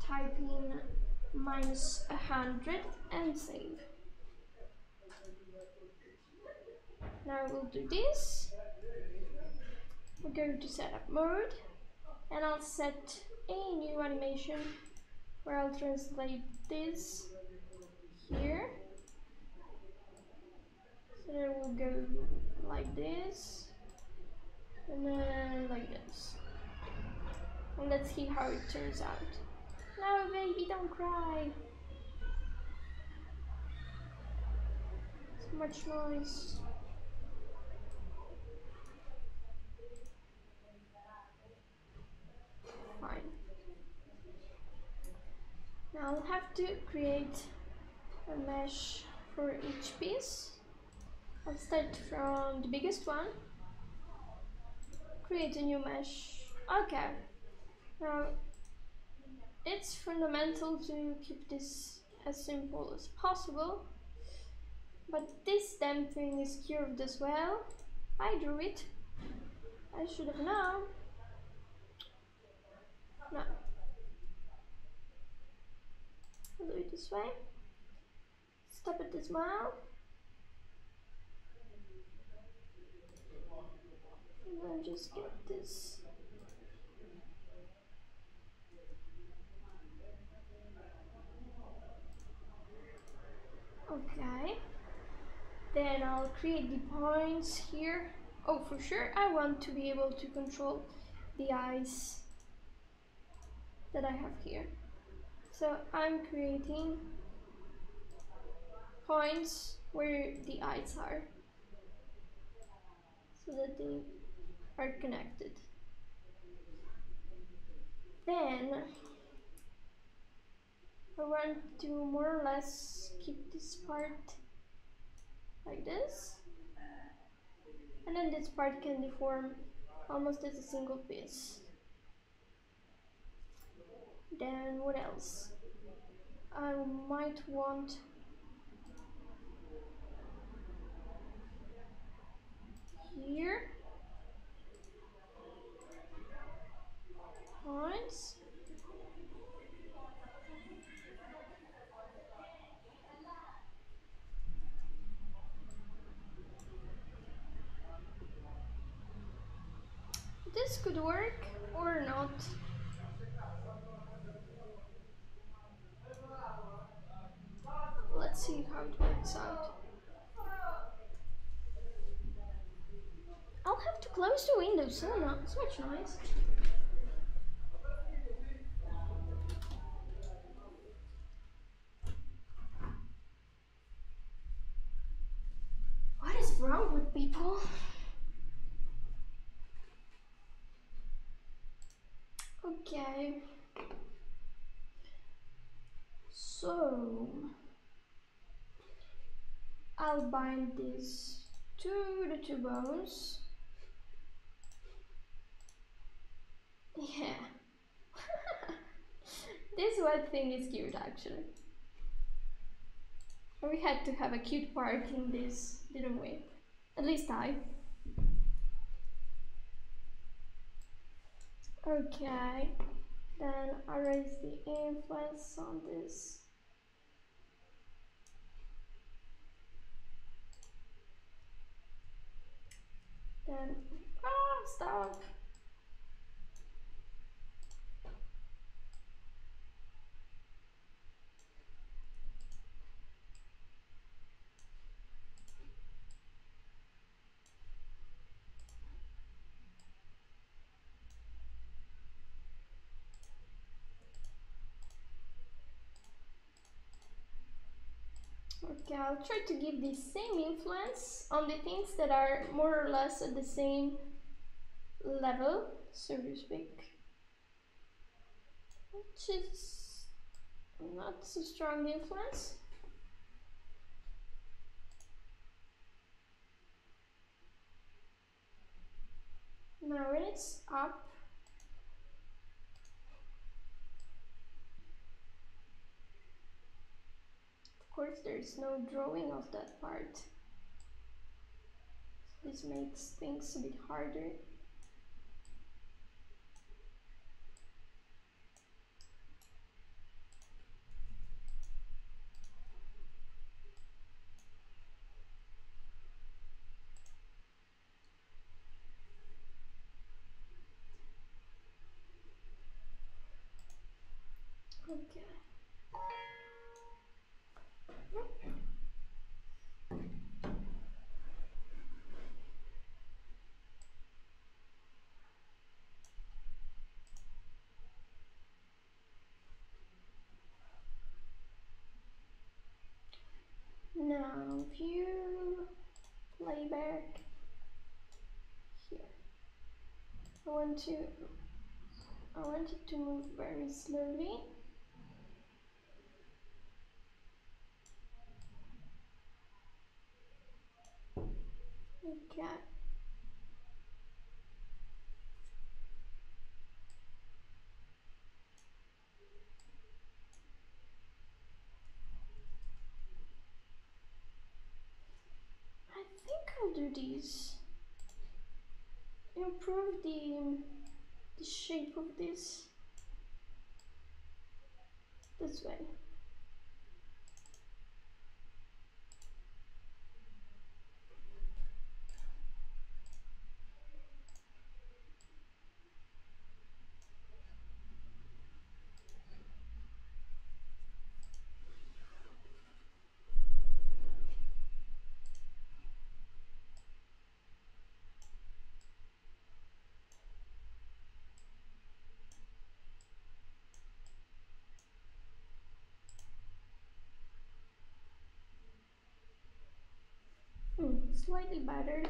type in minus 100 and save. Now we'll do this. We'll go to setup mode and I'll set a new animation where I'll translate this here. So then we'll go like this and then like this. And let's see how it turns out. No, baby, don't cry. So much noise. Fine. Now I'll have to create a mesh for each piece. I'll start from the biggest one. Create a new mesh. Okay. Now it's fundamental to keep this as simple as possible. But this damn thing is curved as well. I drew it. I should have known. No. I'll do it this way. Step it as well. And then just get this Okay. Then I'll create the points here. Oh, for sure, I want to be able to control the eyes that I have here. So I'm creating points where the eyes are so that they are connected. Then I want to more or less keep this part like this and then this part can deform almost as a single piece then what else? I might want here. Points this could work or not. Let's see how it works out. I'll have to close the window, so not so much noise. What is wrong with people? Okay. So I'll bind this to the two bones. Yeah. this one thing is cute actually. We had to have a cute part in this, didn't we? At least I. Okay, then I raise the influence on this. Then, ah, stop. Okay, I'll try to give the same influence on the things that are more or less at the same level, so to speak. Which is not so strong influence. Now when it's up, course, there's no drawing of that part. This makes things a bit harder. Okay. Now view playback here. I want to I want it to move very slowly. Okay. I think I'll do these. The, the shape of this this way. Hmm, slightly better.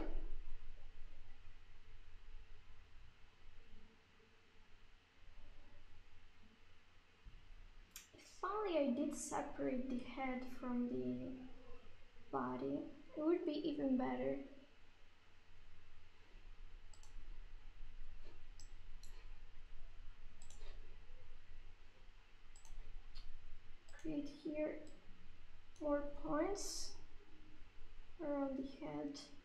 If only I did separate the head from the body, it would be even better. Create here more points around the head.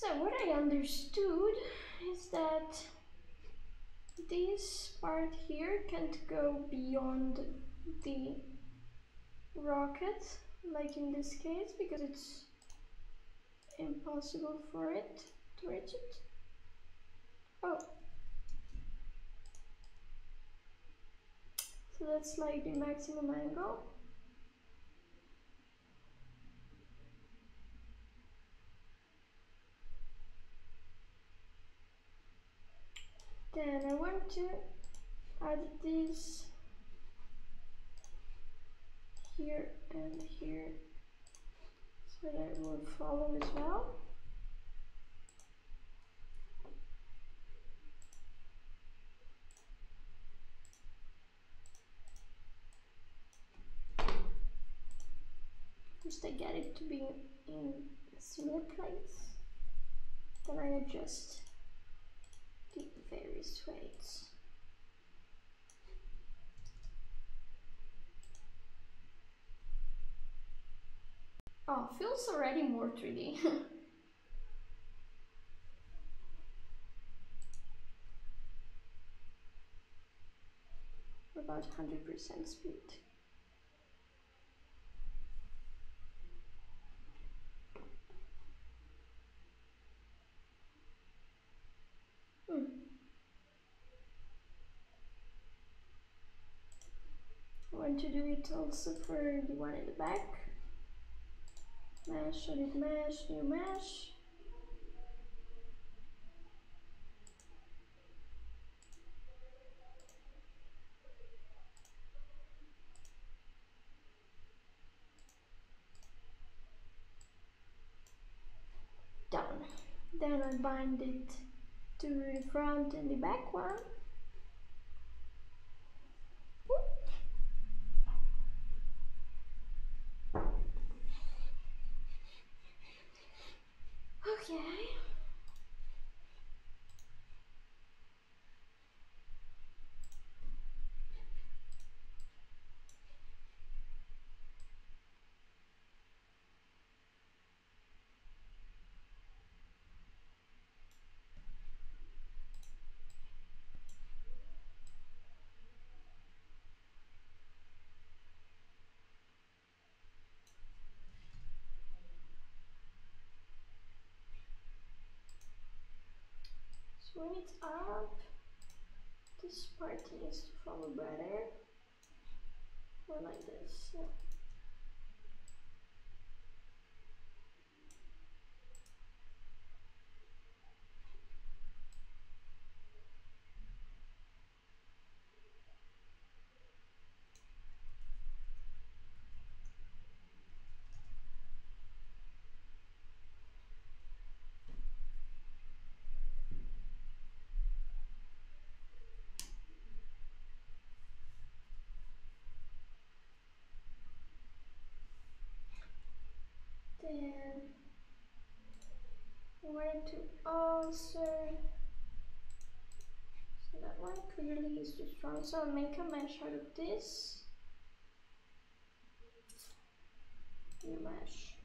So what I understood is that this part here can't go beyond the rocket, like in this case, because it's impossible for it to reach it. Oh. So that's like the maximum angle. then I want to add this here and here so that it will follow as well. First I get it to be in a similar place, then I adjust various weights. Oh, feels already more 3D. About 100% speed. Hmm. To do it also for the one in the back mesh, edit mesh, new mesh. Done. Then I bind it to the front and the back one. Okay. When it's up, this part needs to follow better. Or like this. Yeah. Then To also so that one clearly is too strong. So I'll make a mesh out of this. New mesh.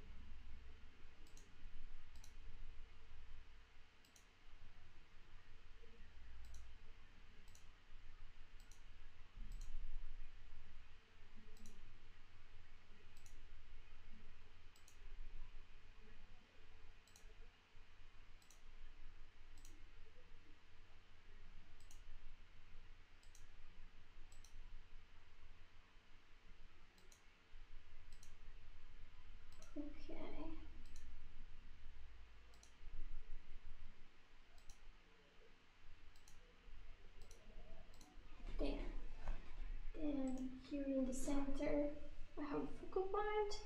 Okay. There. Then here in I have a focal point.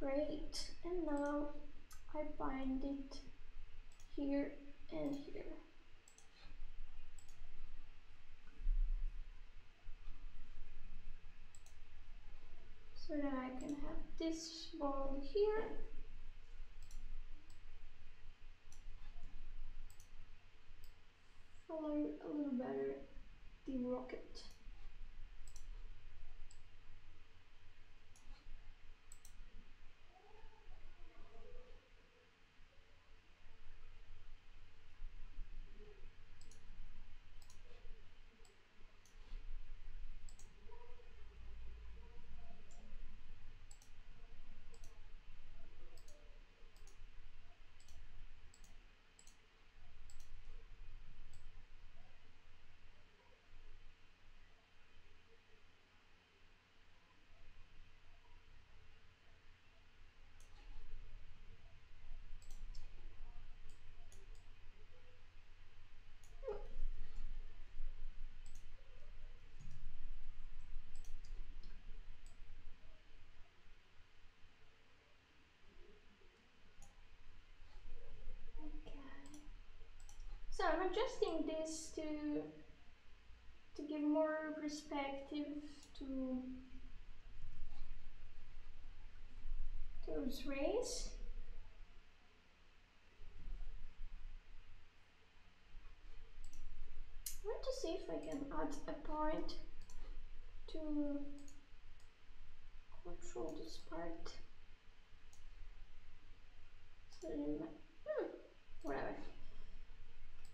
Great. And now I bind it here and here. so that I can have this ball here follow a little better the rocket adjusting this to to give more perspective to those rays. I want to see if I can add a point to control this part. So hmm, whatever.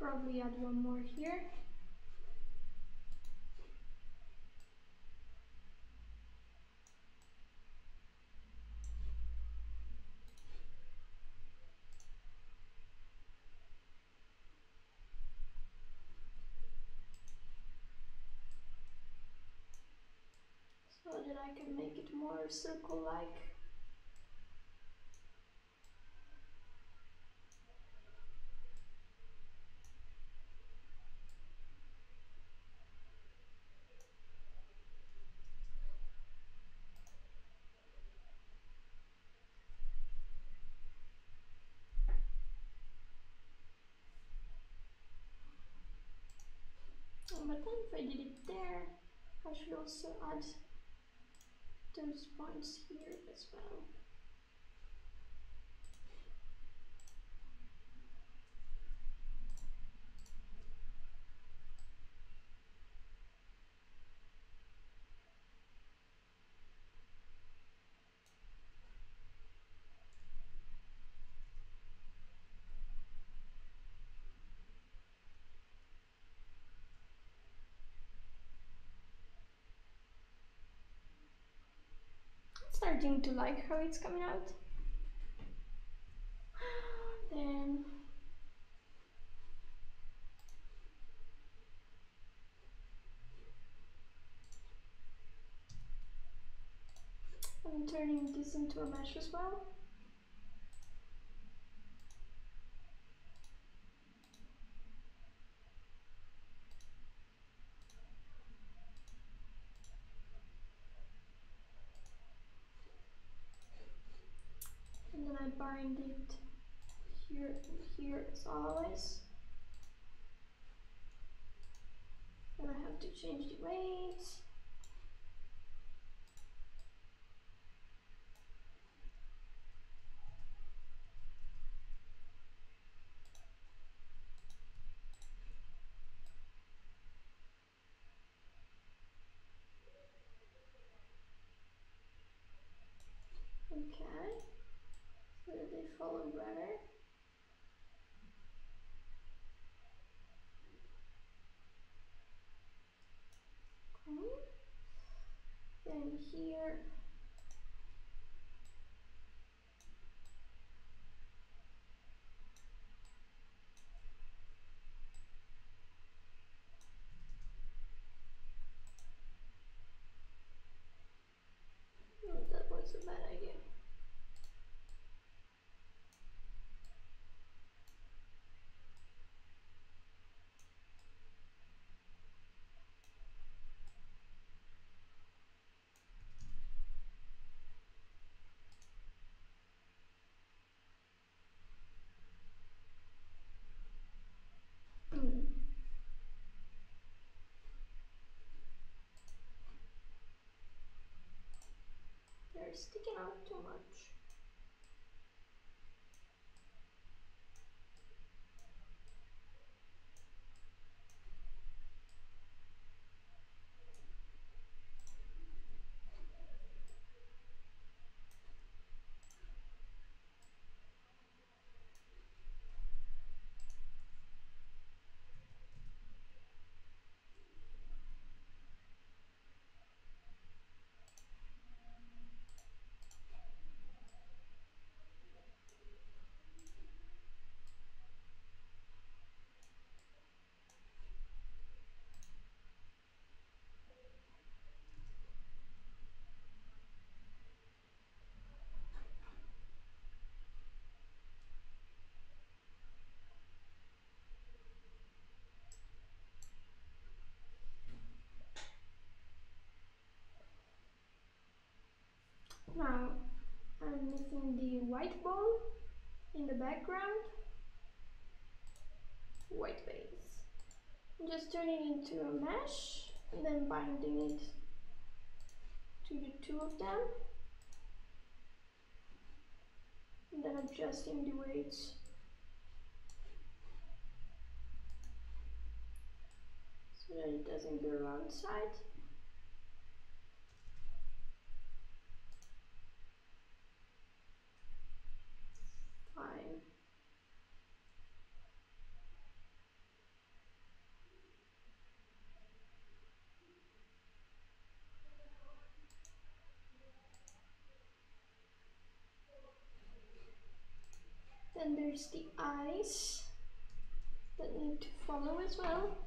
probably add one more here. So that I can make it more circle-like. But then if I did it there, I should also add those points here as well. Starting to like how it's coming out. Then I'm turning this into a mesh as well. Bind it here here as always. And I have to change the weight. Okay so that they follow better. Okay. Then here oh, that was a bad idea. Sticking out too much. Now I'm missing the white ball in the background. White base. Just turning it into a mesh and then binding it to the two of them. And then adjusting the weights. So that it doesn't go outside. Fine. Then there's the eyes that need to follow as well.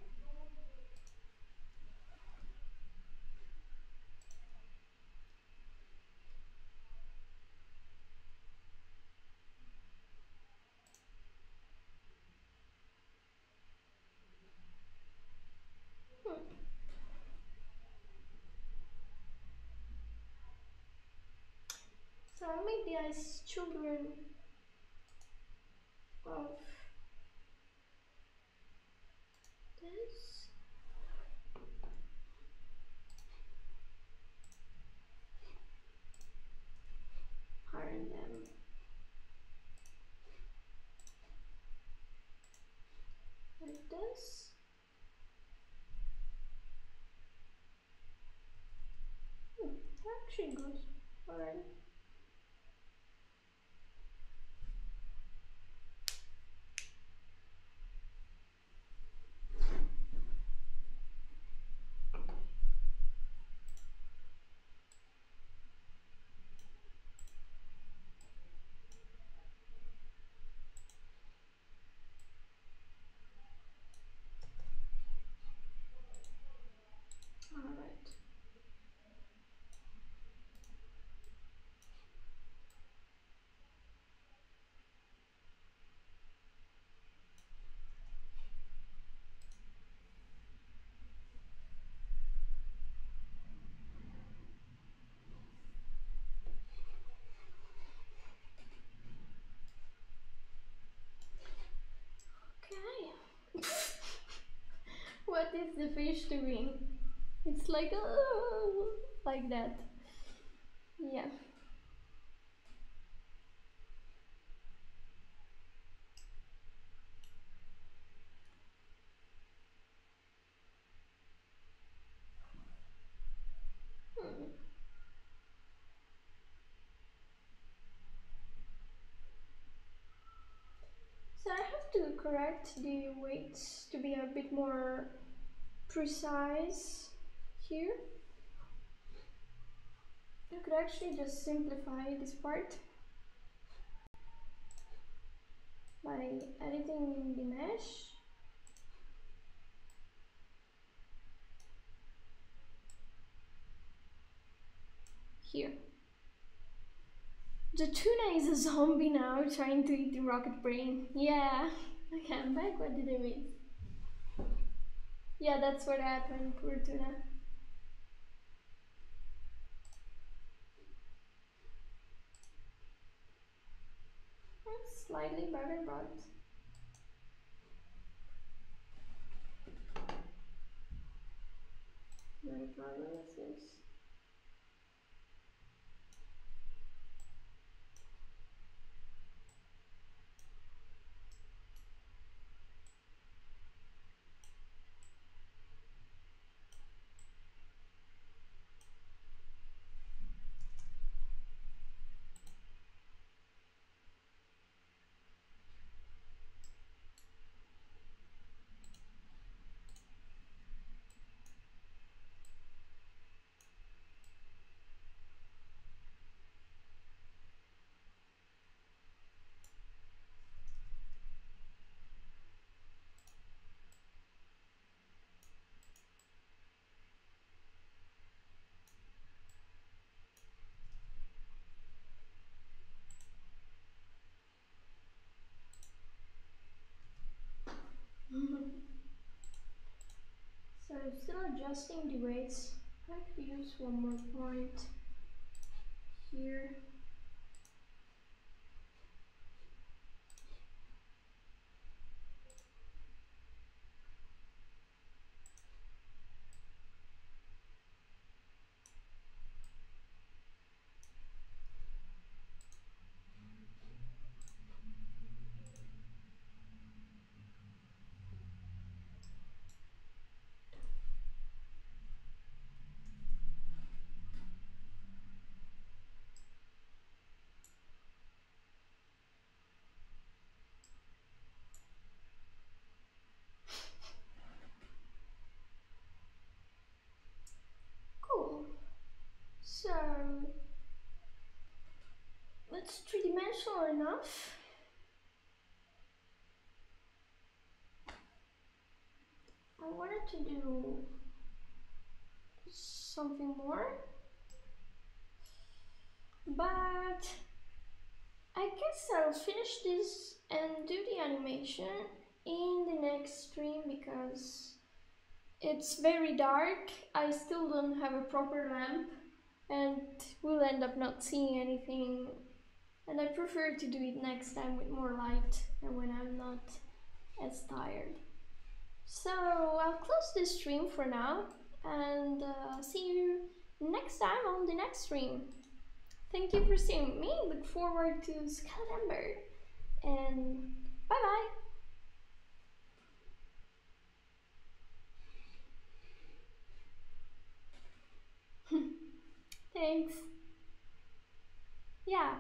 Hmm. So I'll make the eyes children of this. Iron them. Like this. Hmm, actually good. Alright. Alright. Okay. what is the fish doing? It's like oh, like that. Yeah. Hmm. So I have to correct the weights to be a bit more precise here. I could actually just simplify this part by editing the mesh. Here. The tuna is a zombie now trying to eat the rocket brain. Yeah. Okay, I'm back. What did I miss? Yeah, that's what happened. Poor tuna. That's slightly better, but my problem is this. So I'm still adjusting the weights. I could use one more point here. Cool. So that's three-dimensional enough. I wanted to do something more, but I guess I'll finish this and do the animation in the next stream because it's very dark. I still don't have a proper lamp and we'll end up not seeing anything and I prefer to do it next time with more light and when I'm not as tired. So I'll close this stream for now and uh, see you next time on the next stream. Thank you for seeing me. Look forward to Scalamber and bye bye. Thanks. Yeah.